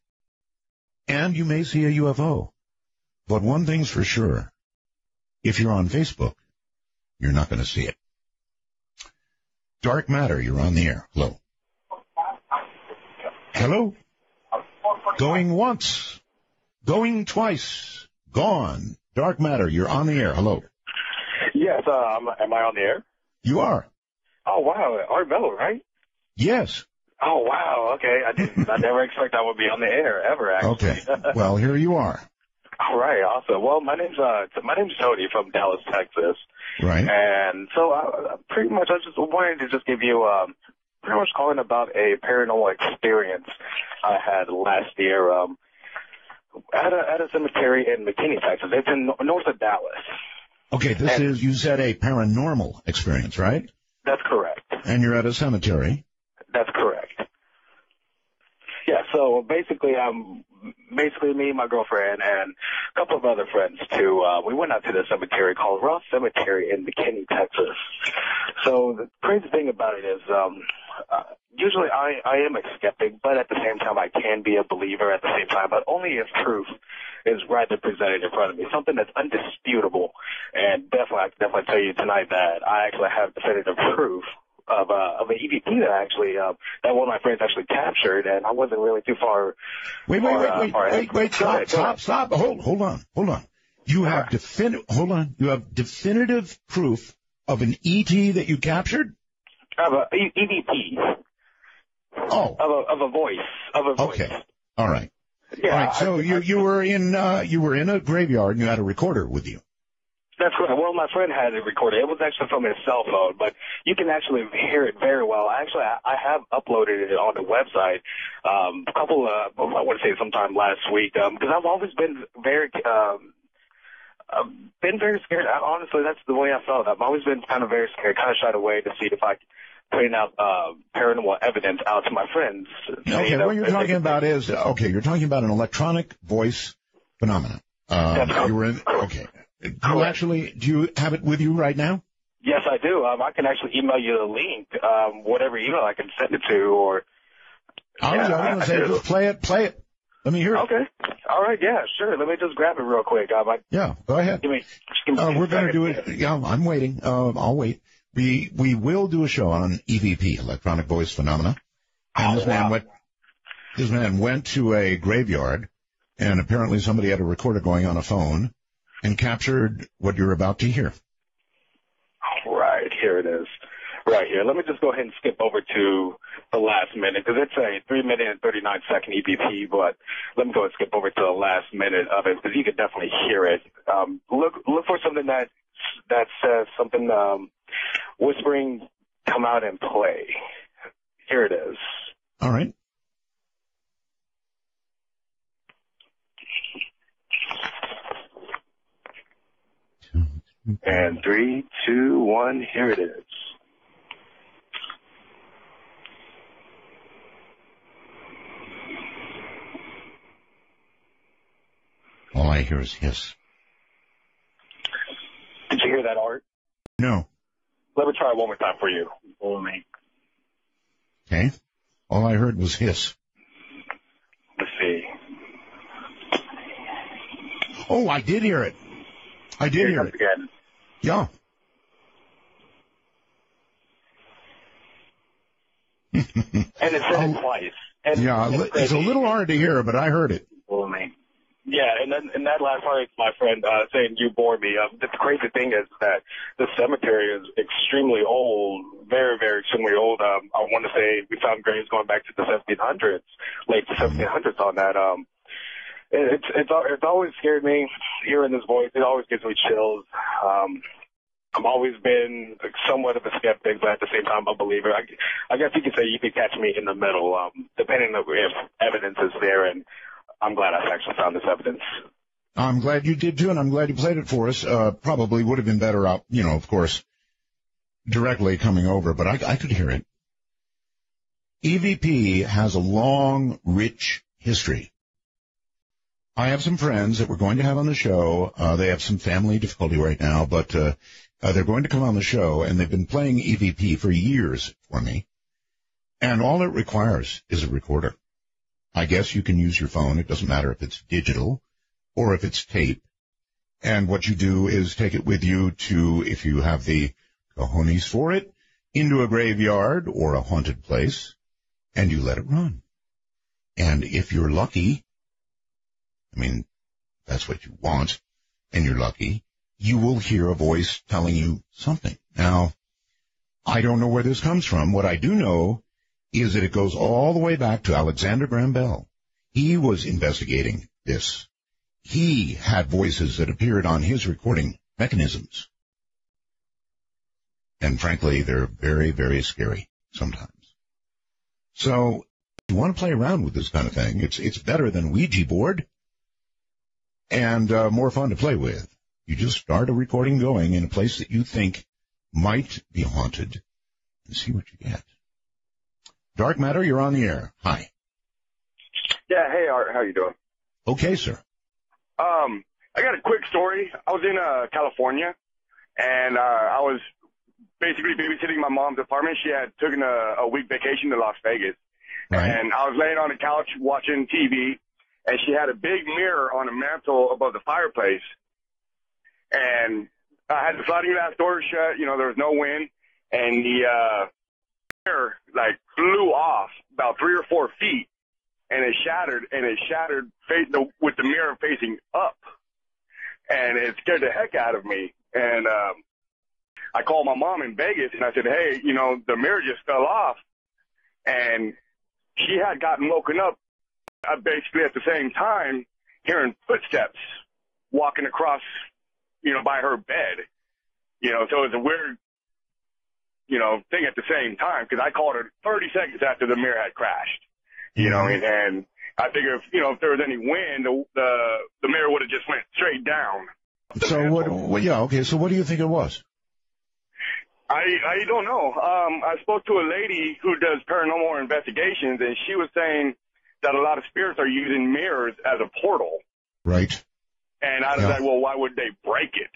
And you may see a UFO. But one thing's for sure. If you're on Facebook, you're not going to see it. Dark Matter, you're on the air. Hello. Hello. Going once. Going twice. Gone. Dark Matter, you're on the air. Hello. Yes, uh, am, am I on the air? You are. Oh wow, Art Bello, right? Yes. Oh wow, okay. I didn't, I never expect I would be on the air ever. Actually. Okay. Well, here you are. All right, awesome. Well, my name's uh, my name's Tony from Dallas, Texas. Right. And so, uh, pretty much, I just wanted to just give you um, pretty much calling about a paranormal experience I had last year um, at a at a cemetery in McKinney, Texas. It's in north of Dallas. Okay, this is, you said a paranormal experience, right? That's correct. And you're at a cemetery. That's correct. Yeah, so basically, um, basically me, my girlfriend, and a couple of other friends too. Uh, we went out to the cemetery called Ross Cemetery in McKinney, Texas. So the crazy thing about it is, um, uh, usually I, I am a skeptic, but at the same time I can be a believer at the same time, but only if proof is right there presented in front of me, something that's undisputable. And definitely, I can definitely tell you tonight that I actually have definitive proof of uh, of an EVP that actually uh, that one of my friends actually captured, and I wasn't really too far. Wait, wait, far, wait, uh, wait, ahead. wait, wait, stop, ahead, stop, stop. Hold, hold on, hold on. You have definitive, hold on, you have definitive proof of an ET that you captured? Of a EVP. Oh. Of a of a voice. Of a voice. Okay. All right. Yeah, All right. So you, you were in, uh, you were in a graveyard and you had a recorder with you. That's correct. Well, my friend had it recorded. It was actually from his cell phone, but you can actually hear it very well. Actually, I, I have uploaded it on the website um, a couple of, I want to say sometime last week, because I've always been very, um, I've been very scared. I, honestly, that's the way I felt. I've always been kind of very scared, kind of shied away to see if I could putting out uh, paranormal evidence out to my friends. Okay. What you're talking about is, okay, you're talking about an electronic voice phenomenon. Um, you were in, okay. Do you actually, do you have it with you right now? Yes, I do. Um, I can actually email you the link, um, whatever email I can send it to, or I was, Yeah, I I- I say, just play it, play it. Let me hear it. Okay. All right. Yeah. Sure. Let me just grab it real quick. Um, I, Yeah, go ahead. give me. Give me Uh, we're going to do it. Yeah, I'm waiting. Uh, I'll wait. We we will do a show on EVP, electronic voice phenomena. And this man went. This man went to a graveyard, and apparently somebody had a recorder going on a phone, and captured what you're about to hear. Right here it is. Right here. Let me just go ahead and skip over to the last minute because it's a three minute and thirty nine second EVP. But let me go and skip over to the last minute of it because you can definitely hear it. Um, look look for something that that says something um, whispering, "Come out and play." Here it is. All right. And three, two, one. Here it is. All I hear is hiss. Did you hear that, Art? No. Let me try it one more time for you. Follow me. Okay. All I heard was hiss. Let's see. Oh, I did hear it. I did Here hear it. again. Yeah. And it said it oh. twice. And yeah, and li- it's a little hard to hear, but I heard it. Yeah, and then in that last part, my friend uh, saying you bore me. Um, the crazy thing is that the cemetery is extremely old, very, very extremely old. Um, I want to say we found graves going back to the 1700s, late 1700s on that. Um, it's it's it's always scared me hearing this voice. It always gives me chills. Um, I've always been somewhat of a skeptic, but at the same time a believer. I, I guess you could say you could catch me in the middle, um, depending on if evidence is there, and I'm glad I've actually found this evidence. I'm glad you did too, and I'm glad you played it for us. Uh, probably would have been better out, you know, of course, directly coming over, but I, I could hear it. EVP has a long, rich history. I have some friends that we're going to have on the show. Uh, they have some family difficulty right now, but uh, uh, they're going to come on the show, and they've been playing EVP for years for me. And all it requires is a recorder. I guess you can use your phone. It doesn't matter if it's digital or if it's tape. And what you do is take it with you to, if you have the cojones for it, into a graveyard or a haunted place, and you let it run. And if you're lucky, I mean, that's what you want, and you're lucky, you will hear a voice telling you something. Now, I don't know where this comes from. What I do know is that it goes all the way back to Alexander Graham Bell. He was investigating this. He had voices that appeared on his recording mechanisms. And frankly, they're very, very scary sometimes. So, if you want to play around with this kind of thing, it's, it's better than Ouija board and uh, more fun to play with. You just start a recording going in a place that you think might be haunted and see what you get. Dark Matter, you're on the air. Hi. Yeah, hey, Art, how you doing? Okay, sir. Um, I got a quick story. I was in uh, California, and uh, I was basically babysitting my mom's apartment. She had taken a, a week vacation to Las Vegas, and I was laying on the couch watching TV, and she had a big mirror on a mantle above the fireplace, and I had the sliding glass door shut. You know, there was no wind, and the uh, mirror like flew off about three or four feet, and it shattered, and it shattered face, the, with the mirror facing up, and it scared the heck out of me. And um, I called my mom in Vegas, and I said, "Hey, you know, the mirror just fell off," and she had gotten woken up basically at the same time, hearing footsteps walking across, you know, by her bed. You know, so it was a weird, you know, thing at the same time because I called her 30 seconds after the mirror had crashed. You know, and, and I figure if you know if there was any wind, the the, the mirror would have just went straight down. So what, what? Yeah. Okay. So what do you think it was? I I don't know. Um, I spoke to a lady who does paranormal investigations, and she was saying that a lot of spirits are using mirrors as a portal. Right. And I was Yeah. like, well, why would they break it?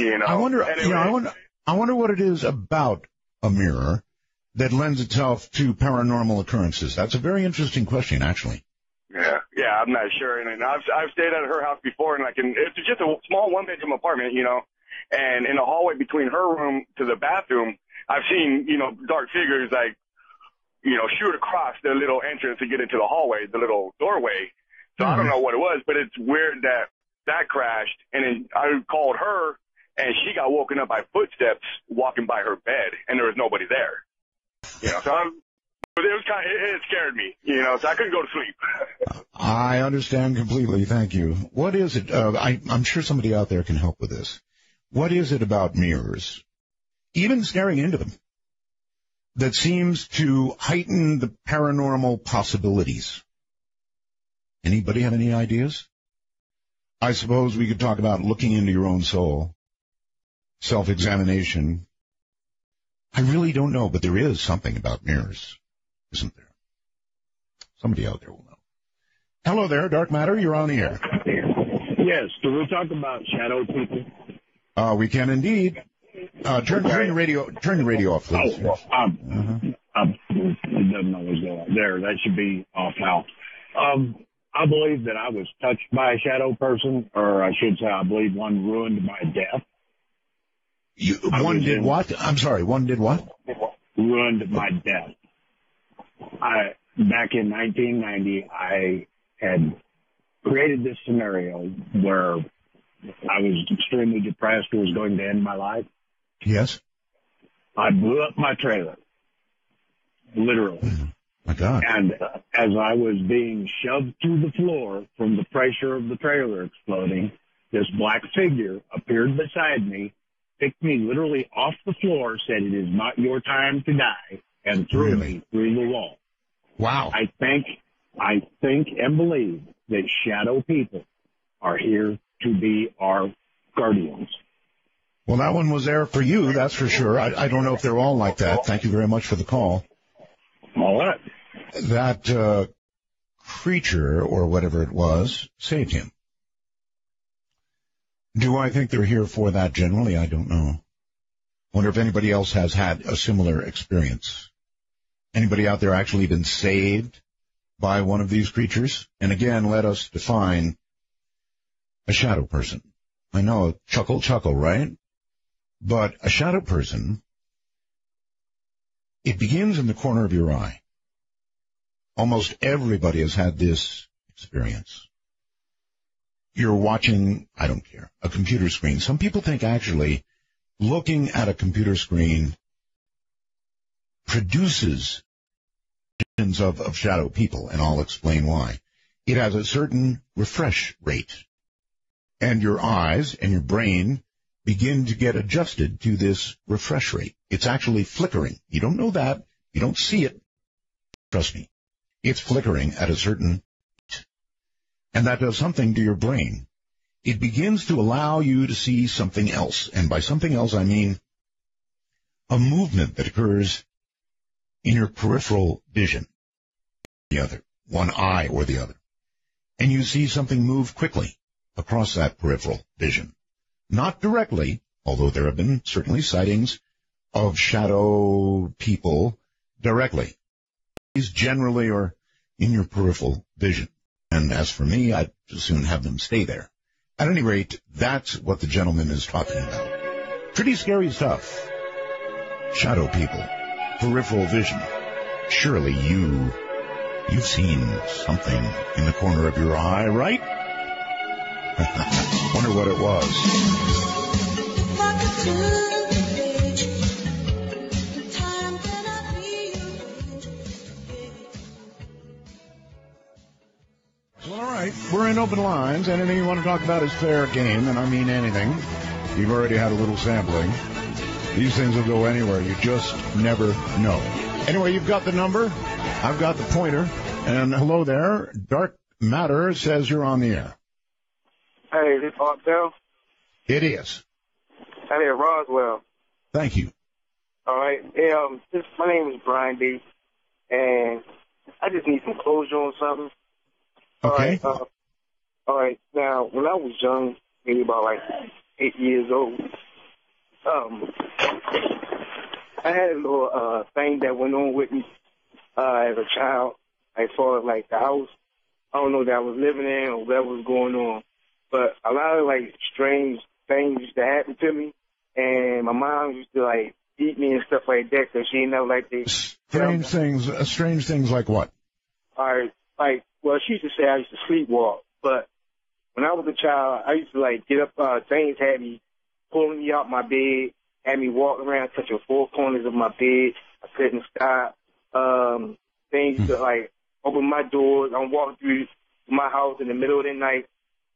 You know. I wonder. Anyway, You know, I wonder. I wonder what it is about a mirror that lends itself to paranormal occurrences. That's a very interesting question, actually. Yeah, yeah, I'm not sure. And, and I've I've stayed at her house before, and like, in, it's just a small one bedroom apartment, you know. And in the hallway between her room to the bathroom, I've seen you know dark figures like, you know, shoot across the little entrance to get into the hallway, the little doorway. So I don't mm-hmm. know what it was, but it's weird that that crashed. And then I called her, and she got woken up by footsteps walking by her bed, and there was nobody there. You know, so I'm, it was kind of, it, scared me, you know, so I couldn't go to sleep. I understand completely. Thank you. What is it? Uh, I, I'm sure somebody out there can help with this. What is it about mirrors, even staring into them, that seems to heighten the paranormal possibilities? Anybody have any ideas? I suppose we could talk about looking into your own soul, self-examination. I really don't know, but there is something about mirrors, isn't there? Somebody out there will know. Hello there, Dark Matter. You're on the air. Yes. Do we talk about shadow people? Uh, we can indeed. Uh, turn, turn the radio, turn the radio off, please. Oh, um, um, it doesn't always go out there. That should be off now. Um, I believe that I was touched by a shadow person, or I should say, I believe one ruined my death. You, one did in- what? I'm sorry, one did what? ruined my death. I back in 1990, I had created this scenario where I was extremely depressed, was going to end my life. Yes. I blew up my trailer, literally. My God. And uh, as I was being shoved to the floor from the pressure of the trailer exploding, this black figure appeared beside me, picked me literally off the floor, said, "It is not your time to die," and threw me through the wall. Wow. I think, I think and believe that shadow people are here to be our guardians. Well, that one was there for you, that's for sure. I, I don't know if they're all like that. Thank you very much for the call. All right. That uh, creature, or whatever it was, saved him. Do I think they're here for that generally? I don't know. Wonder if anybody else has had a similar experience. Anybody out there actually been saved by one of these creatures? And again, let us define a shadow person. I know, chuckle, chuckle, right? But a shadow person, it begins in the corner of your eye. Almost everybody has had this experience. You're watching, I don't care, a computer screen. Some people think actually looking at a computer screen produces of, of shadow people, and I'll explain why. It has a certain refresh rate, and your eyes and your brain begin to get adjusted to this refresh rate. It's actually flickering. You don't know that. You don't see it. Trust me. It's flickering at a certain and that does something to your brain. It begins to allow you to see something else. And by something else, I mean a movement that occurs in your peripheral vision, the other, one eye or the other. and you see something move quickly across that peripheral vision. Not directly, although there have been certainly sightings of shadow people directly. These generally are in your peripheral vision. And as for me, I'd soon have them stay there. At any rate, that's what the gentleman is talking about. Pretty scary stuff. Shadow people, peripheral vision. Surely you, you've seen something in the corner of your eye, right? Wonder what it was. Right. We're in open lines. Anything you want to talk about is fair game, and I mean anything. You've already had a little sampling. These things will go anywhere. You just never know. Anyway, you've got the number. I've got the pointer. And hello there. Dark Matter says you're on the air. Hey, this Art Bell. It is. Hey, Roswell. Thank you. All right. Hey, um, this, my name is Brian D. And I just need some closure on something. Okay. All right, uh, all right. Now, when I was young, maybe about like eight years old, um, I had a little uh thing that went on with me uh as a child, as far as like the house. I don't know that I was living in or what was going on, but a lot of like strange things used to happen to me, and my mom used to like beat me and stuff like that because she didn't know like this. Strange things, uh, strange things like what? All right, like, well, she used to say I used to sleepwalk, but when I was a child, I used to like get up, uh, things had me pulling me out my bed, had me walk around touching four corners of my bed. I couldn't stop. Um, things used to like open my doors. I'm walking through my house in the middle of the night,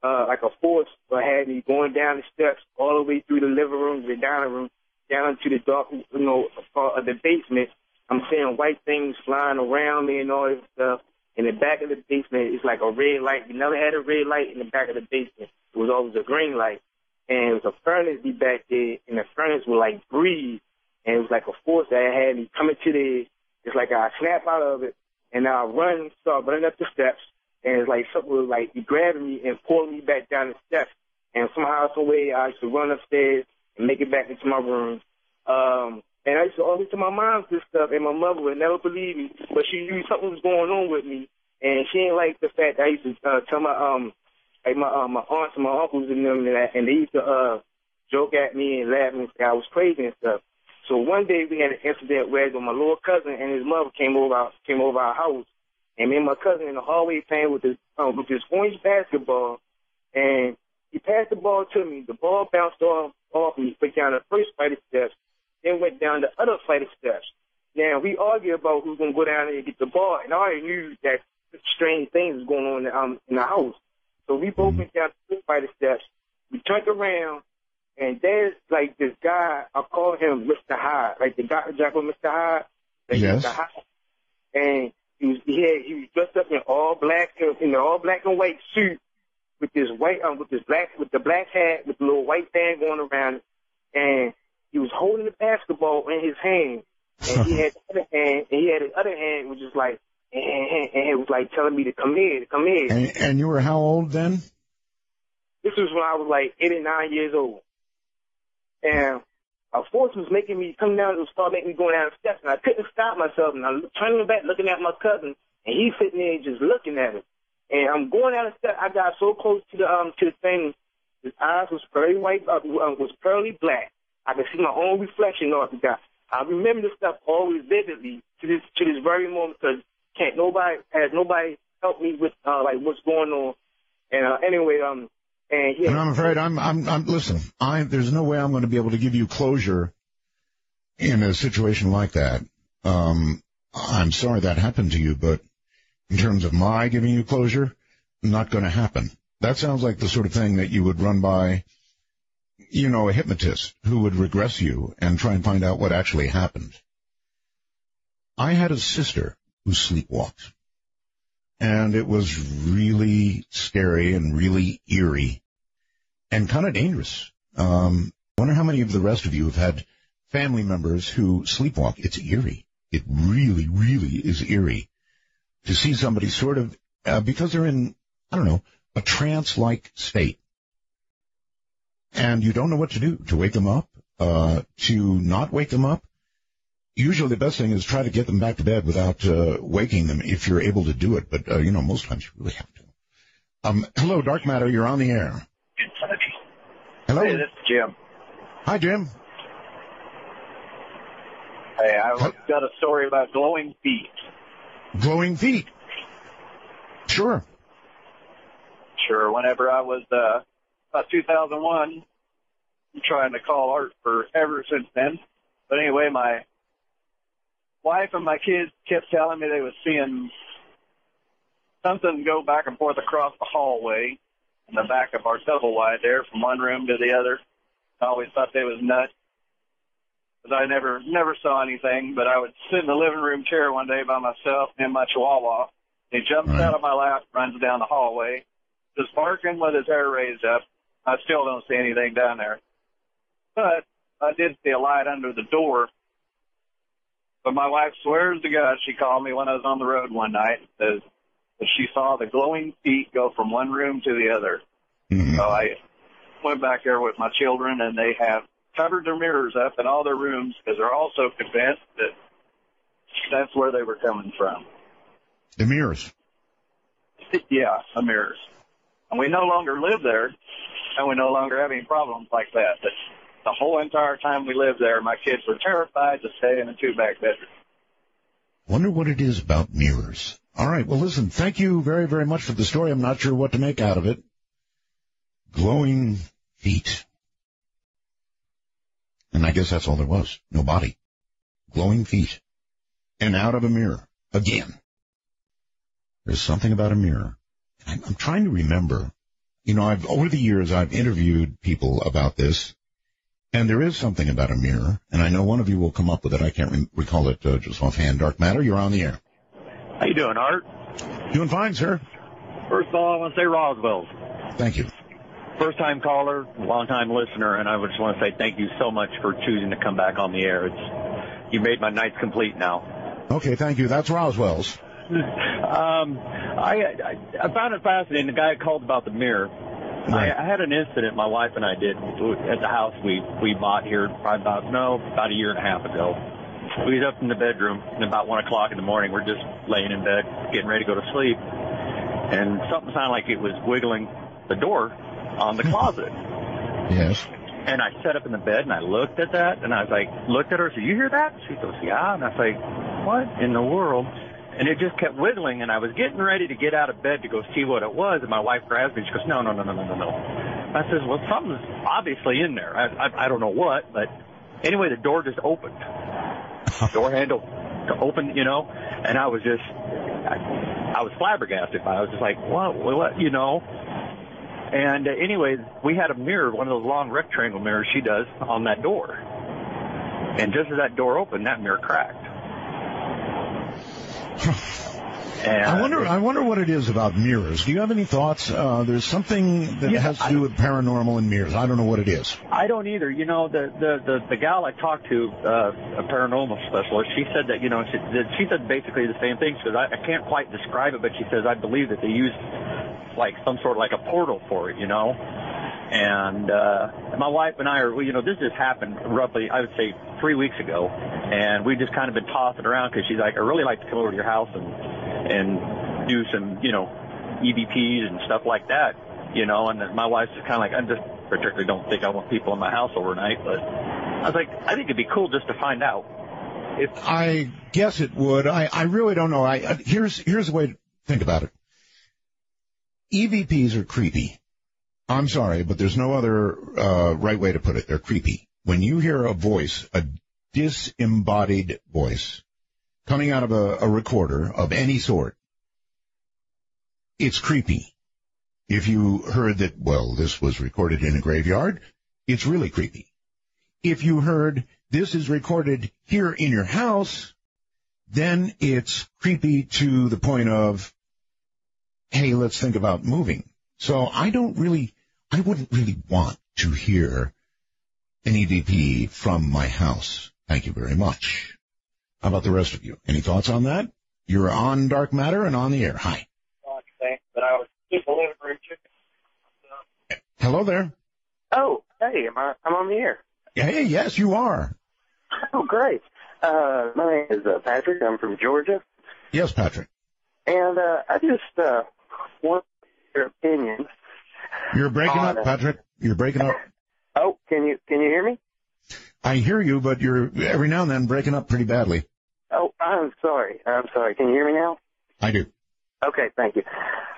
uh, like a force uh, had me going down the steps all the way through the living room, the dining room, down to the dark, you know, part of the basement. I'm seeing white things flying around me and all this stuff. In the back of the basement, it's like a red light. We never had a red light in the back of the basement. It was always a green light. And it was a furnace be back there, and the furnace would like breathe. And it was like a force that had me coming to the, it's like I snap out of it, and I run, start running up the steps, and it's like something was like be grabbing me and pulling me back down the steps. And somehow, some way, I used to run upstairs and make it back into my room. Um, and I used to always tell my mom this stuff, and my mother would never believe me, but she knew something was going on with me, and she didn't like the fact that I used to uh, tell my um, like my uh, my aunts and my uncles and them and that, and they used to uh joke at me and laugh and say I was crazy and stuff. So one day we had an incident where my little cousin and his mother came over came over our house, and me and my cousin in the hallway playing with this um, with this orange basketball, and he passed the ball to me. The ball bounced off off me, went down the first flight of steps, then went down the other flight of steps. Now we argued about who's gonna go down there and get the ball, and I already knew that strange things was going on in, um, in the house. So we both went down the flight of steps. We turned around, and there's like this guy. I call him Mr. Hyde, like the Dr. Jekyll, Mr. Hyde. Like Yes. Mr. Hyde. And he was he had he was dressed up in all black in an all black and white suit with this white um with this black with the black hat with the little white band going around it. and he was holding the basketball in his hand and he had the other hand and he had his other hand was just like and, and, and it was like telling me to come here, to come here. And, and you were how old then? This was when I was like eight or nine years old. And a force was making me come down, it was start making me go down the steps, and I couldn't stop myself. And I'm turning back, looking at my cousin, and he's sitting there just looking at me. And I'm going down the steps. I got so close to the um to the thing. His eyes was pearly white, uh, was pearly black. I can see my own reflection on the guy. I remember this stuff always vividly to this to this very moment because can't nobody has nobody helped me with uh like what's going on. And uh, anyway, um, and yeah. And I'm afraid I'm, I'm, I'm, listen, I, there's no way I'm going to be able to give you closure in a situation like that. Um, I'm sorry that happened to you, but in terms of my giving you closure, not going to happen. That sounds like the sort of thing that you would run by, you know, a hypnotist who would regress you and try and find out what actually happened. I had a sister who sleepwalked and it was really scary and really eerie and kind of dangerous. Um, wonder how many of the rest of you have had family members who sleepwalk. It's eerie. It really, really is eerie to see somebody sort of, uh, because they're in I don't know, a trance-like state. And you don't know what to do, to wake them up, uh, to not wake them up. Usually the best thing is try to get them back to bed without, uh, waking them if you're able to do it. But, uh, you know, most times you really have to. Um, hello, Dark Matter, you're on the air. Hello. Hey, this is Jim. Hi, Jim. Hey, I've got a story about glowing feet. Glowing feet. Sure. Sure. Whenever I was uh, about 2001, I'm trying to call art forever since then. But anyway, my wife and my kids kept telling me they was seeing something go back and forth across the hallway in the back of our double wide there from one room to the other. I always thought they was nuts. But I never never saw anything, but I would sit in the living room chair one day by myself in my chihuahua. He jumps out of my lap, runs down the hallway, just barking with his hair raised up. I still don't see anything down there. But I did see a light under the door. But my wife swears to God she called me when I was on the road one night and says that she saw the glowing feet go from one room to the other. Mm-hmm. So I went back there with my children and they have covered their mirrors up in all their rooms because they're also convinced that that's where they were coming from. The mirrors. Yeah, the mirrors. And we no longer live there, and we no longer have any problems like that. But the whole entire time we lived there, my kids were terrified to stay in a two-back bedroom. Wonder what it is about mirrors. All right. Well, listen, thank you very, very much for the story. I'm not sure what to make out of it. Glowing feet. And I guess that's all there was. No body. Glowing feet. And out of a mirror. Again. There's something about a mirror. I'm, I'm trying to remember. You know, I've, over the years, I've interviewed people about this. And there is something about a mirror. And I know one of you will come up with it. I can't re- recall it uh, just offhand. Dark Matter, you're on the air. How you doing, Art? Doing fine, sir. First of all, I want to say Roswell. Thank you. First time caller, long time listener, and I just want to say thank you so much for choosing to come back on the air. It's you made my nights complete now. Okay, thank you. That's Roswell's. Um, I, I I found it fascinating. The guy called about the mirror. I, I had an incident my wife and I did at the house we we bought here probably about no about a year and a half ago. We was up in the bedroom and about one o'clock in the morning. We're just laying in bed getting ready to go to sleep, and something sounded like it was wiggling the door on the closet. Yes. And I sat up in the bed and I looked at that and I was like, looked at her. So you hear that? She goes, yeah. And I was like, what in the world? And it just kept wiggling and I was getting ready to get out of bed to go see what it was. And my wife grabs me. She goes, no, no, no, no, no, no, no. I says, well, something's obviously in there. I, I, I don't know what, but anyway, the door just opened. door handle to open, you know, and I was just, I, I was flabbergasted. I was just like, what, what, you know? And uh, anyway, we had a mirror, one of those long rectangle mirrors she does on that door. And just as that door opened, that mirror cracked. And I wonder. I wonder what it is about mirrors. Do you have any thoughts? Uh, there's something that Yeah, has to do with paranormal and mirrors. I don't know what it is. I don't either. You know, the the the, the gal I talked to, uh, a paranormal specialist, she said that you know she, that she said basically the same thing. She says I, I can't quite describe it, but she says I believe that they use like some sort of like a portal for it. You know, and uh, my wife and I are, you know, this just happened roughly, I would say, three weeks ago, and we've just kind of been tossing around because she's like, I really like to come over to your house and and do some, you know, EVPs and stuff like that, you know, and my wife's just kind of like, I just particularly don't think I want people in my house overnight, but I was like, I think it'd be cool just to find out. If I guess it would. I, I really don't know. I, here's here's the way to think about it. EVPs are creepy. I'm sorry, but there's no other uh, right way to put it. They're creepy. When you hear a voice, a disembodied voice, coming out of a, a recorder of any sort, it's creepy. If you heard that, well, this was recorded in a graveyard, it's really creepy. If you heard this is recorded here in your house, then it's creepy to the point of, hey, let's think about moving. So I don't really, I wouldn't really want to hear an EVP from my house. Thank you very much. How about the rest of you? Any thoughts on that? You're on Dark Matter and on the air. Hi. but I was just a little Hello there. Oh, hey, am I, I'm on the air. Hey, yes, you are. Oh, great. Uh, my name is uh, Patrick. I'm from Georgia. Yes, Patrick. And uh, I just uh, want your opinion. You're breaking up, Patrick. You're breaking up. Oh, can you can you hear me? I hear you, but you're every now and then breaking up pretty badly. Oh, I'm sorry. I'm sorry. Can you hear me now? I do. Okay, thank you.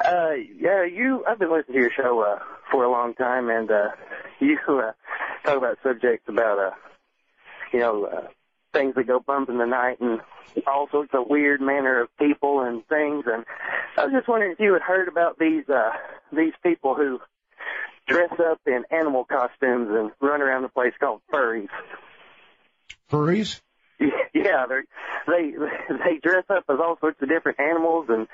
Uh, yeah, you. I've been listening to your show uh, for a long time, and uh, you uh, talk about subjects about uh, you know, uh, things that go bump in the night and all sorts of weird manner of people and things. And I was just wondering if you had heard about these uh, these people who dress up in animal costumes and run around the place called furries. Furries? Yeah, they they they dress up as all sorts of different animals and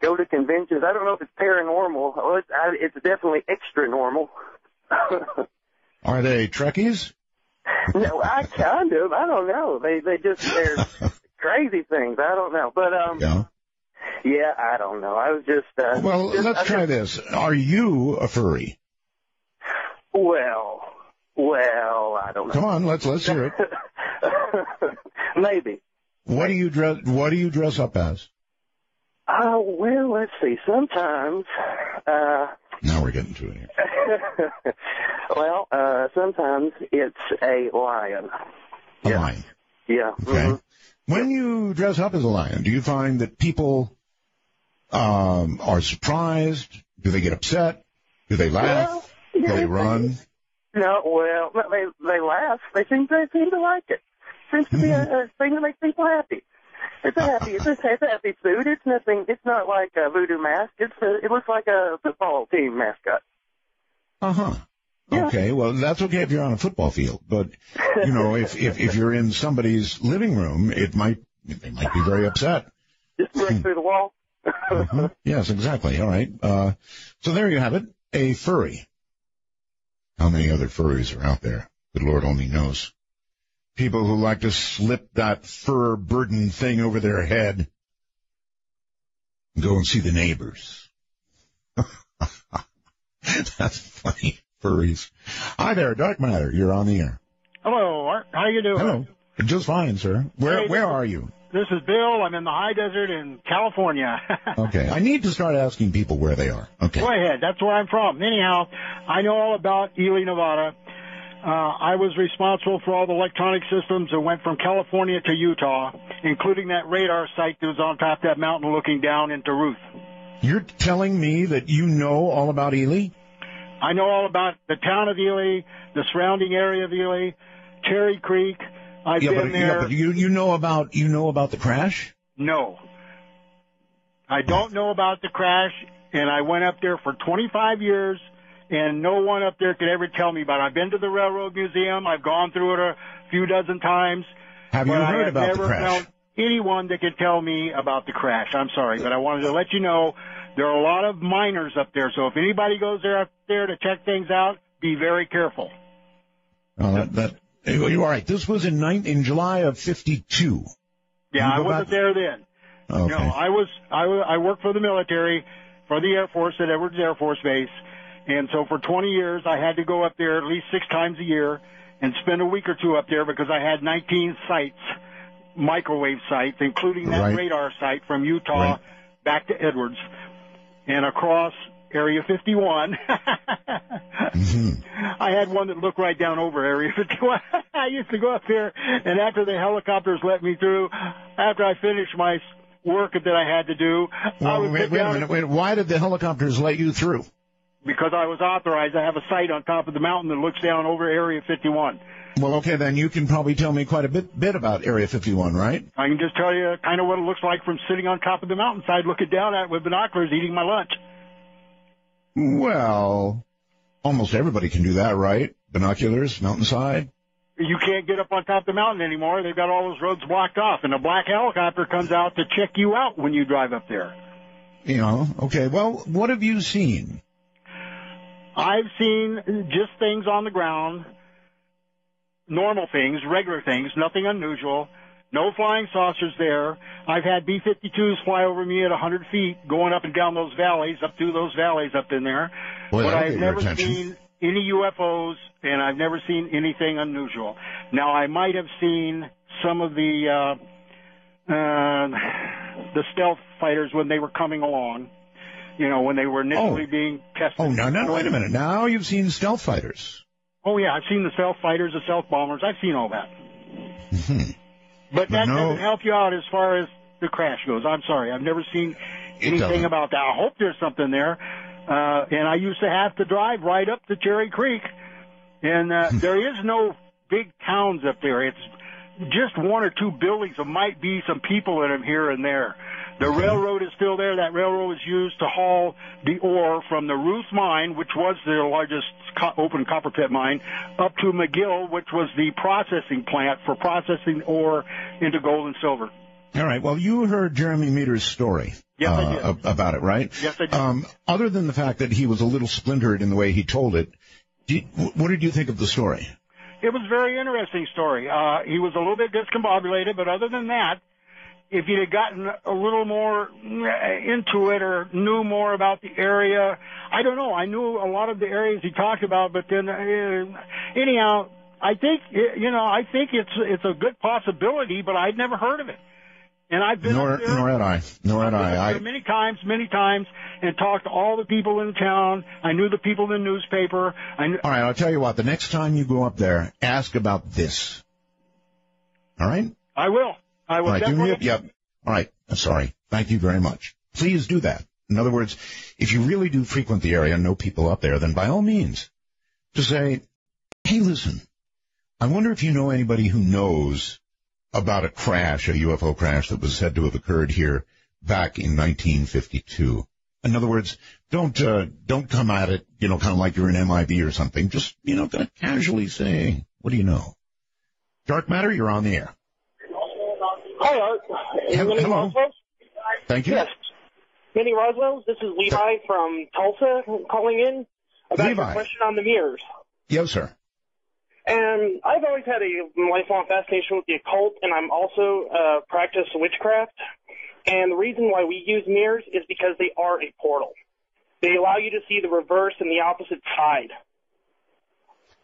go to conventions. I don't know if it's paranormal. Well, it's, I, it's definitely extra normal. Are they Trekkies? No, I kind of. I don't know. They they just they're crazy things. I don't know, but um. Yeah. Yeah, I don't know. I was just. Uh, Well, just- let's I try just- this. Are you a furry? Well, well, I don't know. Come on, let's let's hear it. Maybe. What do you dress? What do you dress up as? Oh well, let's see. Sometimes, uh, Now we're getting to it here. well, uh, sometimes it's a lion. A lion. Yeah. Okay. When you dress up as a lion, do you find that people um, are surprised? Do they get upset? Do they laugh? Do they run? No, well, they they laugh. They seem they seem to like it. Seems to be a, a thing that makes people happy. It's a happy. It's a, it's a happy suit. It's nothing. It's not like a voodoo mask. It's a, it looks like a football team mascot. Uh huh. Okay, well that's okay if you're on a football field, but you know if if if you're in somebody's living room, it might they might be very upset. Just break through the wall. Mhm. Yes, exactly. All right. Uh, so there you have it, a furry. How many other furries are out there? The Lord only knows. People who like to slip that fur burden thing over their head and go and see the neighbors. That's funny. Furries. Hi there, Dark Matter. You're on the air. Hello, Art. How you doing? Hello. Just fine, sir. Where Hey, where are you? This is Bill. I'm in the high desert in California. Okay. I need to start asking people where they are. Okay. Go ahead. That's where I'm from. Anyhow, I know all about Ely, Nevada. Uh, I was responsible for all the electronic systems that went from California to Utah, including that radar site that was on top of that mountain looking down into Ruth. You're telling me that you know all about Ely? I know all about the town of Ely, the surrounding area of Ely, Cherry Creek. I've yeah, been but, there. yeah, but you you know about you know about the crash? No. I don't know about the crash, and I went up there for 25 years, and no one up there could ever tell me about it. I've been to the Railroad Museum. I've gone through it a few dozen times. Have you heard have about the never crash? found anyone that could tell me about the crash. I'm sorry, but I wanted to let you know there are a lot of miners up there, so if anybody goes there up there to check things out, be very careful. Oh, that, that you're right. This was in nine, in July of '52. Yeah, I wasn't back- there then. Okay. No, I was I I worked for the military, for the Air Force at Edwards Air Force Base, and so for 20 years I had to go up there at least six times a year and spend a week or two up there because I had 19 sites, microwave sites, including that Right. radar site from Utah Right. back to Edwards and across Area 51. Mm-hmm. I had one that looked right down over Area 51. I used to go up there, and after the helicopters let me through, after I finished my work that I had to do, I would wait, wait a down minute. Wait, why did the helicopters let you through? Because I was authorized. I have a site on top of the mountain that looks down over Area 51. Well, okay, then you can probably tell me quite a bit bit about Area 51, right? I can just tell you kind of what it looks like from sitting on top of the mountainside, looking down at it with binoculars, eating my lunch. Well, almost everybody can do that, right? Binoculars, mountainside. You can't get up on top of the mountain anymore. They've got all those roads blocked off, and a black helicopter comes out to check you out when you drive up there. You know. Okay. Well, what have you seen? I've seen just things on the ground, normal things, regular things, nothing unusual. No flying saucers there. I've had B-52s fly over me at 100 feet, going up and down those valleys, up through those valleys up in there. Boy, but I've never seen any UFOs, and I've never seen anything unusual. Now, I might have seen some of the uh, uh, the stealth fighters when they were coming along. You know, when they were initially being tested. Oh, no, no, wait a minute. Now you've seen stealth fighters. Oh yeah, I've seen the stealth fighters, the stealth bombers. I've seen all that. Hmm. But that no- doesn't help you out as far as the crash goes. I'm sorry, I've never seen anything about that. I hope there's something there. Uh, and I used to have to drive right up to Cherry Creek, and uh, there is no big towns up there. It's just one or two buildings. There might be some people in them here and there. The railroad is still there. That railroad was used to haul the ore from the Ruth mine, which was their largest co- open copper pit mine, up to McGill, which was the processing plant for processing ore into gold and silver. All right. Well, you heard Jeremy Meador's story Yes, uh, about it, right? Yes, I did. Um, other than the fact that he was a little splintered in the way he told it, wh- what did you think of the story? It was a very interesting story. Uh, he was a little bit discombobulated, but other than that, if he'd have gotten a little more uh, into it or knew more about the area, I don't know. I knew a lot of the areas he talked about, but then, uh, anyhow, I think, uh, you know, I think it's, it's a good possibility, but I'd never heard of it. And I've been Nor, there. nor had I. Nor had I. I many times, many times, and talked to all the people in town. I knew the people in the newspaper. Knew, all right. I'll tell you what. The next time you go up there, ask about this. All right. I will. I will All right. Definitely. a, yep. All right. I'm sorry. Thank you very much. Please do that. In other words, if you really do frequent the area and know people up there, then by all means, to say, hey, listen, I wonder if you know anybody who knows about a crash, a UFO crash that was said to have occurred here back in 1952. In other words, don't uh, don't come at it, you know, kind of like you're an MIB or something. Just you know, kind of casually say, what do you know? Dark matter, you're on the air. Hi, Art. Hel- Minnie hello. Roswell? Thank you. Yes. Minnie Roswell, this is Levi from Tulsa calling in about Levi. your question on the mirrors. Yes, sir. And I've always had a lifelong fascination with the occult, and I'm also uh, practice witchcraft. And the reason why we use mirrors is because they are a portal. They allow you to see the reverse and the opposite side.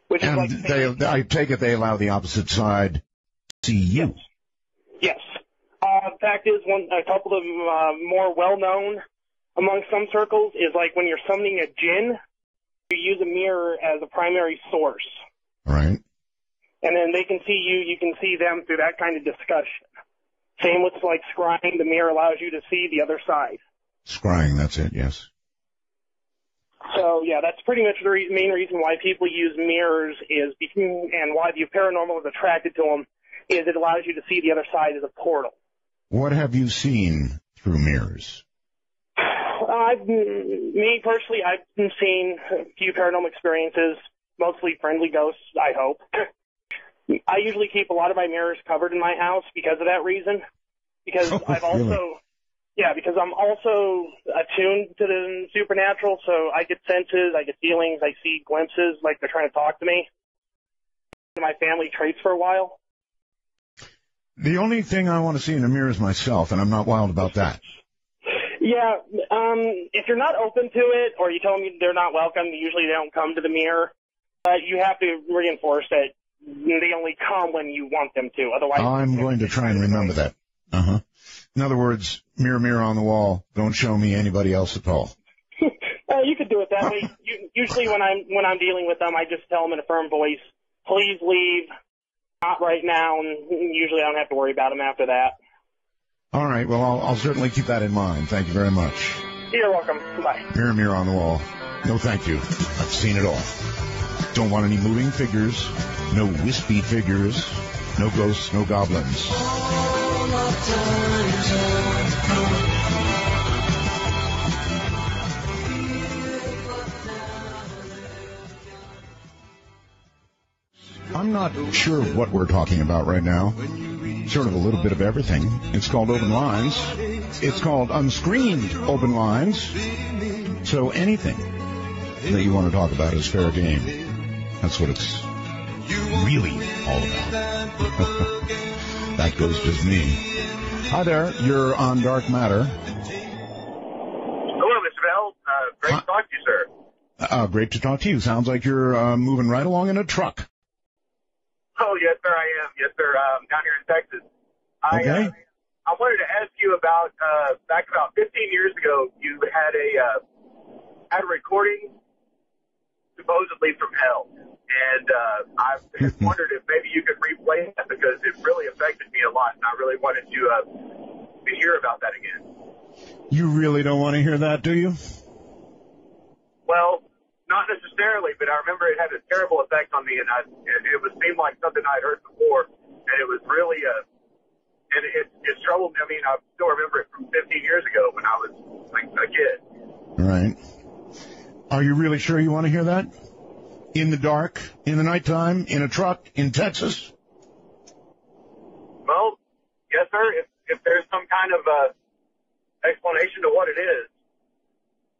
Which is And like they, I take it they allow the opposite side to see you. Yes. Uh, fact is, one a couple of uh, more well-known among some circles is like when you're summoning a jinn, you use a mirror as a primary source, Right. and then they can see you, you can see them through that kind of discussion. Same with like scrying, the mirror allows you to see the other side. Scrying, that's it, yes. So yeah, that's pretty much the re- main reason why people use mirrors is because, and why the paranormal is attracted to them is it allows you to see the other side as a portal. What have you seen through mirrors? Uh, I've, me personally, I've seen a few paranormal experiences, mostly friendly ghosts, I hope. I usually keep a lot of my mirrors covered in my house because of that reason. Because Oh, I've also, really? yeah, because I'm also attuned to the supernatural, so I get senses, I get feelings, I see glimpses, like they're trying to talk to me. My family traits for a while. The only thing I want to see in a mirror is myself, and I'm not wild about that. Yeah, um, if you're not open to it, or you tell them they're not welcome, usually they don't come to the mirror. But you have to reinforce that they only come when you want them to. Otherwise, I'm going to try and remember that. Uh huh. In other words, mirror, mirror on the wall, don't show me anybody else at all. uh, you could do it that way. You, usually, when I'm when I'm dealing with them, I just tell them in a firm voice, "Please leave, not right now." And usually, I don't have to worry about them after that. All right, well, I'll, I'll certainly keep that in mind. Thank you very much. You're welcome. Bye. Mirror, mirror on the wall. No, thank you. I've seen it all. Don't want any moving figures, no wispy figures, no ghosts, no goblins. I'm not sure what we're talking about right now. Sort of a little bit of everything. It's called Open Lines. It's called Unscreened Open Lines. So anything that you want to talk about is fair game. That's what it's really all about. that goes just me. Hi there. You're on Dark Matter. Hello, Mr. Bell. Uh, great to talk to you, sir. Uh, great to talk to you. Sounds like you're uh, moving right along in a truck. Oh, yes, sir, I am. Yes, sir. Um, down here in Texas. I, Okay. uh, I wanted to ask you about, uh, back about 15 years ago, you had a, uh, had a recording supposedly from hell. And, uh, I just wondered if maybe you could replay that because it really affected me a lot and I really wanted to, uh, to hear about that again. You really don't want to hear that, do you? Well, not necessarily, but I remember it had a terrible effect on me, and I and it was seemed like something I'd heard before, and it was really uh and it it troubled me. I mean, I still remember it from 15 years ago when I was like a kid. Right. Are you really sure you want to hear that? In the dark, in the nighttime, in a truck, in Texas? Well, yes, sir. If if there's some kind of uh explanation to what it is,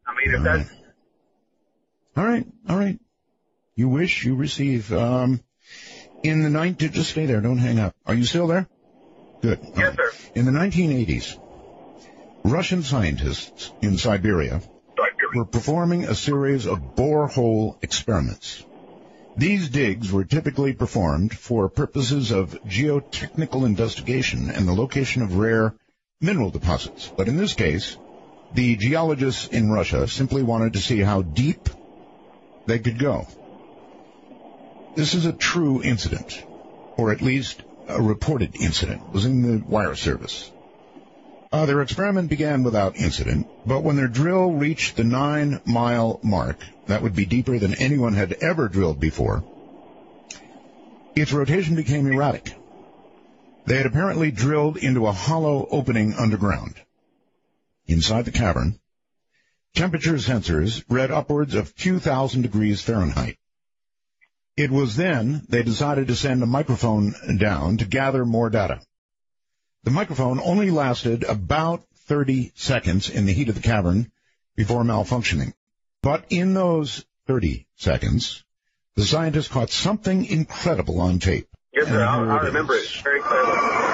I mean, if that's All right, all right. You wish, you receive. Um, in the night, just stay there. Don't hang up. Are you still there? Good. Yes, sir. In the 1980s, Russian scientists in Siberia were performing a series of borehole experiments. These digs were typically performed for purposes of geotechnical investigation and the location of rare mineral deposits. But in this case, the geologists in Russia simply wanted to see how deep they could go. This is a true incident, or at least a reported incident, was in the wire service. Uh, their experiment began without incident, but when their drill reached the nine mile mark, that would be deeper than anyone had ever drilled before, its rotation became erratic. They had apparently drilled into a hollow opening underground. Inside the cavern, temperature sensors read upwards of 2,000 degrees Fahrenheit. It was then they decided to send a microphone down to gather more data. The microphone only lasted about 30 seconds in the heat of the cavern before malfunctioning. But in those 30 seconds, the scientists caught something incredible on tape. yes, sir. I, here I it remember it very clearly.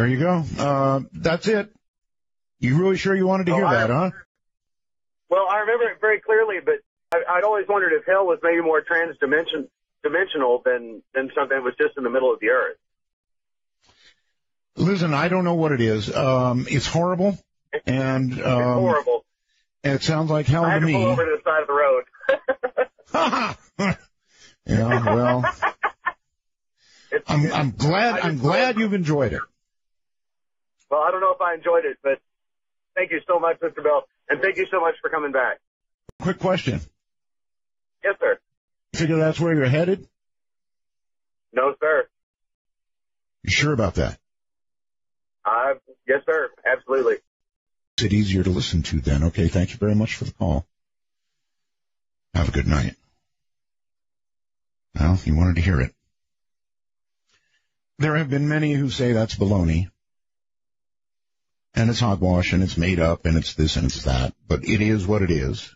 There you go. Uh, that's it. You really sure you wanted to hear I- that, huh? Well, I remember it very clearly, but I, I'd always wondered if hell was maybe more trans-dimension dimensional than than something that was just in the middle of the earth. Listen, I don't know what it is. Um, it's horrible, and um, horrible. and it sounds like hell I to to pull me. over to the side of the road. Yeah, well, I'm I'm glad I'm glad you've enjoyed it. Well, I don't know if I enjoyed it, but thank you so much, Mr. Bell, and thank you so much for coming back. Quick question: Yes, sir. Figure that's where you're headed? No, sir. You sure about that? Uh, yes, sir. Absolutely. Is it easier to listen to then? Okay, thank you very much for the call. Have a good night. Well, you wanted to hear it. There have been many who say that's baloney. And it's hogwash and it's made up and it's this and it's that, but it is what it is.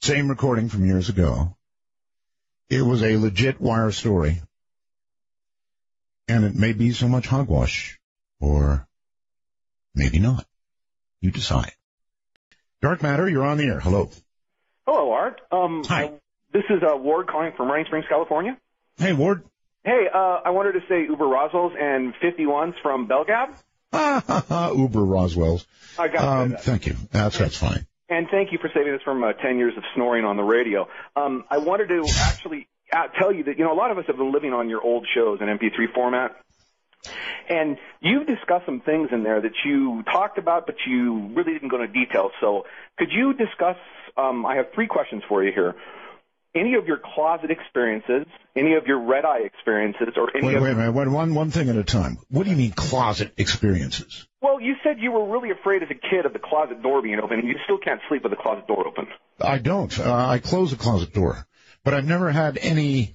Same recording from years ago. It was a legit wire story. And it may be so much hogwash, or maybe not. You decide. Dark Matter, you're on the air. Hello. Hello, Art. Um, Hi. This is uh, Ward calling from Rain Springs, California. Hey, Ward. Hey, uh, I wanted to say Uber Roswell's and 51s from Belgab. Uber Roswell's. I got Um, that. thank you. That's, that's fine. And thank you for saving us from uh, 10 years of snoring on the radio. Um, I wanted to actually uh, tell you that, you know, a lot of us have been living on your old shows in MP3 format. And you've discussed some things in there that you talked about, but you really didn't go into detail. So could you discuss, um, I have three questions for you here. Any of your closet experiences, any of your red eye experiences, or any Wait, of wait a minute. One, one, one thing at a time. What do you mean closet experiences? Well, you said you were really afraid as a kid of the closet door being open, and you still can't sleep with the closet door open. I don't. Uh, I close the closet door, but I've never had any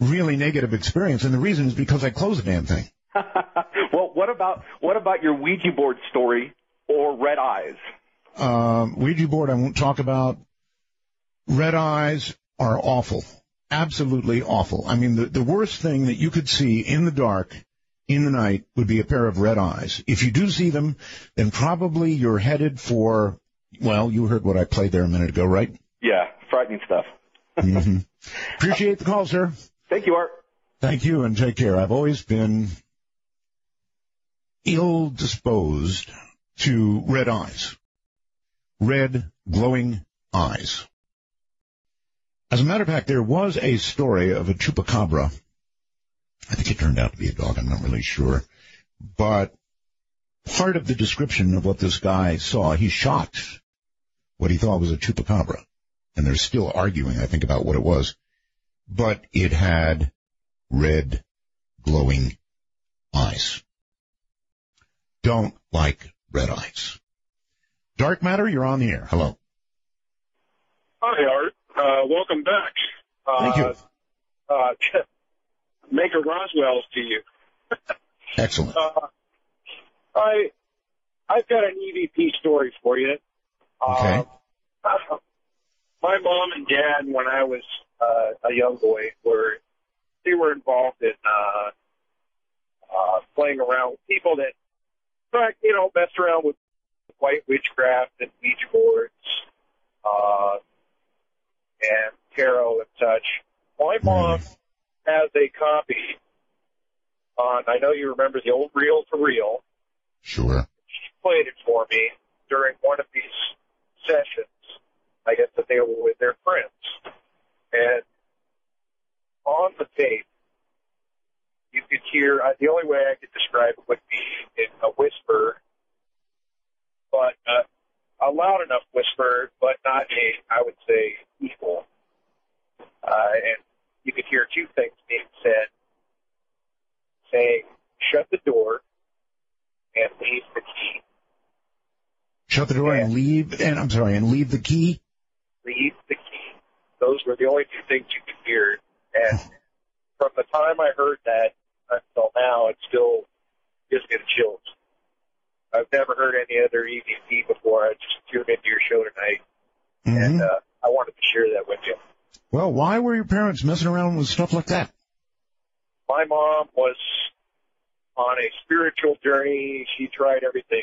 really negative experience, and the reason is because I close the damn thing. well, what about what about your Ouija board story or red eyes? Um, Ouija board I won't talk about. Red eyes are awful. Absolutely awful. I mean, the, the worst thing that you could see in the dark in the night would be a pair of red eyes. If you do see them, then probably you're headed for, well, you heard what I played there a minute ago, right? Yeah, frightening stuff. hmm Appreciate the call, sir. Thank you, Art. Thank you and take care. I've always been ill disposed to red eyes. Red glowing eyes. As a matter of fact, there was a story of a chupacabra. I think it turned out to be a dog. I'm not really sure. But part of the description of what this guy saw, he shot what he thought was a chupacabra. And they're still arguing, I think, about what it was. But it had red glowing eyes. Don't like red eyes. Dark matter, you're on the air. Hello. Hi, Art. Uh, welcome back. Uh, Thank you. Uh, Maker Roswell's to you. Excellent. Uh, I, I've got an EVP story for you. Okay. Uh, my mom and dad, when I was uh, a young boy, were they were involved in uh, uh, playing around with people that, you know, messed around with white witchcraft and Ouija boards, uh, and tarot and such. My mom has a copy on. I know you remember the old reel to reel. Sure. She played it for me during one of these sessions. I guess that they were with their friends, and on the tape, you could hear. Uh, the only way I could describe it would be in a whisper, but uh, a loud enough whisper, but not a, I would say, evil. Uh, and you could hear two things being said, saying, "Shut the door and leave the key." Shut the door and leave, and I'm sorry, and leave the key. leave the key. Those were the only two things you could hear. And from the time I heard that until now, it still gives me the chills. I've never heard any other EVP before. I just tuned into your show tonight, and uh, I wanted to share that with you. Well, why were your parents messing around with stuff like that? My mom was on a spiritual journey. She tried everything.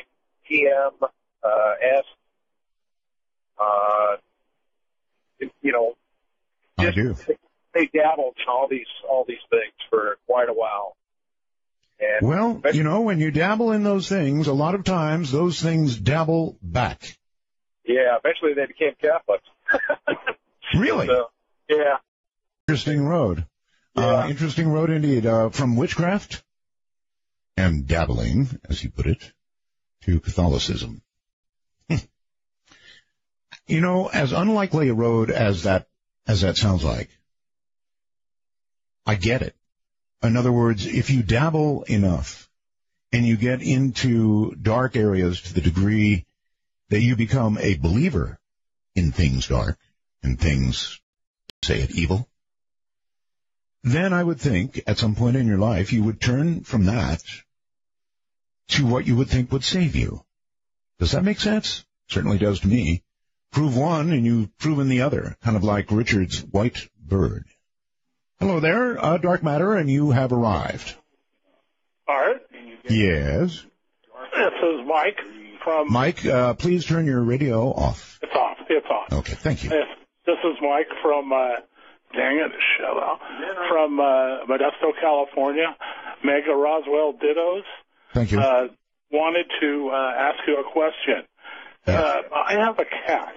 TM, uh, S, uh, you know, I do. they dabbled in all these all these things for quite a while. And Well, you know, when you dabble in those things, a lot of times those things dabble back. yeah, eventually they became Catholics. Really? So, yeah, Interesting road. Uh, interesting road indeed. Uh, from witchcraft and dabbling, as you put it, to Catholicism. you know, as unlikely a road as that, as that sounds like, I get it. In other words, if you dabble enough and you get into dark areas to the degree that you become a believer in things dark and things, say it, evil, then I would think at some point in your life you would turn from that to what you would think would save you. Does that make sense? Certainly does to me. Prove one and you've proven the other, kind of like Richard's white bird. Hello there, uh, Dark Matter, and you have arrived. Art, Yes. this is Mike from. Mike, uh, please turn your radio off. It's off. It's on. Okay, thank you. This is Mike from. Uh, dang it, shut up. From uh, Modesto, California. Mega Roswell Dittos. Thank you. Uh, wanted to uh, ask you a question. Uh, I have a cat,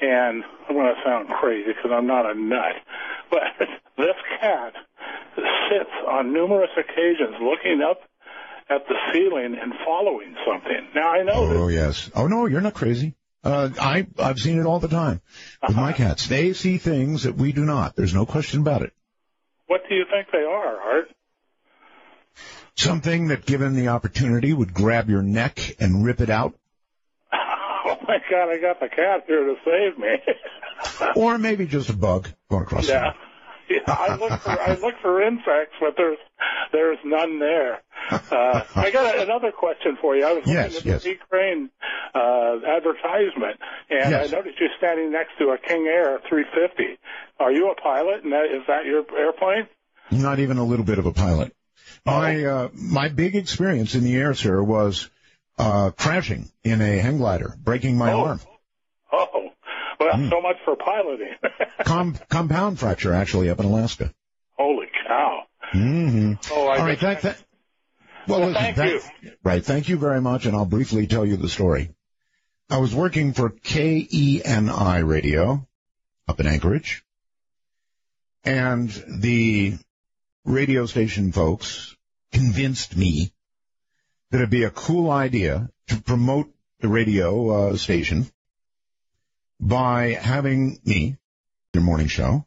and I'm going to sound crazy because I'm not a nut, but this cat sits on numerous occasions looking up at the ceiling and following something. Now I know Oh, yes. Oh, no, you're not crazy. Uh, I I've seen it all the time with my cats. They see things that we do not. There's no question about it. What do you think they are, Art? Something that, given the opportunity, would grab your neck and rip it out, my God, I got the cat here to save me. or maybe just a bug going across. yeah. Yeah, I look for I look for insects, but there's there's none there. Uh, I got another question for you. I was looking Yes, at yes. the Crane uh, advertisement, and Yes. I noticed you're standing next to a King Air 350. Are you a pilot? And that, is that your airplane? Not even a little bit of a pilot. My uh, my big experience in the air, sir, was uh, crashing in a hang glider, breaking my arm. Oh, well, Hmm. so much for piloting. Com- compound fracture, actually, up in Alaska. Holy cow! hmm Oh, I All right, thank, thank, well, Well, listen, thank thank- Right, thank you very much, and I'll briefly tell you the story. I was working for KENI Radio up in Anchorage, and the radio station folks convinced me that it'd be a cool idea to promote the radio uh, station by having me, their morning show,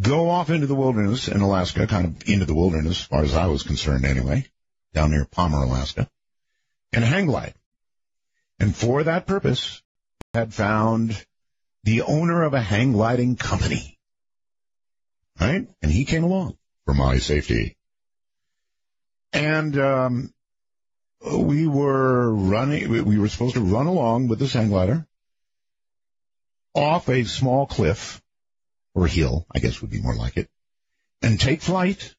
go off into the wilderness in Alaska, kind of into the wilderness as far as I was concerned anyway, down near Palmer, Alaska, and hang glide. And for that purpose, I had found the owner of a hang gliding company. Right? And he came along for my safety. And, um, we were running, we- we were supposed to run along with this hang glider off a small cliff or hill, I guess would be more like it, and take flight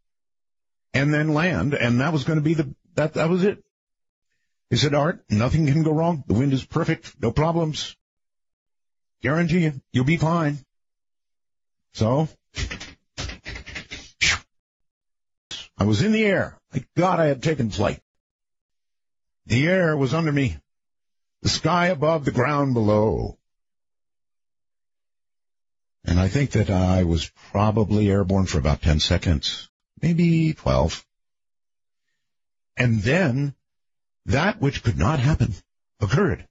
and then land. And that was going to be the, that, that was it. He said, Art, nothing can go wrong. The wind is perfect. No problems. Guarantee you, you'll be fine. So, I was in the air. Thank God I had taken flight. The air was under me. The sky above, the ground below. And I think that I was probably airborne for about 10 seconds, maybe 12. And then that which could not happen occurred.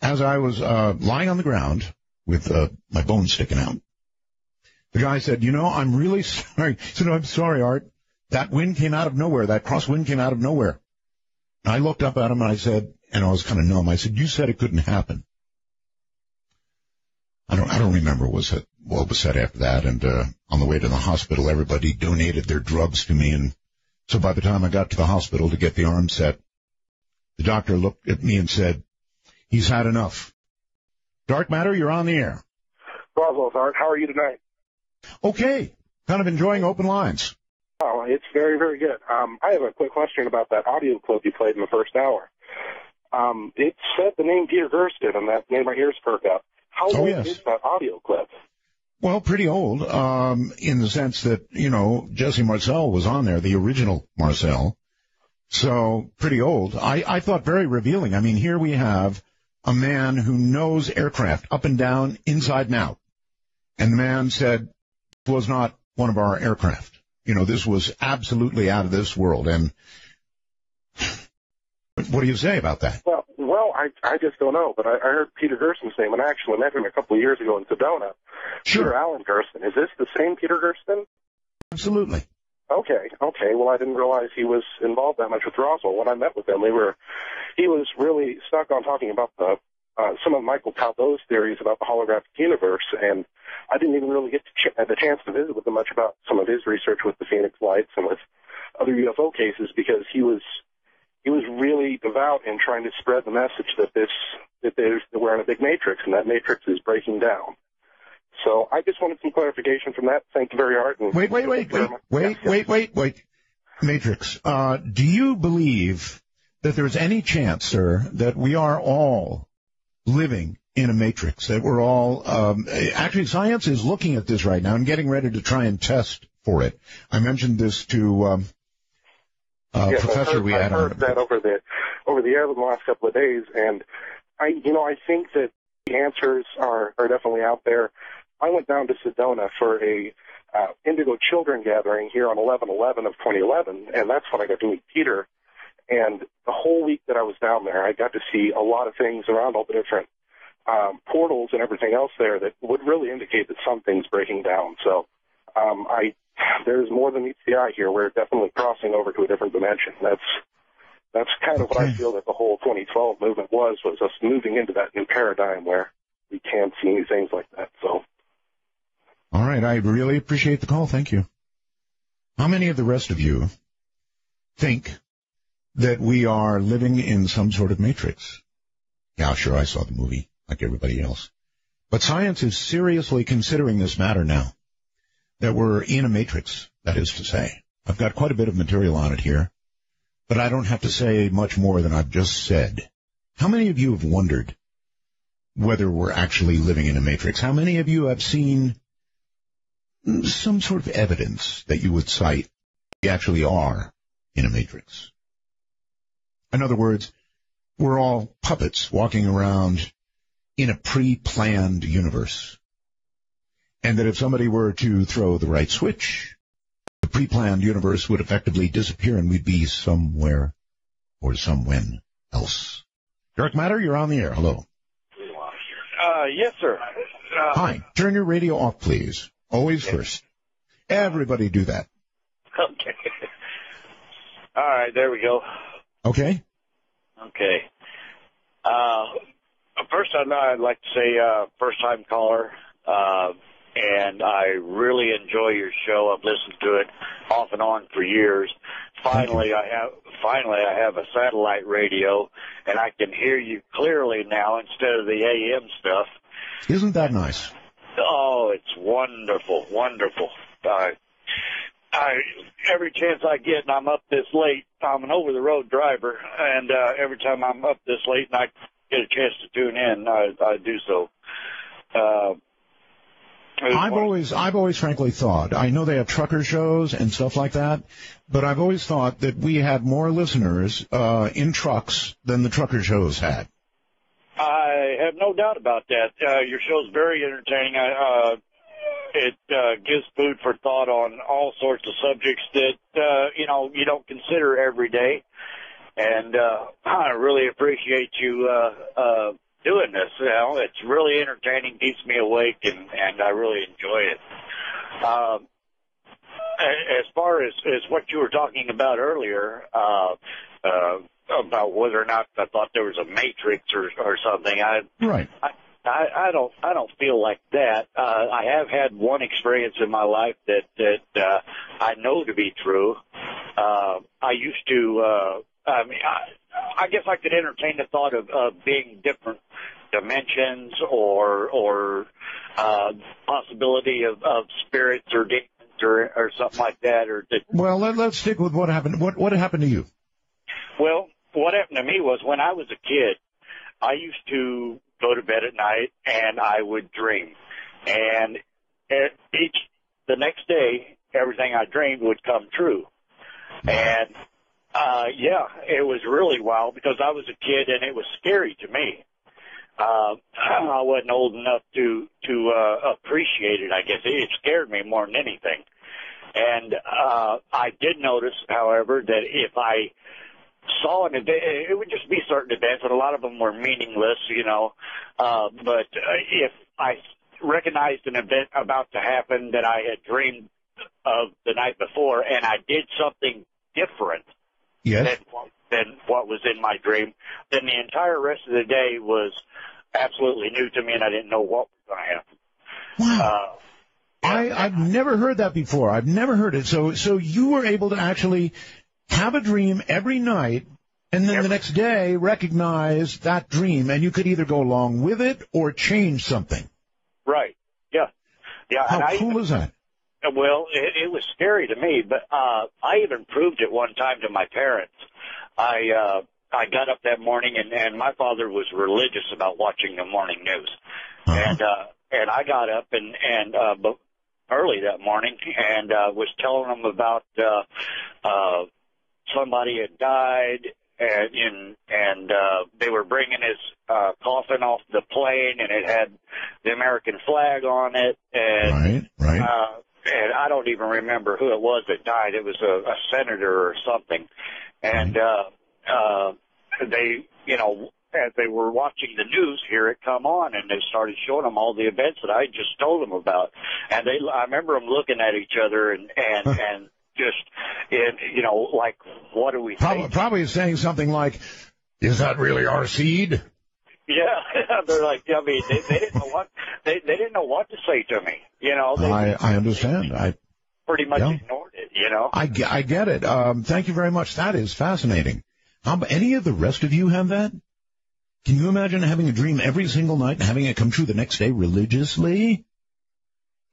As I was uh, lying on the ground with uh, my bones sticking out, the guy said, you know, I'm really sorry. He said, I'm sorry, Art. That wind came out of nowhere. That crosswind came out of nowhere. And I looked up at him and I said, and I was kind of numb. I said, you said it couldn't happen. I don't, I don't remember what was, it, what was said after that. And, uh, on the way to the hospital, everybody donated their drugs to me. And so by the time I got to the hospital to get the arm set, the doctor looked at me and said, he's had enough. Dark matter, you're on the air. Roswell, Art, how are you tonight? Okay. Kind of enjoying open lines. Oh, it's very, very good. Um, I have a quick question about that audio clip you played in the first hour. Um, it said the name Peter Gersten, and that made my ears perk up. How Oh, old yes. is that audio clip? Well, pretty old, um, in the sense that, you know, Jesse Marcel was on there, the original Marcel. So pretty old. I, I thought very revealing. I mean, here we have a man who knows aircraft up and down, inside and out. And the man said it was not one of our aircraft. You know, this was absolutely out of this world. And what do you say about that? Well, well, I I just don't know, but I, I heard Peter Gersten's name, and I actually met him a couple of years ago in Sedona. Sure. Peter Allen Gersten. Is this the same Peter Gersten? Absolutely. Okay, okay. Well, I didn't realize he was involved that much with Roswell. When I met with him, they were, he was really stuck on talking about the uh, some of Michael Talbot's theories about the holographic universe, and I didn't even really get to ch- the chance to visit with him much about some of his research with the Phoenix Lights and with other UFO cases because he was he was really devout in trying to spread the message that this that there's that we're in a big matrix and that matrix is breaking down. So I just wanted some clarification from that. Thank you very hard. And Wait, wait, wait, wait, wait, wait, wait, wait. Matrix, uh, do you believe that there's any chance, sir, that we are all living in a matrix, that we're all, um, actually science is looking at this right now and getting ready to try and test for it. I mentioned this to, um, uh, yes, professor I heard, we I had heard on. that over the over the air the last couple of days, and I, you know, I think that the answers are are definitely out there. I went down to Sedona for a uh, Indigo Children gathering here on 11/11 of 2011, and that's when I got to meet Peter. And the whole week that I was down there, I got to see a lot of things around all the different um, portals and everything else there that would really indicate that something's breaking down. So um, I there's more than meets the eye here. We're definitely crossing over to a different dimension. That's that's kind of what I feel that the whole 2012 movement was was us moving into that new paradigm where we can see new things like that. So All right, I really appreciate the call. Thank you. How many of the rest of you think that we are living in some sort of matrix? Yeah, sure, I saw the movie like everybody else. But science is seriously considering this matter now. That we're in a matrix, that is to say. I've got quite a bit of material on it here, but I don't have to say much more than I've just said. How many of you have wondered whether we're actually living in a matrix? How many of you have seen some sort of evidence that you would cite we actually are in a matrix? In other words, we're all puppets walking around in a pre-planned universe. And that if somebody were to throw the right switch, the pre-planned universe would effectively disappear and we'd be somewhere or somewhen else. Dark Matter, you're on the air. Hello. Uh, yes, sir. Uh, Hi. Turn your radio off, please. Always first. Everybody do that. Okay. All right, there we go. Okay? Okay. Uh, first, I'd, like to say, uh, first time caller, uh, and I really enjoy your show. I've listened to it off and on for years. Finally, I have, finally, I have a satellite radio and I can hear you clearly now instead of the AM stuff. Isn't that nice? Oh, it's wonderful, wonderful. I, I every chance I get, and I'm up this late. I'm an over the road driver, and uh, every time I'm up this late and I get a chance to tune in, I, I do so. Uh, I've always, I've always frankly thought, I know they have trucker shows and stuff like that, but I've always thought that we had more listeners, uh, in trucks than the trucker shows had. I have no doubt about that. Uh, your show's very entertaining. I, uh, it uh, gives food for thought on all sorts of subjects that uh, you know you don't consider every day, and uh, I really appreciate you uh, uh, doing this. You know, it's really entertaining, keeps me awake, and and I really enjoy it. Um, as far as as what you were talking about earlier, uh, uh, about whether or not I thought there was a matrix or or something, I Right. I, I, I don't I don't feel like that. Uh, I have had one experience in my life that that uh, I know to be true. Uh, I used to. Uh, I mean, I, I guess I could entertain the thought of, of being different dimensions or or uh, possibility of, of spirits or demons or or something like that. Or that, Well, let, let's stick with what happened. What, what happened to you? well, what happened to me was when I was a kid, I used to go to bed at night and I would dream. And each, the next day, everything I dreamed would come true. And, uh, yeah, it was really wild because I was a kid and it was scary to me. Uh, I wasn't old enough to, to, uh, appreciate it, I guess. It scared me more than anything. And, uh, I did notice, however, that if I, saw an event, it would just be certain events, and a lot of them were meaningless, you know. Uh, but uh, if I recognized an event about to happen that I had dreamed of the night before, and I did something different Yes. than, what- than what was in my dream, then the entire rest of the day was absolutely new to me, and I didn't know what was going to happen. Wow. I, I've never heard that before. I've never heard it. So, so you were able to actually have a dream every night and then the next day recognize that dream and you could either go along with it or change something. Right. Yeah. Yeah. and How I cool is that? Well, it, it was scary to me, but uh, I even proved it one time to my parents. I uh, I got up that morning, and, and my father was religious about watching the morning news, and uh, and I got up and and uh, early that morning and uh, was telling them about uh, uh, somebody had died. And in, and uh, they were bringing his uh, coffin off the plane, and it had the American flag on it, and Right, right. uh, and I don't even remember who it was that died. It was a, a senator or something. And uh, they, you know, as they were watching the news, here it come on, and they started showing them all the events that I just told them about. And they, I remember them looking at each other and and and just, and you know, like, what do we Probably, probably saying something like, "Is that really our seed?" Yeah, they're like, I mean, they, they didn't know what they they didn't know what to say to me. You know, they I I understand. I pretty much yeah. ignored it. You know. I, ge- I get it. Um, thank you very much. That is fascinating. How any of the rest of you have that? Can you imagine having a dream every single night and having it come true the next day religiously?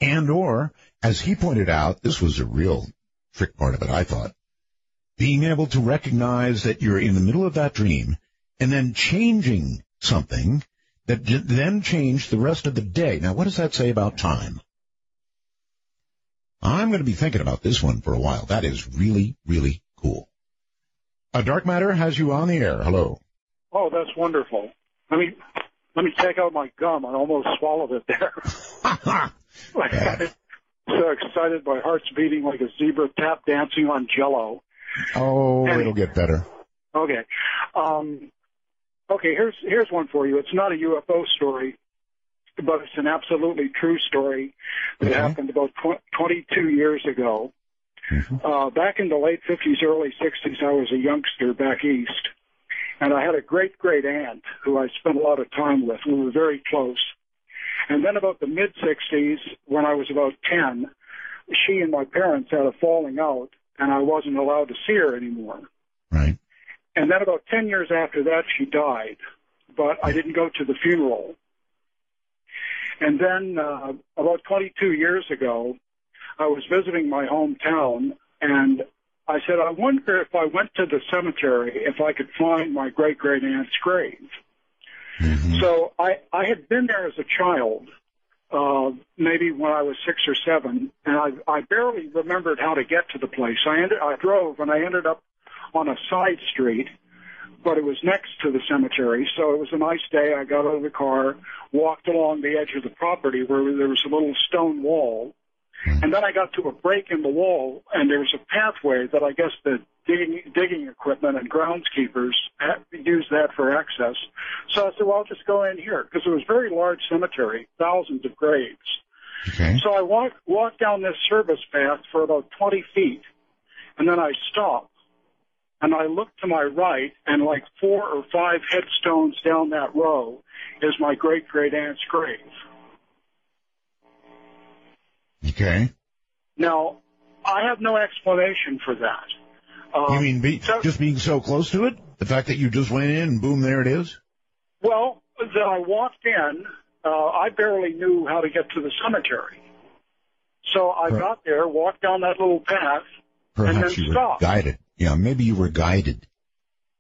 And or, as he pointed out, this was a real trick part of it, I thought, being able to recognize that you're in the middle of that dream and then changing something that then changed the rest of the day. Now, what does that say about time? I'm going to be thinking about this one for a while. That is really, really cool. Uh, Dark Matter has you on the air. Hello. Oh, that's wonderful. Let me let me take out my gum. I almost swallowed it there. so excited, my heart's beating like a zebra tap dancing on Jello. Oh, it'll get better. Okay. Um, okay, here's here's one for you. It's not a UFO story, but it's an absolutely true story that happened about tw- 22 years ago. Uh, back in the late 50s, early 60s, I was a youngster back east, and I had a great great aunt who I spent a lot of time with. We were very close. And then about the mid 60s, when I was about 10, she and my parents had a falling out, and I wasn't allowed to see her anymore. Right. And then about 10 years after that, she died, but I didn't go to the funeral. And then uh, about 22 years ago, I was visiting my hometown, and I said, I wonder if I went to the cemetery if I could find my great great aunt's grave. So I, I had been there as a child, uh, maybe when I was six or seven, and I, I barely remembered how to get to the place. I ended, I drove and I ended up on a side street, but it was next to the cemetery. So it was a nice day. I got out of the car, walked along the edge of the property where there was a little stone wall. And then I got to a break in the wall, and there was a pathway that I guess the digging, digging equipment and groundskeepers had- used that for access. So I said, well, I'll just go in here because it was a very large cemetery, thousands of graves. So I walked walked down this service path for about 20 feet, and then I stopped, and I looked to my right, and like four or five headstones down that row is my great great aunt's grave. Okay. Now, I have no explanation for that. Um, you mean be, just being so close to it? The fact that you just went in and boom, there it is? Well, that I walked in, uh, I barely knew how to get to the cemetery. So I Right. got there, walked down that little path, and Perhaps then you were stopped. guided. Yeah, maybe you were guided.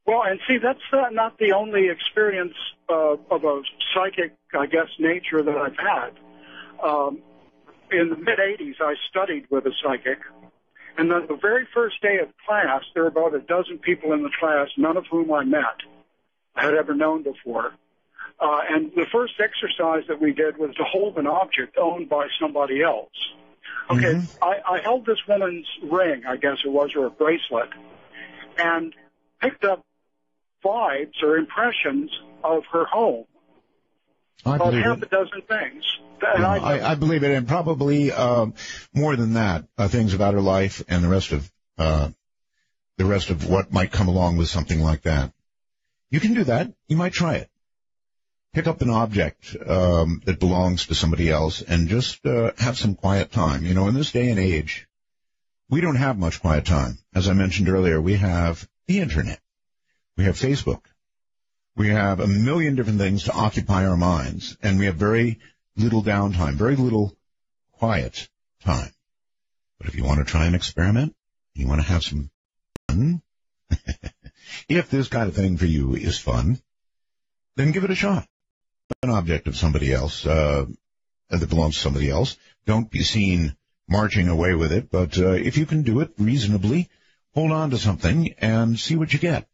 Well, and see, that's uh, not the only experience uh, of a psychic, I guess, nature that I've had. Um, in the mid 80s, I studied with a psychic, and then the very first day of class, there were about a dozen people in the class, none of whom I met, had ever known before. Uh, and the first exercise that we did was to hold an object owned by somebody else. Okay, I, I held this woman's ring, I guess it was, or a bracelet, and picked up vibes or impressions of her home. I About half it. a dozen things. And Yeah, I, I, I believe it, and probably um, more than that, uh, things about her life and the rest of uh, the rest of what might come along with something like that. You can do that. You might try it. Pick up an object um, that belongs to somebody else and just uh, have some quiet time. You know, in this day and age, we don't have much quiet time. As I mentioned earlier, we have the internet, we have Facebook, we have a million different things to occupy our minds, and we have very little downtime, very little quiet time. But if you want to try an experiment, you want to have some fun, if this kind of thing for you is fun, then give it a shot. An object of somebody else, uh, that belongs to somebody else. Don't be seen marching away with it, but uh, if you can do it reasonably, hold on to something and see what you get.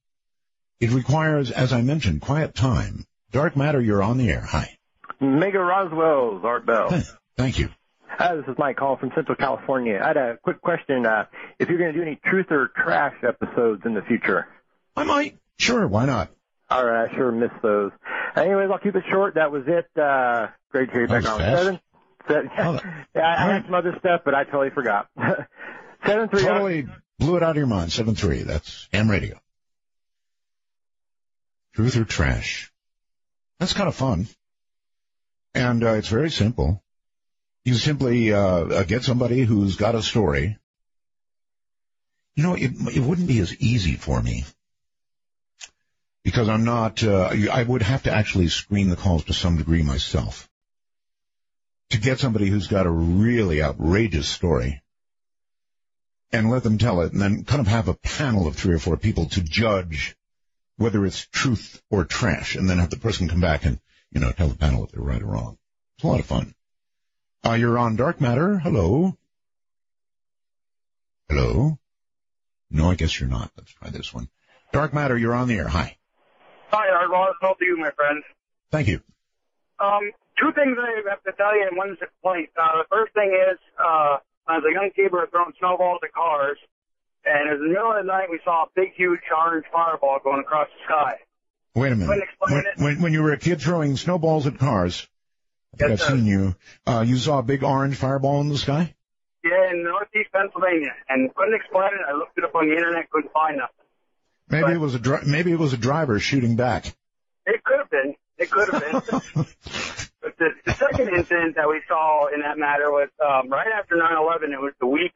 It requires, as I mentioned, quiet time. Dark matter, you're on the air. Hi. Mega Roswell's Art Bell. Thank you. Hi, this is Mike calling from Central California. I had a quick question. Uh, if you're going to do any truth or trash episodes in the future? I might. Sure, why not? All right, I sure missed those. Anyways, I'll keep it short. That was it. Uh, great to hear you back on seven. seven yeah, I had some other stuff, but I totally forgot. seven three. Totally blew it out of your mind. Seven three. That's Am radio. Truth or trash. That's kind of fun, and uh, it's very simple. You simply uh, get somebody who's got a story. You know, it it wouldn't be as easy for me because I'm not. Uh, I would have to actually screen the calls to some degree myself to get somebody who's got a really outrageous story and let them tell it and then kind of have a panel of three or four people to judge whether it's truth or trash and then have the person come back and, you know, tell the panel if they're right or wrong. It's a lot of fun. Uh, you're on Dark Matter. Hello. Hello. No, I guess you're not. Let's try this one. Dark Matter, you're on the air. Hi. Hi, Art Ross. How to you, my friend? Thank you. Um, two things I have to tell you, and one's a complaint. Uh, the first thing is, uh, as a young kid, we were throwing snowballs at cars, and in the middle of the night, we saw a big, huge orange fireball going across the sky. Wait a minute. When, when, when you were a kid throwing snowballs at cars, I think Yes, I've sir. seen you, uh, you saw a big orange fireball in the sky? Yeah, in northeast Pennsylvania, and couldn't explain it. I looked it up on the internet, couldn't find nothing. Maybe it was a dri- maybe it was a driver shooting back. It could have been. It could have been. but the, the second incident that we saw in that matter was um, right after 9/11. It was the week,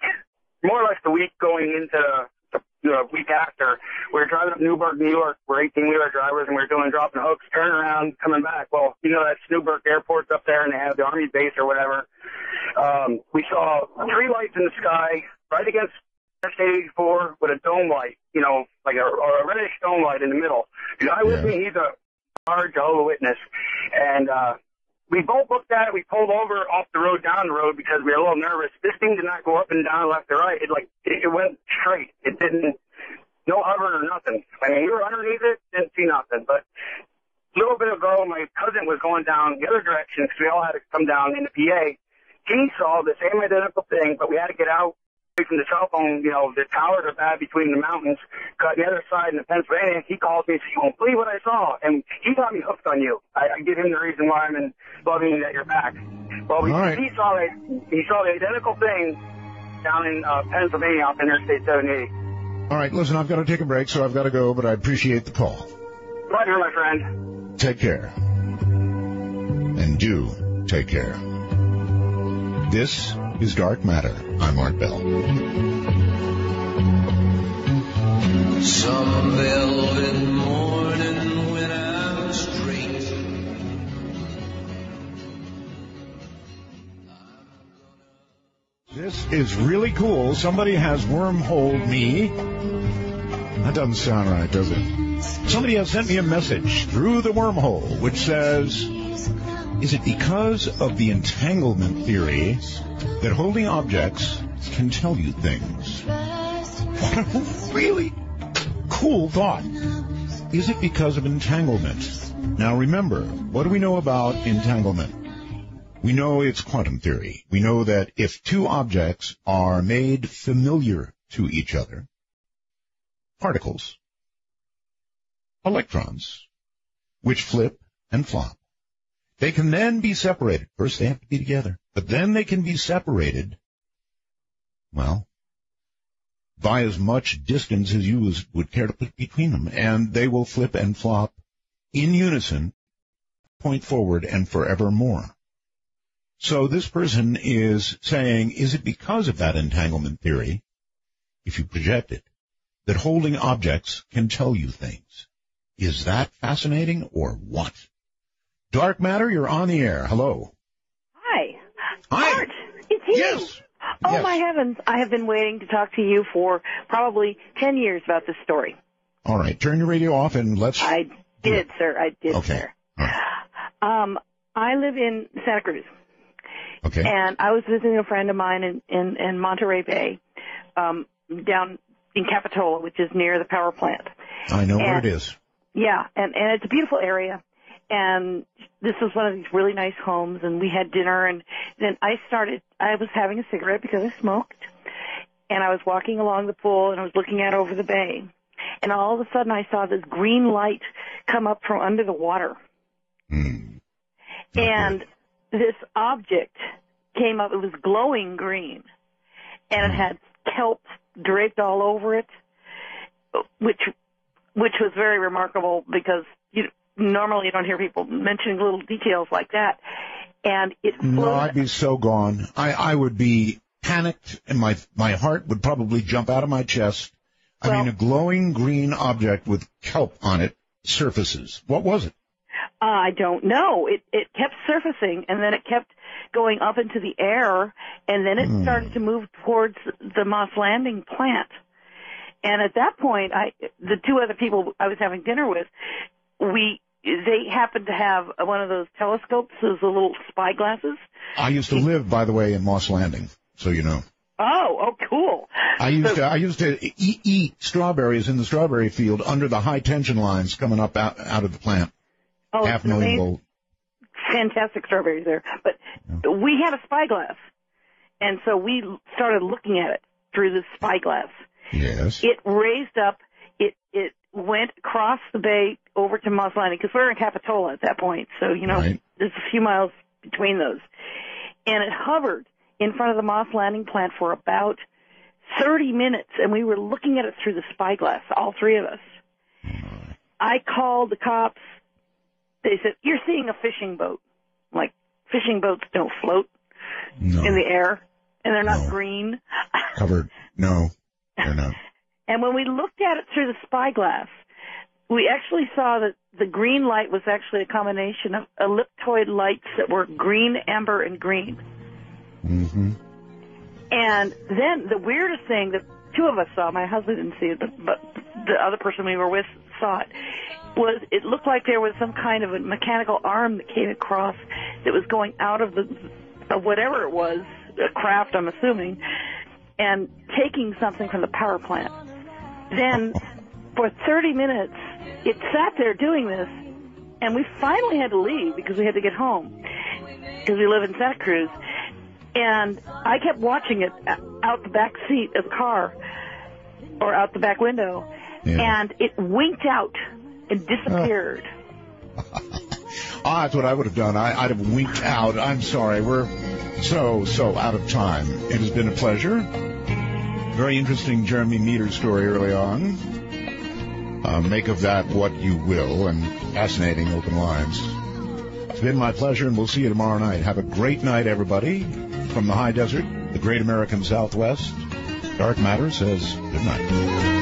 more or less the week going into the week after. We were driving up Newburgh, New York. We're 18 wheeler drivers, and we were doing dropping hooks, turning around, coming back. Well, you know that's Newburgh Airport's up there, and they have the Army base or whatever. Um, we saw three lights in the sky right against Interstate 84 with a dome light, you know, like a, or a reddish dome light in the middle. The guy with me, he's a hard Jehovah Witness, and uh, we both looked at it. We pulled over off the road down the road because we were a little nervous. This thing did not go up and down, left or right. It like it, it went straight. It didn't, no hovering or nothing. I mean, we were underneath it, didn't see nothing. But a little bit ago, my cousin was going down the other direction because we all had to come down in the PA. He saw the same identical thing, but we had to get out from the telephone. You know, the towers are bad between the mountains. Cut the other side in the Pennsylvania. He called me and said, "You won't believe what I saw," and he got me hooked on you. I, I give him the reason why I'm in loving that you're back. Well, we, right. he saw it. He saw the identical thing down in uh, Pennsylvania off Interstate 780. All right, listen, I've got to take a break, so I've got to go, but I appreciate the call. Pleasure, my friend. Take care. And do take care. This is Dark Matter. I'm Art Bell. Some velvet morning when I'm straight. This is really cool. Somebody has wormholed me. That doesn't sound right, does it? Somebody has sent me a message through the wormhole which says, is it because of the entanglement theory that holding objects can tell you things? What a really cool thought. Is it because of entanglement? Now remember, what do we know about entanglement? We know it's quantum theory. We know that if two objects are made familiar to each other, particles, electrons, which flip and flop, they can then be separated. First they have to be together, but then they can be separated, well, by as much distance as you would care to put between them, and they will flip and flop in unison, point forward and forevermore. So this person is saying, is it because of that entanglement theory, if you project it, that holding objects can tell you things? Is that fascinating or what? Dark Matter, you're on the air. Hello. Hi. Hi. Art, it's you. Yes. Oh Yes. my heavens, I have been waiting to talk to you for probably 10 years about this story. All right, turn your radio off and let's. I did, sir. I did, Okay. sir. Um, I live in Santa Cruz. Okay. And I was visiting a friend of mine in, in, in Monterey Bay, um, down in Capitola, which is near the power plant. I know where it is. Yeah, and and it's a beautiful area. And this was one of these really nice homes, and we had dinner, and then I started. I was having a cigarette because I smoked, and I was walking along the pool, and I was looking out over the bay, and all of a sudden I saw this green light come up from under the water. Hmm. And this object came up, it was glowing green, and it hmm. had kelp draped all over it, which, which was very remarkable because you, normally you don't hear people mentioning little details like that. And it No, I'd be so gone. I, I would be panicked and my, my heart would probably jump out of my chest. I mean, a glowing green object with kelp on it surfaces. What was it? I don't know. It it kept surfacing, and then it kept going up into the air, and then it Hmm. started to move towards the Moss Landing plant. And at that point, I the two other people I was having dinner with, we they happened to have one of those telescopes, those little spy glasses. I used to live, by the way, in Moss Landing, so you know. Oh, oh, cool. I used to I used to eat, eat strawberries in the strawberry field under the high tension lines coming up out, out of the plant. Oh, Half million amazing. volt. fantastic strawberries there. But we had a spyglass, and so we started looking at it through the spyglass. Yes. It raised up. It it went across the bay over to Moss Landing because we're in Capitola at that point. So you know Right. there's a few miles between those, and it hovered in front of the Moss Landing plant for about 30 minutes, and we were looking at it through the spyglass, all three of us. Uh-huh. I called the cops. They said, "You're seeing a fishing boat." I'm like fishing boats don't float in the air, and they're not green. Covered. No, they're not. And when we looked at it through the spyglass, we actually saw that the green light was actually a combination of elliptoid lights that were green, amber, and green. Mm-hmm. And then the weirdest thing that two of us saw, my husband didn't see it, but, but the other person we were with saw it, was it looked like there was some kind of a mechanical arm that came across that was going out of the, of whatever it was, a craft I'm assuming, and taking something from the power plant. Then for 30 minutes, it sat there doing this, and we finally had to leave because we had to get home because we live in Santa Cruz. And I kept watching it out the back seat of the car or out the back window, and it winked out and disappeared. Ah, that's what I would have done. I, I'd have winked out. I'm sorry. We're so, so out of time. It has been a pleasure. Very interesting Jeremy Meador story early on. Uh, make of that what you will, and fascinating open lines. It's been my pleasure, and we'll see you tomorrow night. Have a great night, everybody. From the high desert, the great American Southwest, Dark Matter says good night.